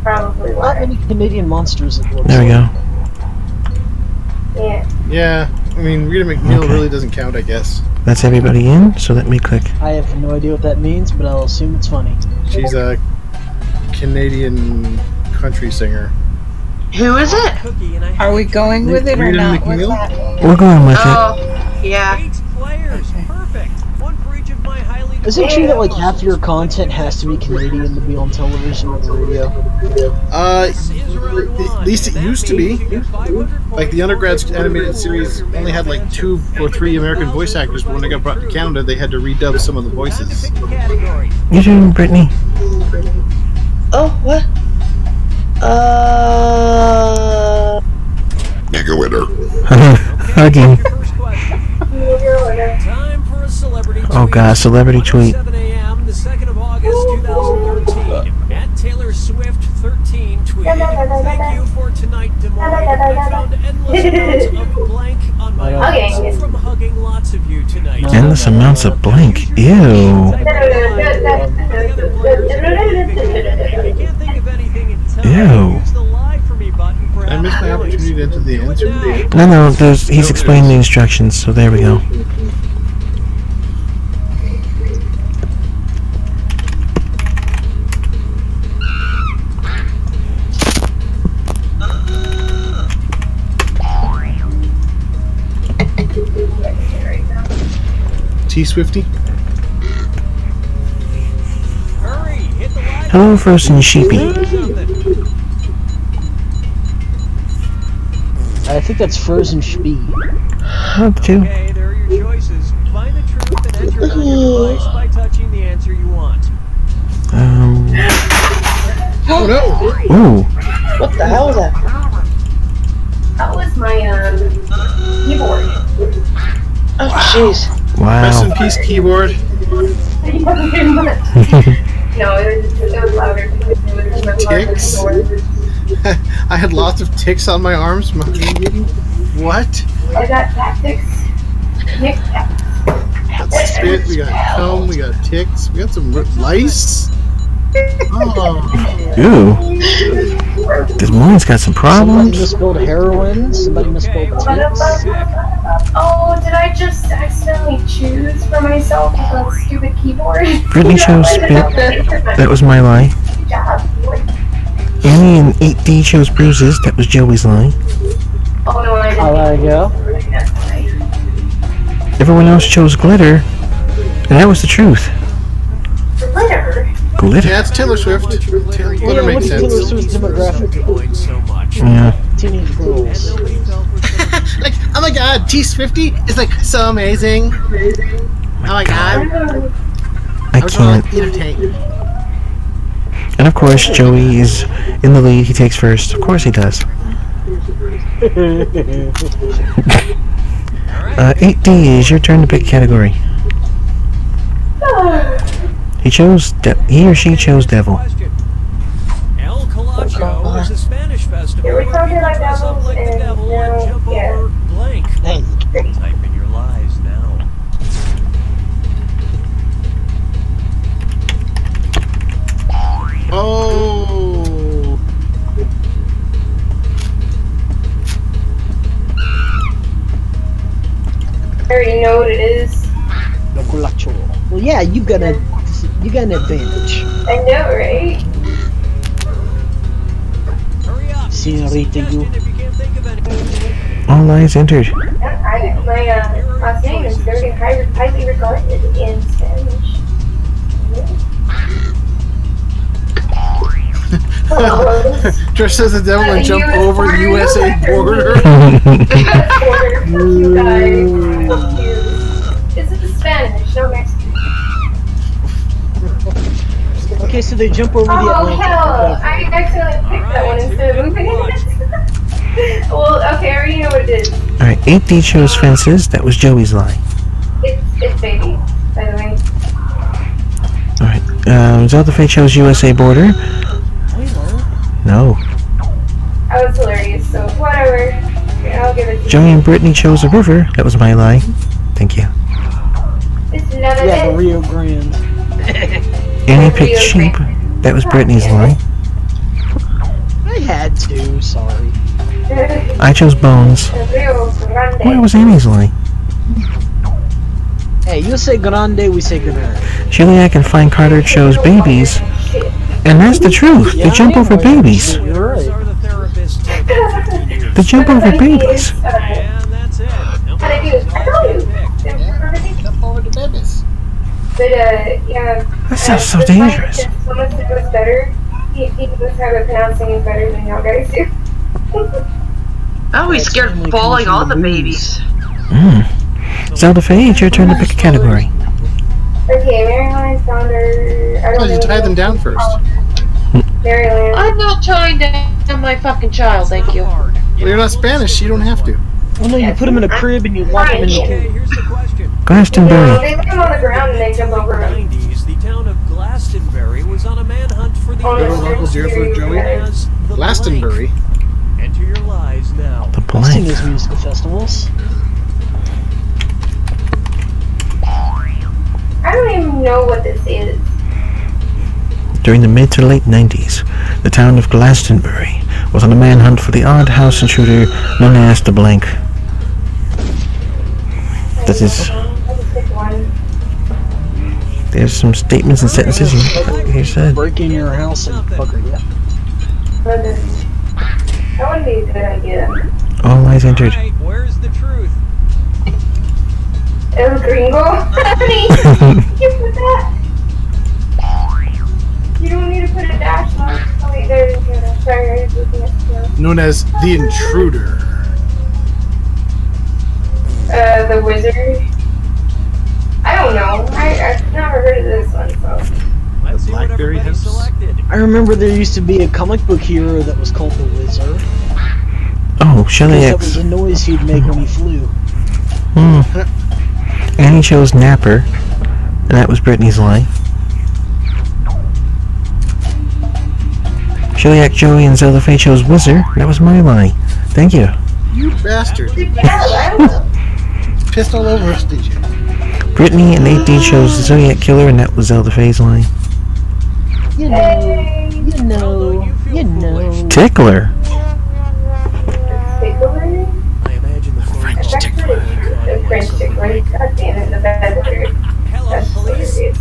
G: Probably
B: Not many Canadian monsters. It looks
C: There we go.
G: Yeah.
E: Yeah. I mean, Rita MacNeil
C: Okay.
E: really doesn't count, I guess.
C: That's everybody in, so let me click.
B: I have no idea what that means, but I'll assume it's funny.
E: She's a Canadian country singer.
D: Who is it?
F: Cookie and I
A: Are we going with it or not?
E: McNeil?
C: We're going with it.
D: Oh, yeah.
F: Eight players. Perfect. One for each of my highly.
B: Is it true that like half your content has to be Canadian to be on television or the radio?
E: Uh,
F: This is round
E: at least it used to be.
F: you get 500
E: Like the undergrads animated series only had like two or three American voice actors, but when they got brought to Canada, they had to redub some of the voices.
C: You're doing, Brittany?
D: Oh, what? Uh.
J: Mega winner.
C: Hugging.
F: First
G: winner.
F: Time for celebrity
C: Oh. God, celebrity tweet.
F: a.m. the 2nd of August 2013. At Taylor Swift 13 tweeted, Thank you for tonight, Des Moines. I found endless amounts of blank on my
G: Hugging.
F: arms from hugging lots of you tonight.
C: Endless amounts of blank. Ew.
F: If you can't think of anything in time,
C: Ew.
F: use the lie for me button.
E: I missed my opportunity to enter the answer.
C: No, no, there's, he's explaining the instructions, so there we go.
E: T Swifty.
F: Hurry, hit the live
C: Hello, Frozen Sheepy.
B: I think that's Frozen Speed.
C: Up to.
F: Okay, there are your choices. Find the truth and enter it on your device by touching the answer you want.
C: Um.
E: Oh no!
C: Ooh.
D: What the hell is that?
G: That was my um keyboard.
D: Oh, jeez.
E: Rest in peace, keyboard.
G: no, it was it was louder it was
E: Ticks? I had lots of ticks on my arms. My- What?
G: I got tactics. Nick
E: Got spit, we got comb, we got ticks, we got some r- lice. Oh,
C: Ooh. This woman's got some problems.
B: Somebody
C: problems.
B: misspelled heroin. Somebody misspelled ticks.
G: Oh, did I just accidentally choose for myself with that stupid keyboard?
C: Brittany chose spit. That was my lie. Annie and 8D chose bruises. That was Joey's lie.
G: Oh no, I didn't.
B: Oh, there you go.
C: Everyone else chose glitter. And that was the truth.
G: Glitter.
C: Glitter.
E: yeah, it's Taylor Swift. Taylor,
B: Yeah,
E: glitter makes
B: at Taylor
E: sense.
B: Swift's demographic.
F: So much.
C: Yeah.
B: Teenage girls.
E: Like, oh my god, T Swifty is like so amazing. Oh my god,
C: I
E: I
C: can't.
E: entertained.
C: And of course, Joey is in the lead. He takes first. Of course he does. Uh, 8D is your turn to pick category. He chose. De- he or she chose devil.
F: Question. El Colacho is a Spanish festival
G: Yeah, we
F: where
G: sounded
F: people
G: like
F: dress up
G: devils
F: like the
G: and,
F: devil
G: you
F: and jump
G: yeah.
F: over blank.
B: Hey.
F: Type in your lies now.
E: Oh,
G: I already know what it is.
B: No culacho. Well, yeah, you got a, you got an advantage,
G: I know, right?
F: Hurry up.
B: senorita. You.
F: You can't think of anything.
C: All lines entered.
G: I, my uh, last name is very high, highly regarded in Spanish. Close.
E: dressed as a devil and
G: Uh,
E: jump
G: US
E: over the. USA border.
G: Border, fuck you guys. Fuck you. This is Spanish, no Mexican.
B: Okay, so they jump over the
G: Oh
B: Atlantic.
G: hell! I accidentally picked that one instead of moving it. well, okay, I already know what it is.
C: All right. 8D chose fences. That was Joey's lie.
G: It's it's baby, by the way.
C: All right. Um, Zelda Faye chose USA border. No.
G: That was hilarious. So whatever. Yeah, I'll give it to
C: Joey
G: you.
C: and Brittany chose a river. That was my lie. Thank you.
G: It's none of
B: Yeah, the
G: it.
B: Rio Grande.
C: Annie
G: Rio
C: picked sheep. That was Brittany's lie.
B: I had to. Sorry.
C: I chose bones.
G: Rio
C: Where was Annie's lie?
B: Hey, you say grande, we say grande.
C: Shellyak and Fine Carter chose babies. And that's the truth. They jump over babies.
B: You're right.
F: are the therapists of about 15 years.
C: They jump over babies.
G: is,
F: And that's it. Number
G: How they do it. I told you.
F: picked.
E: Jump over the babies.
G: But uh, yeah.
C: That sounds so
G: uh, the fact
C: dangerous.
G: that Someone said it better. He, he was kind of pronouncing it better than y'all guys do.
D: I always
B: That's
D: scared of falling on the babies.
C: Mm. Zelda Faye, it's your turn to pick a category.
G: Okay, Maryland founder. I
E: Why
G: don't
E: did you tie them down first?
G: Maryland.
D: I'm not tying down my fucking child, thank you.
E: Well, you're not Spanish. You don't have to.
B: Well, no, you put them in a crib and you lock them in the
F: Okay,
B: cage.
F: here's.
G: No,
C: Glastonbury.
G: they put them on the ground and they jump over
F: In
G: them.
F: 90s, the town of Glastonbury was on a manhunt for the
E: Little
G: no,
E: Uncle
G: they're
E: for Joey.
F: as the
E: Glastonbury.
F: blank. Enter your lies now.
C: The
B: I've seen
C: blank.
B: those musical festivals.
G: I don't even know what this is.
C: During the mid to late 90s, the town of Glastonbury was on a manhunt for the odd house intruder known as the blank. That is, there's some statements and sentences you here said.
B: Break in your house and fucker yeah.
G: But this- That wouldn't be a good idea.
C: All lies entered.
F: Alright, where's the truth?
G: It would gringo. Honey, you put that. You don't need to put a dash on. Oh wait, there it is. there. Sorry, I was looking at the
E: Known as the Intruder.
G: Uh, the wizard. I don't know. I, I've never heard of this one, so.
F: Let's see
E: Blackberry
F: everybody
E: hips.
F: selected.
B: I remember there used to be a comic book hero that was called the Wizard.
C: Oh, Shelly
B: Because that
C: X.
B: was the noise he'd make when he flew.
C: Hmm. Annie chose Napper, and that was Brittany's lie. Shellyak, Joey, and Zelda Faye chose Wizard. That was my lie. Thank you.
E: You bastard.
G: Yeah, I don't know.
E: Pissed all over us, did you?
C: Brittany and 8D chose the Zodiac Killer, and that was Zelda Faye's Line.
B: You know, you know, you know.
C: Tickler.
G: Tickler?
F: I imagine the French
G: That's actually the French tickler. God damn it, the bad.
F: Hello,
G: That's
F: police.
G: hilarious.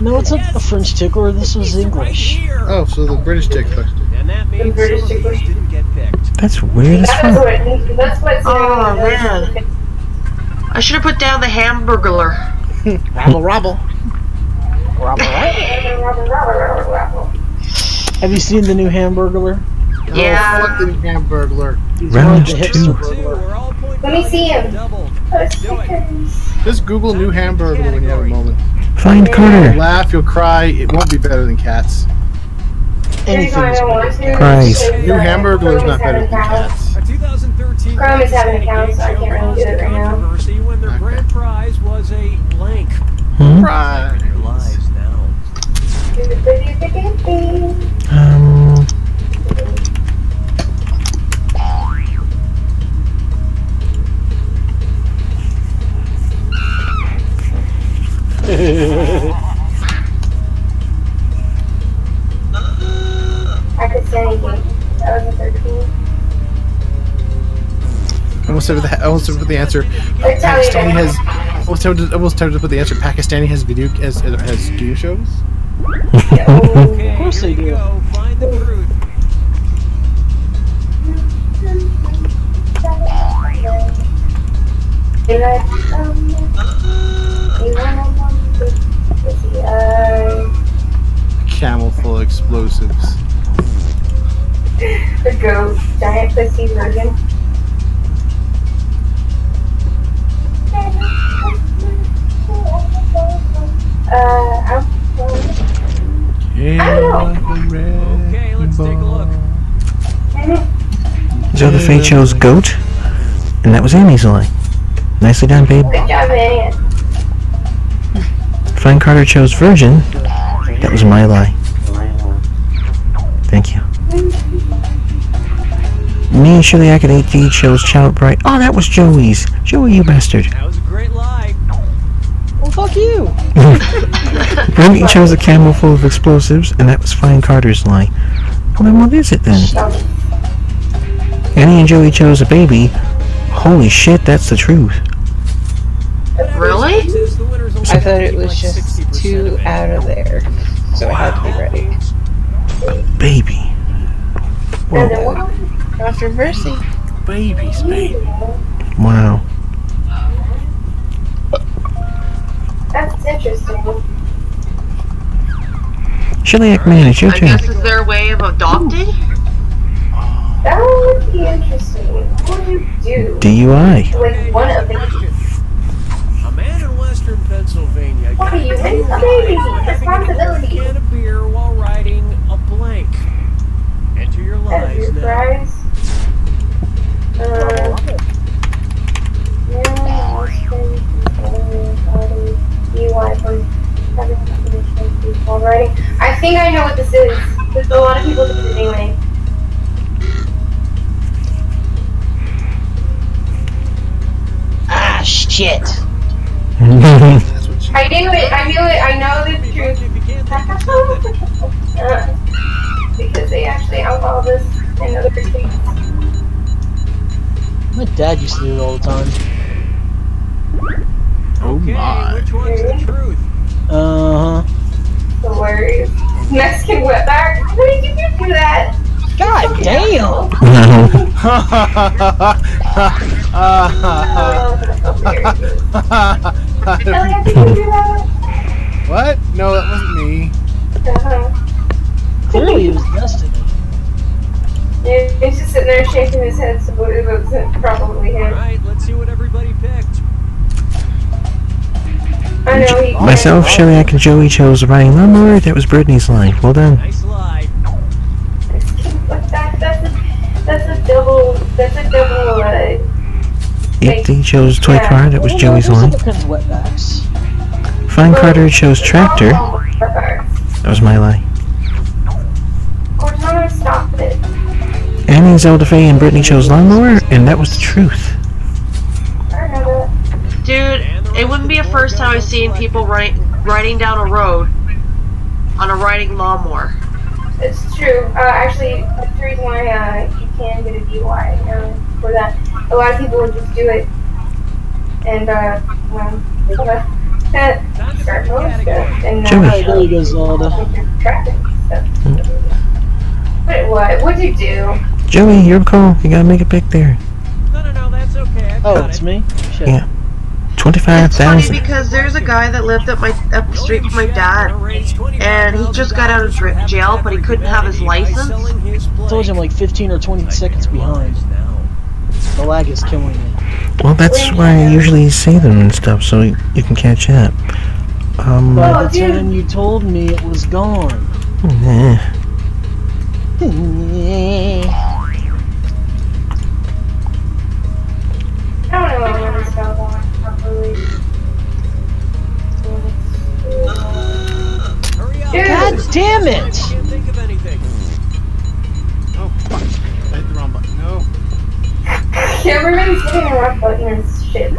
B: No, it's not a French tickler. This was English.
E: Oh, so the British tickler.
F: And that means
G: British tickler.
F: didn't get picked.
C: That's weird as
G: That's
C: fuck.
G: what, that's what
D: Oh, man. I should have put down the hamburglar.
E: Rabble, rabble.
B: Have you seen the new Hamburglar?
D: Yeah.
E: Oh, fuck the Hamburglar.
B: He's
C: Round
B: more of the
C: two.
B: burglar.
F: were all point
G: Let me see him.
F: Doubled.
E: Just Google new Hamburglar when you have a moment.
C: Find Carter.
E: Laugh, you'll cry. It won't be better than cats.
B: Anything is better.
C: Price.
E: New Hamburglar is not better than cats.
G: Chrome is having a so I can't really do it right now.
F: When their
E: okay.
F: grand prize was a blank.
C: Hmm?
E: Prize.
F: Um. I could
C: say
G: anything. that was a 13.
E: Almost had the, almost had the answer. Pakistani has almost tempted, almost tempted to put the answer. Pakistani has video has has studio shows.
F: okay,
B: of course they do.
F: Go. Find the.
E: Camel full of explosives.
G: the ghost giant pussy version.
F: Okay, let's take a look.
C: Zelda Faye chose Goat, and that was Amy's lie. Nicely done, babe.
G: Good job, man.
C: Find Carter chose Virgin. That was my lie. Thank you. Me and Shellyak and 8D chose Child Bright. Oh, that was Joey's. Joey, you bastard.
F: That was a great lie.
B: Well, fuck you.
C: Brittany chose a camel full of explosives, and that was Find Carter's lie. Well, then what is it then? Annie and Joey chose a baby. Holy shit, that's the truth.
D: Really?
F: Says the winner's only
H: I thought it was just
F: 60%
H: two out of there, so I had to be ready.
C: A baby.
G: And then what?
H: Controversy.
E: Babies, baby.
C: Wow.
G: That's interesting.
C: Shellyak man, it's your
D: I
C: turn.
D: guess is there a way of adopting?
G: That would be interesting. What would you do?
C: DUI.
G: Like one of the
F: A man in western Pennsylvania
G: What
F: got
G: are you,
F: DUI
G: baby?
F: having
G: Responsibility.
F: a can of beer while riding a blank. Enter your
G: as
F: lies now.
G: prize. Writing. I think I know what this is. Because a lot of people do it anyway.
B: Ah, shit.
E: That's what she.
G: I knew it. I knew it. I know the truth.
F: you can't think of something.
G: Uh, because they actually outlaw this in other states.
B: My dad used to do it all the time.
E: Oh
F: Okay,
E: my.
F: which one's the truth?
B: Uh huh.
G: Hilarious. Mexican wetback. How did you do that?
B: God damn.
G: That's hilarious. Ellie, I think you do that.
E: what? No, that wasn't me.
G: Uh-huh.
B: Clearly, it was Destiny.
G: Yeah, he's just sitting there shaking his head, so it was probably
F: All
G: him.
F: right, let's see what everybody picked.
G: I know he.
C: Myself, Shellyak, and Joey chose the riding lawnmower. That was Brittany's line. Well done.
F: Nice lie.
G: That, that's a that's a double that's a double uh
C: Ethan chose toy car. That was Joey's line.
B: other kinds.
C: Fine Carter chose tractor. That was my line.
G: course, I'm gonna stop it.
C: Annie, Zelda Faye, and Brittany chose lawnmower, and that was the truth.
G: I know that.
D: Dude, it wouldn't be a first time I've seen people riding riding down a road on a riding lawnmower.
G: It's true. Uh, actually, that's the reason why uh, you can get a DUI uh, for that. A lot of people would just do it, and uh, well, uh, start doing stuff and
C: Jimmy.
B: Alright, there
G: uh,
B: you go, Zelda.
G: traffic stuff. What? What? What'd you do?
C: Joey, your call. You gotta make it back there.
F: No, no, no, that's okay. I've
B: Oh,
F: got
B: it's
F: it.
B: me? Shit.
C: Yeah. Twenty-five
D: It's funny because there's a guy that lived up my up the street from my dad, and he just got out of jail, but he couldn't have his license.
B: I told you I'm like 15 or 20 seconds behind. The lag is killing me.
C: Well, that's why I usually say them and stuff, so you you can catch up. Um.
B: By the time you told me it was gone.
C: eh.
G: I don't know when this fell on properly.
F: Hurry up.
G: Dude.
B: God damn it!
F: Can't think of anything.
E: Oh, fuck. I hit the wrong button. No.
G: Everybody's hitting the wrong button and shit.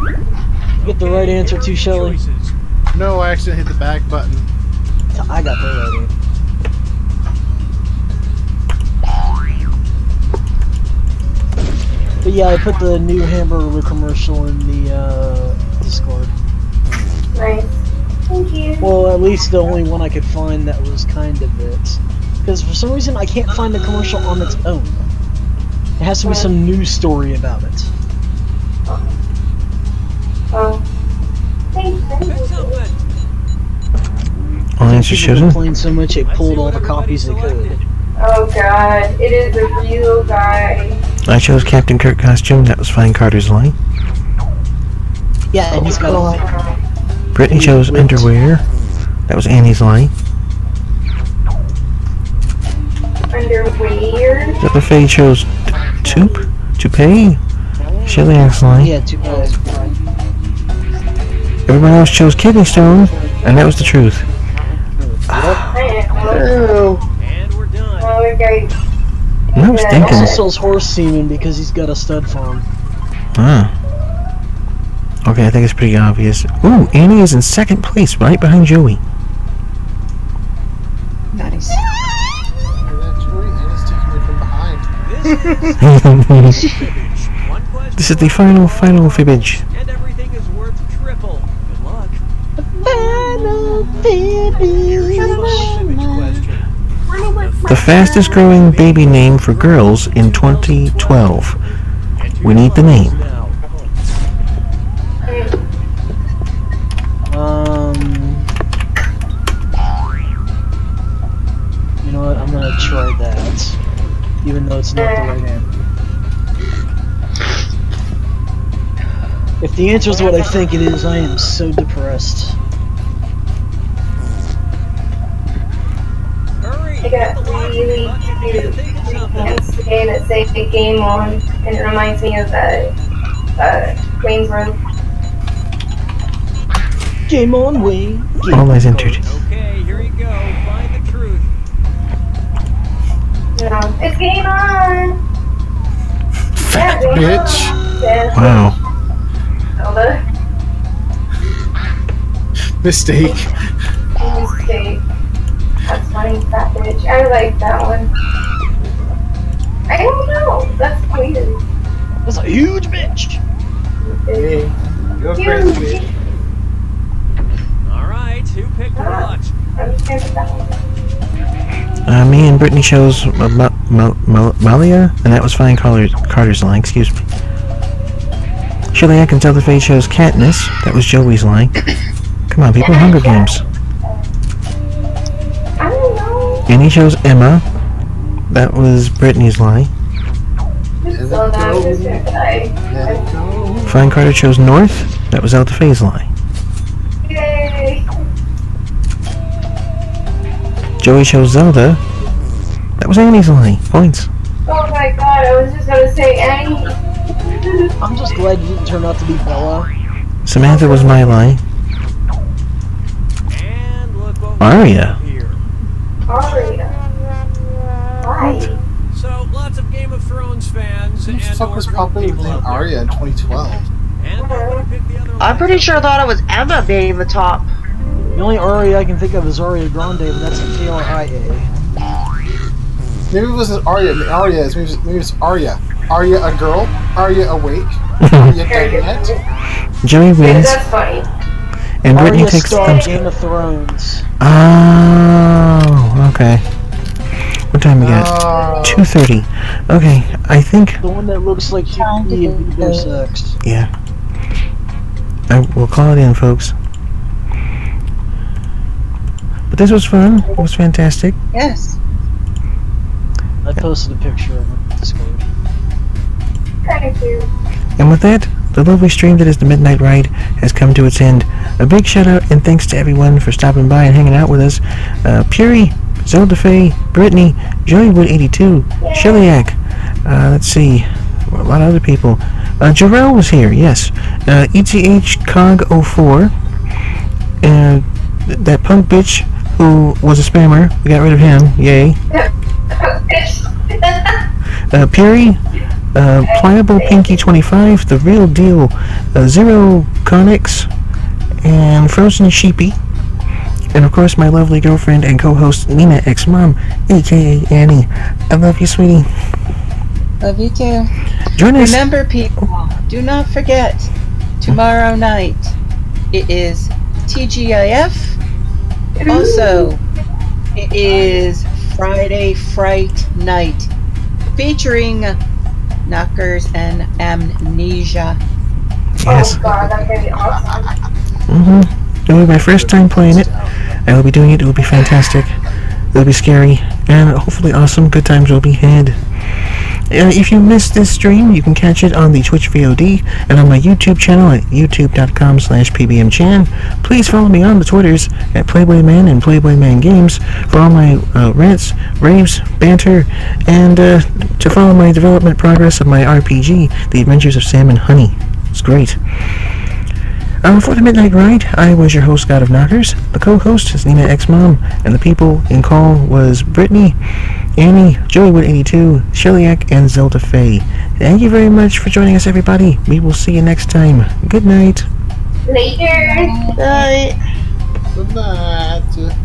B: Get the right answer too, Shelly.
E: No, I actually hit the back button.
B: I got the right answer. But yeah, I put the new hamburger commercial in the uh, Discord.
G: Nice. Thank you.
B: Well, at least the only one I could find that was kind of it. Because for some reason I can't find the commercial on its own. It has to be some news story about it.
G: Oh. Thank
F: Pick
G: you.
F: something.
C: All answers
B: People
C: chosen.
B: complained so much it pulled all the copies it could.
G: Oh god, it is a real guy.
C: I chose Captain Kirk costume. That was Fine Carter's line.
B: Yeah, and he's got a
C: Brittany chose underwear. That was Annie's line.
G: Underwear.
C: Zelda Faye chose Toop. Toupee. Shellyak's line.
B: yeah, two uh,
C: Everyone else chose kidney stone, and that was the truth.
G: I am.
F: And we're done.
G: Okay.
C: No, it's
G: Yeah.
B: also sells horse semen because he's got a stud farm.
C: Ah. Okay, I think it's pretty obvious. Ooh, Annie is in second place, right behind Joey.
H: Nice.
E: That's Joey. And it's taking me from behind.
F: This is one question.
C: this is the final, final fibbage.
F: And everything is worth triple. Good luck. question.
C: The fastest growing baby name for girls in 2012. We need the name.
B: Um. You know what? I'm gonna try that, even though it's not the right answer. If the answer is what I think it is, I am so depressed.
G: I got really cute pants today that say game on, and it reminds me of uh, uh, Wayne's World.
B: Game on, Wayne. Game
C: All eyes
B: on.
C: entered.
F: Okay, here you go. Find the truth.
G: No, it's game on!
E: Fat
G: Yeah, game
E: bitch.
G: on. Yeah,
C: Wow.
G: Zelda.
E: Mistake.
G: Mistake. That's funny, fat bitch. I like that one. I don't know. That's weird.
B: That's a huge bitch.
E: Hey, go
G: Huge.
E: crazy.
F: All right, who picked what?
G: I'm just gonna put that one.
C: Uh, me and Brittany chose Ma- Ma- Ma- Ma- Malia, and that was Fine Carter's, Carter's line. Excuse me. Shellyak and Zelda Faye chose Katniss. That was Joey's lie. Come on, people. Hunger Games.
G: I don't.
C: Annie chose Emma. That was Brittany's lie.
G: So now I'm just gonna die.
C: Fine Carter chose North. That was Zelda Faye's lie.
G: Yay!
C: Joey chose Zelda. That was Annie's lie. Points.
G: Oh my god, I was just gonna say Annie.
B: I'm just glad you didn't turn out to be Bella.
C: Samantha was my lie.
F: And
G: Aria. Why?
F: So lots of Game of Thrones fans
E: Who
F: and
E: the fuck was
F: or
E: popular with
F: people
E: the name
F: out there.
E: Arya in 2012?
F: I'm gonna pick the other
D: I'm pretty sure I thought it was Emma being the top.
B: The only Aria I can think of is Aria Grande, but that's a K-R-I-A.
E: Maybe it wasn't Arya. Maybe Arya is maybe it's, maybe it's Arya. Arya a girl? Arya awake? Arya dead yet?
C: Joey
G: Dude,
C: wins,
G: that's funny.
C: And Brittany
B: Arya
C: takes the
B: Stark,
C: thumbs.
B: Game of Thrones.
C: Oh, okay. What time we got?
E: Uh,
C: Two thirty. Okay, I think.
B: The one that looks like she could be of sex.
C: Yeah. I will call it in, folks. But this was fun. It was fantastic.
H: Yes.
B: I posted a picture of it on Discord.
G: Kinda cute.
C: And with that, the lovely stream that is the Midnight Ride has come to its end. A big shout out and thanks to everyone for stopping by and hanging out with us. Uh, Puri, Zelda Faye, Brittany, Joeywood82, Shellyak, uh, let's see, a lot of other people. Uh, Jarrell was here, yes. Uh, ETH Cog04, and th- that punk bitch who was a spammer, we got rid of him, yay. Uh, Puri, uh, Pliable Pinky 25, The Real Deal, uh, Zero Conics, and Frozen Sheepy. And of course, my lovely girlfriend and co host Nina X Mom, aka Annie. I love you, sweetie.
H: Love you too.
C: Join us.
H: Remember, people, do not forget tomorrow night it is TGIF. Also, it is Friday Fright Night featuring Knockers and Amnesia.
C: Yes.
G: Oh god, that's gonna be awesome.
C: Mm-hmm. It will be my first time playing it. I will be doing it. It will be fantastic. It'll be scary and hopefully awesome. Good times will be had. If you missed this stream, you can catch it on the Twitch VOD and on my YouTube channel at youtube.com slash pbmchan. Please follow me on the Twitters at Playboyman and Playboyman Games for all my uh, rants, raves, banter, and uh, to follow my development progress of my RPG, The Adventures of Sam and Honey. It's great. Um, for the Midnight Ride, I was your host, God of Knockers. The co-host is Nina X Mom, and the people in call was Brittany, Annie, Joeywood82, Shellyak, and Zelda Faye. Thank you very much for joining us, everybody. We will see you next time. Good night.
G: Later.
D: Night.
E: Good night.